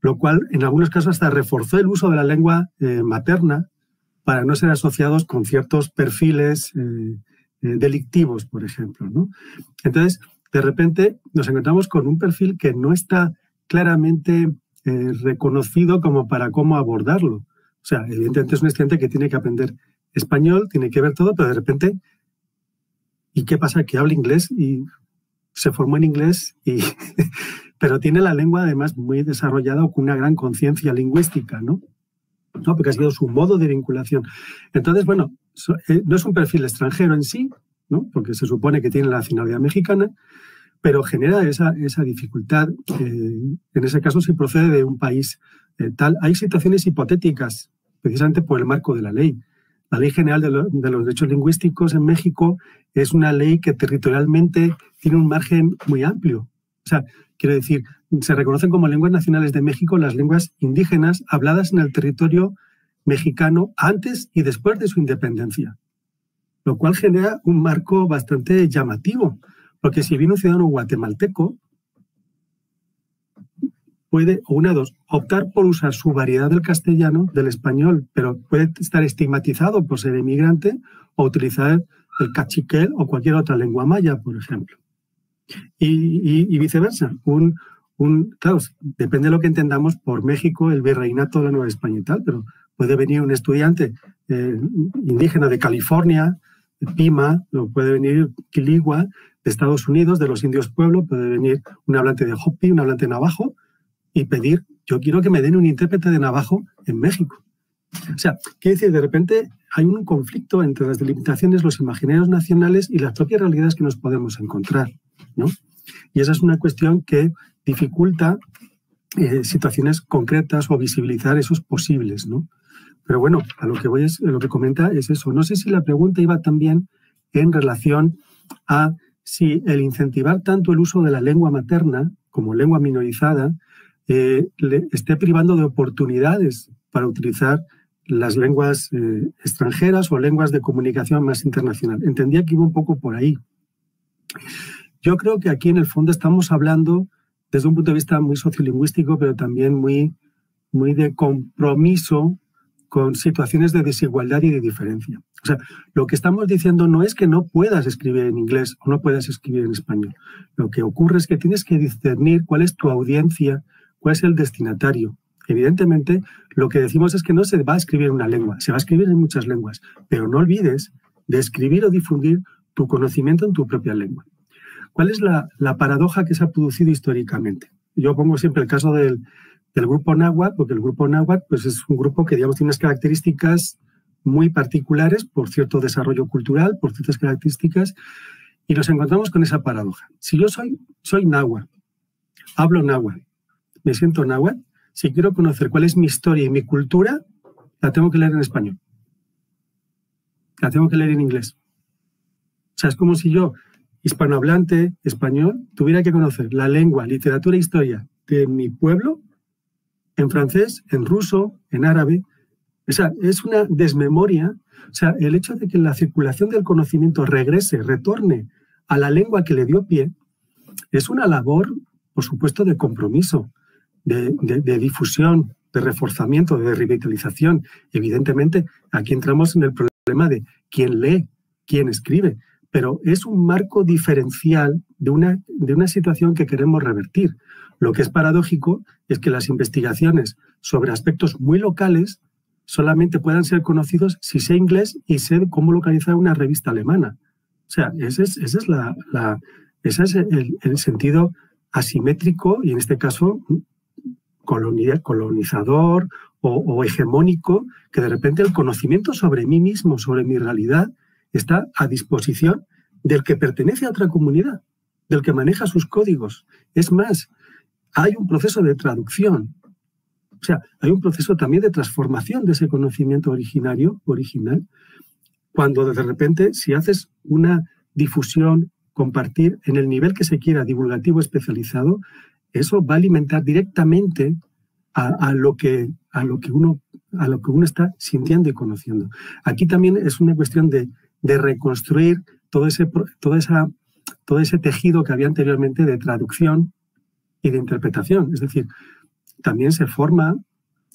Speaker 5: lo cual en algunos casos hasta reforzó el uso de la lengua eh, materna para no ser asociados con ciertos perfiles eh, eh, delictivos, por ejemplo. ¿no? Entonces, de repente nos encontramos con un perfil que no está claramente reconocido como para cómo abordarlo. O sea, evidentemente es un estudiante que tiene que aprender español, tiene que ver todo, pero de repente, ¿y qué pasa? Que habla inglés y se formó en inglés, y, pero tiene la lengua además muy desarrollada o con una gran conciencia lingüística, ¿no? ¿no? Porque ha sido su modo de vinculación. Entonces, bueno, eh, no es un perfil extranjero en sí, ¿no? Porque se supone que tiene la nacionalidad mexicana, pero genera esa, esa dificultad. en ese caso, si procede de un país eh, tal. Hay situaciones hipotéticas, precisamente por el marco de la ley. La Ley General de, los Derechos Lingüísticos en México es una ley que territorialmente tiene un margen muy amplio. O sea, quiero decir, se reconocen como lenguas nacionales de México las lenguas indígenas habladas en el territorio mexicano antes y después de su independencia, lo cual genera un marco bastante llamativo, porque si viene un ciudadano guatemalteco, puede, o una dos, optar por usar su variedad del castellano, del español, pero puede estar estigmatizado por ser inmigrante o utilizar el cachiquel o cualquier otra lengua maya, por ejemplo. Y, viceversa. Un, un, claro, depende de lo que entendamos por México, el virreinato de la Nueva España y tal, pero puede venir un estudiante eh, indígena de California, de Pima, o puede venir Quiligua, de Estados Unidos, de los indios pueblo, puede venir un hablante de Hopi, un hablante de Navajo, y pedir, yo quiero que me den un intérprete de Navajo en México. O sea, quiere decir, de repente hay un conflicto entre las delimitaciones, los imaginarios nacionales y las propias realidades que nos podemos encontrar, ¿no? Y esa es una cuestión que dificulta eh, situaciones concretas o visibilizar esos posibles, ¿no? Pero bueno, a lo que voy es, lo que comenta es eso. No sé si la pregunta iba también en relación a si el incentivar tanto el uso de la lengua materna como lengua minorizada eh, le esté privando de oportunidades para utilizar las lenguas eh, extranjeras o lenguas de comunicación más internacional. Entendía que iba un poco por ahí. Yo creo que aquí en el fondo estamos hablando desde un punto de vista muy sociolingüístico, pero también muy, muy de compromiso con situaciones de desigualdad y de diferencia. O sea, lo que estamos diciendo no es que no puedas escribir en inglés o no puedas escribir en español. Lo que ocurre es que tienes que discernir cuál es tu audiencia, cuál es el destinatario. Evidentemente, lo que decimos es que no se va a escribir en una lengua, se va a escribir en muchas lenguas, pero no olvides de escribir o difundir tu conocimiento en tu propia lengua. ¿Cuál es la, paradoja que se ha producido históricamente? Yo pongo siempre el caso del, grupo náhuatl, porque el grupo náhuatl pues es un grupo que digamos, tiene unas características muy particulares por cierto desarrollo cultural, por ciertas características, y nos encontramos con esa paradoja. Si yo soy, soy náhuatl, hablo náhuatl, me siento náhuatl, si quiero conocer cuál es mi historia y mi cultura, la tengo que leer en español. La tengo que leer en inglés. O sea, es como si yo hispanohablante español tuviera que conocer la lengua, literatura e historia de mi pueblo en francés, en ruso, en árabe. O sea, es una desmemoria. O sea, el hecho de que la circulación del conocimiento regrese, retorne a la lengua que le dio pie, es una labor, por supuesto, de compromiso, de, de difusión, de reforzamiento, de revitalización. Evidentemente, aquí entramos en el problema de quién lee, quién escribe, pero es un marco diferencial de una, de una situación que queremos revertir. Lo que es paradójico es que las investigaciones sobre aspectos muy locales solamente puedan ser conocidos si sé inglés y sé cómo localizar una revista alemana. O sea, ese es, ese es, la, ese es el, el, sentido asimétrico y en este caso colonizador o, hegemónico, que de repente el conocimiento sobre mí mismo, sobre mi realidad, está a disposición del que pertenece a otra comunidad, del que maneja sus códigos. Es más, hay un proceso de traducción. O sea, hay un proceso también de transformación de ese conocimiento originario, original, cuando de repente, si haces una difusión, compartir en el nivel que se quiera, divulgativo especializado, eso va a alimentar directamente a, lo, que, a, lo, que uno, a lo que uno está sintiendo y conociendo. Aquí también es una cuestión de, de reconstruir todo ese, todo, esa, todo ese tejido que había anteriormente de traducción y de interpretación. Es decir, también se forma,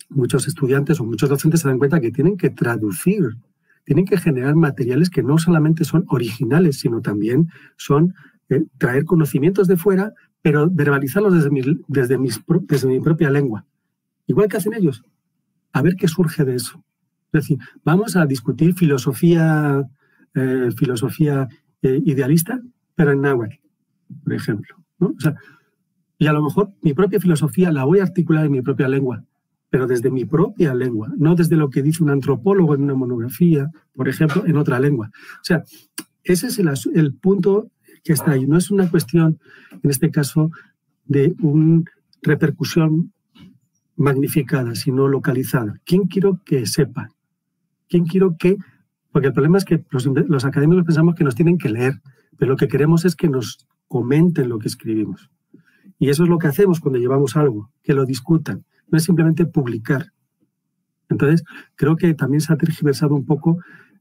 Speaker 5: muchos estudiantes o muchos docentes se dan cuenta que tienen que traducir, tienen que generar materiales que no solamente son originales, sino también son eh, traer conocimientos de fuera, pero verbalizarlos desde mi, desde, mis, desde mi propia lengua. Igual que hacen ellos. A ver qué surge de eso. Es decir, vamos a discutir filosofía, eh, filosofía eh, idealista, pero en náhuatl, por ejemplo. ¿no? O sea, y a lo mejor mi propia filosofía la voy a articular en mi propia lengua, pero desde mi propia lengua, no desde lo que dice un antropólogo en una monografía, por ejemplo, en otra lengua. O sea, ese es el, el punto que está ahí. No es una cuestión, en este caso, de una repercusión magnificada, sino localizada. ¿Quién quiero que sepa? ¿Quién quiero que...? Porque el problema es que los, los académicos pensamos que nos tienen que leer, pero lo que queremos es que nos comenten lo que escribimos. Y eso es lo que hacemos cuando llevamos algo, que lo discutan. No es simplemente publicar. Entonces, creo que también se ha tergiversado un poco,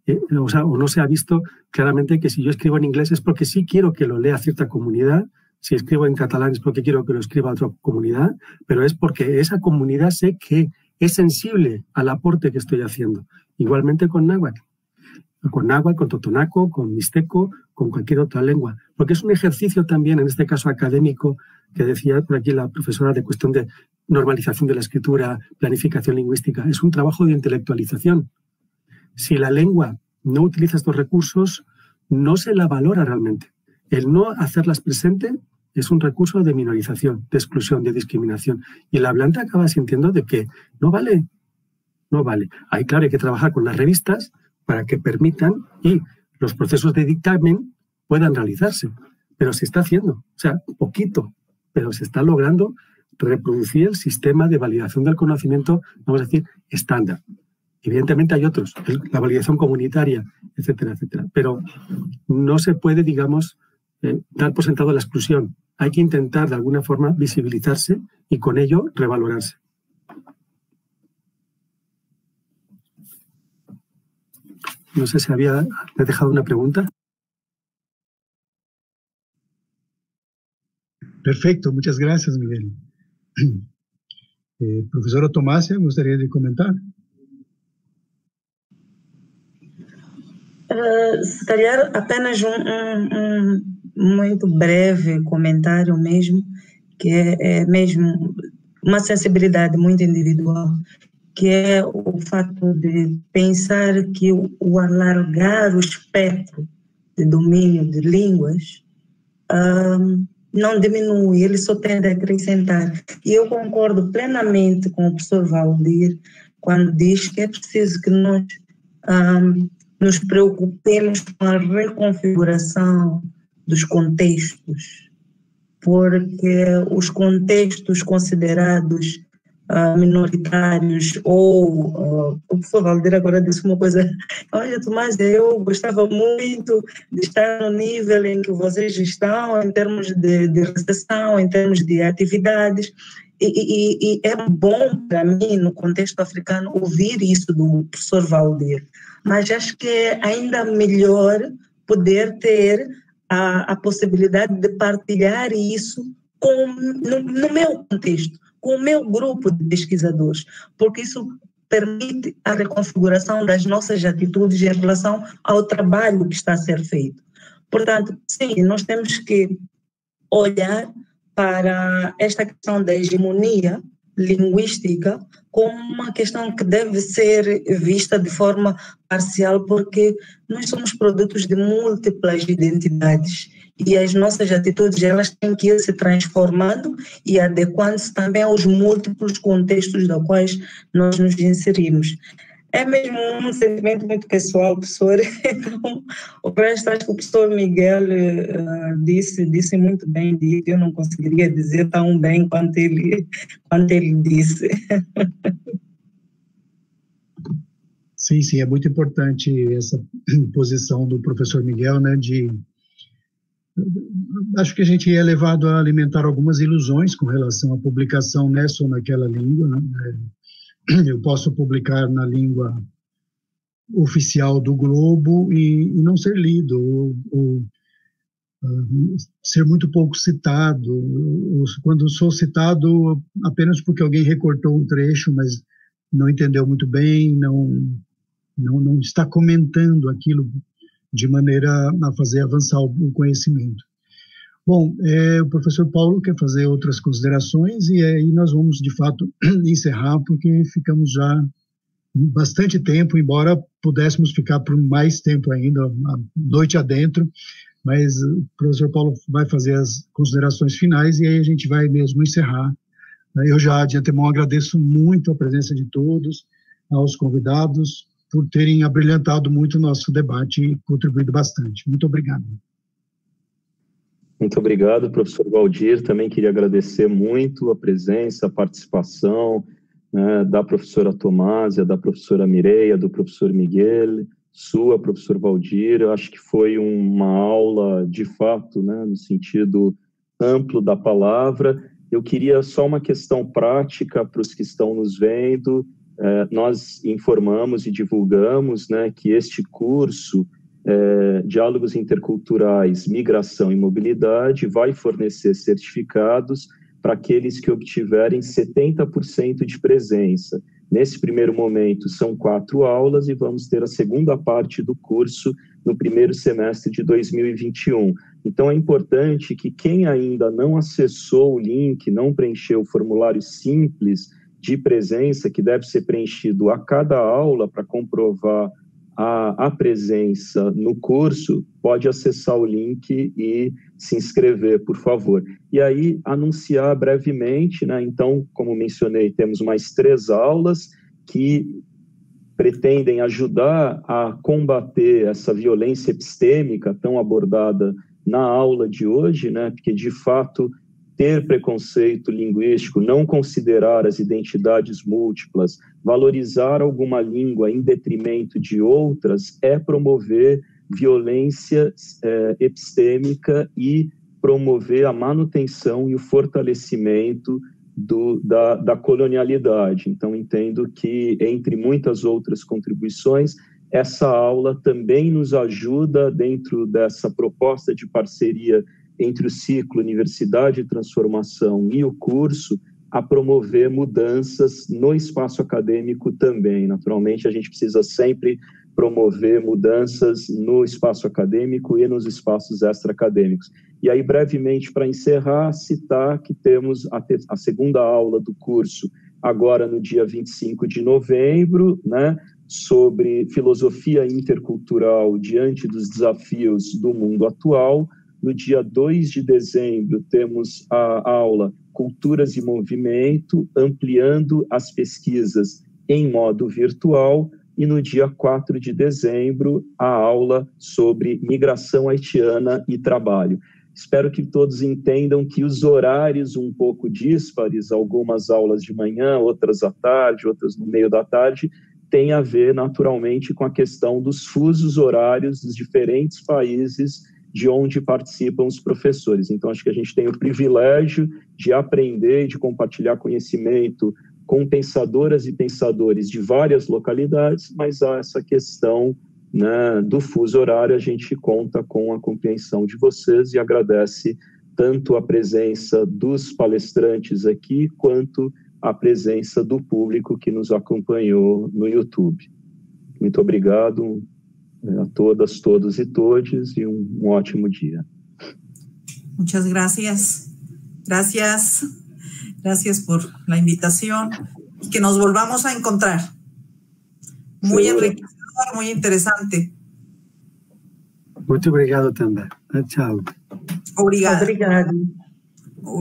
Speaker 5: eh, o, sea, o no se ha visto claramente que si yo escribo en inglés es porque sí quiero que lo lea cierta comunidad, si escribo en catalán es porque quiero que lo escriba otra comunidad, pero es porque esa comunidad sé que es sensible al aporte que estoy haciendo. Igualmente con náhuatl con náhuatl, con totonaco, con mixteco, con cualquier otra lengua. Porque es un ejercicio también, en este caso académico, que decía por aquí la profesora de cuestión de normalización de la escritura, planificación lingüística. Es un trabajo de intelectualización. Si la lengua no utiliza estos recursos, no se la valora realmente. El no hacerlas presente es un recurso de minorización, de exclusión, de discriminación. Y el hablante acaba sintiendo de que no vale, no vale. Ahí, claro, hay que trabajar con las revistas, para que permitan y los procesos de dictamen puedan realizarse. Pero se está haciendo, o sea, poquito, pero se está logrando reproducir el sistema de validación del conocimiento, vamos a decir, estándar. Evidentemente hay otros, la validación comunitaria, etcétera, etcétera. Pero no se puede, digamos, eh, dar por sentado la exclusión. Hay que intentar de alguna forma visibilizarse y con ello revalorarse. No sé si había dejado una pregunta.
Speaker 2: Perfecto, muchas gracias, Miguel. Eh, profesora Tomasia, ¿me gustaría comentar?
Speaker 4: Uh, se calhar apenas um, um, um, muito breve comentário mesmo, que é, é mesmo uma sensibilidade muito individual que é o fato de pensar que o, alargar o espectro de domínio de línguas um, não diminui, ele só tende a acrescentar. E eu concordo plenamente com o professor Valdir quando diz que é preciso que nós um, nos preocupemos com a reconfiguração dos contextos, porque os contextos considerados uh, minoritários, ou uh, o professor Valdir agora disse uma coisa, olha Tomás, eu gostava muito de estar no nível em que vocês estão, em termos de, de recessão, em termos de atividades, e, e, e, é bom para mim, no contexto africano, ouvir isso do professor Valdir, mas acho que é ainda melhor poder ter a, a possibilidade de partilhar isso com, no, no meu contexto, com o meu grupo de pesquisadores, porque isso permite a reconfiguração das nossas atitudes em relação ao trabalho que está a ser feito. Portanto, sim, nós temos que olhar para esta questão da hegemonia linguística como uma questão que deve ser vista de forma parcial, porque nós somos produtos de múltiplas identidades e as nossas atitudes elas têm que ir se transformando e adequando-se também aos múltiplos contextos dos quais nós nos inserimos. É mesmo um sentimento muito pessoal, professor. Então, o acho que o professor Miguel uh, disse, disse muito bem. Eu não conseguiria dizer tão bem quanto ele, quanto ele disse.
Speaker 2: Sim, sim, é muito importante essa posição do professor Miguel, né, de acho que a gente é levado a alimentar algumas ilusões com relação à publicação nessa ou naquela língua, né? Eu posso publicar na língua oficial do Globo e, e não ser lido, ou, ou uh, ser muito pouco citado, quando sou citado apenas porque alguém recortou um trecho, mas não entendeu muito bem, não, não, não está comentando aquilo de maneira a fazer avançar o conhecimento. Bom, é, o professor Paulo quer fazer outras considerações e aí nós vamos, de fato, encerrar, porque ficamos já bastante tempo, embora pudéssemos ficar por mais tempo ainda, a noite adentro, mas o professor Paulo vai fazer as considerações finais e aí a gente vai mesmo encerrar. Eu já, de antemão, agradeço muito a presença de todos, aos convidados, por terem abrilhantado muito o nosso debate e contribuído bastante. Muito obrigado.
Speaker 1: Muito obrigado, professor Valdir. Também queria agradecer muito a presença, a participação né, da professora Tomásia, da professora Mireia, do professor Miguel, sua, professor Valdir. Eu acho que foi uma aula, de fato, né, no sentido amplo da palavra. Eu queria só uma questão prática para os que estão nos vendo. É, nós informamos e divulgamos né, que este curso é, diálogos interculturais, migração e mobilidade, vai fornecer certificados para aqueles que obtiverem 70% de presença. Nesse primeiro momento, são quatro aulas e vamos ter a segunda parte do curso no primeiro semestre de 2021. Então, é importante que quem ainda não acessou o link, não preencheu o formulário simples de presença, que deve ser preenchido a cada aula para comprovar a, a presença no curso, pode acessar o link e se inscrever, por favor. E aí, anunciar brevemente, né? Então, como mencionei, temos mais três aulas que pretendem ajudar a combater essa violência epistêmica tão abordada na aula de hoje, né? Porque, de fato, ter preconceito linguístico, não considerar as identidades múltiplas, valorizar alguma língua em detrimento de outras, é promover violência é, epistêmica e promover a manutenção e o fortalecimento do, da, da colonialidade. Então, entendo que, entre muitas outras contribuições, essa aula também nos ajuda, dentro dessa proposta de parceria entre o ciclo Universidade e Transformação e o curso a promover mudanças no espaço acadêmico também. Naturalmente, a gente precisa sempre promover mudanças no espaço acadêmico e nos espaços extra-acadêmicos. E aí, brevemente, para encerrar, citar que temos a, a segunda aula do curso agora no dia 25 de novembro, né, sobre filosofia intercultural diante dos desafios do mundo atual, no dia 2 de dezembro, temos a aula Culturas e Movimento, ampliando as pesquisas em modo virtual. E no dia 4 de dezembro, a aula sobre migração haitiana e trabalho. Espero que todos entendam que os horários um pouco díspares, algumas aulas de manhã, outras à tarde, outras no meio da tarde, tem a ver naturalmente com a questão dos fusos horários dos diferentes países de onde participam os professores. Então, acho que a gente tem o privilégio de aprender e de compartilhar conhecimento com pensadoras e pensadores de várias localidades, mas há essa questão né, do fuso horário, a gente conta com a compreensão de vocês e agradece tanto a presença dos palestrantes aqui, quanto a presença do público que nos acompanhou no YouTube. Muito obrigado a todas, todos e todes, e um, um ótimo dia.
Speaker 3: Muchas gracias. Gracias. Gracias por la invitación y que nos volvamos a encontrar. Muy enriquecedor muy interesante.
Speaker 5: Muito obrigado também. Tchau.
Speaker 3: Obrigada.
Speaker 4: Obrigada.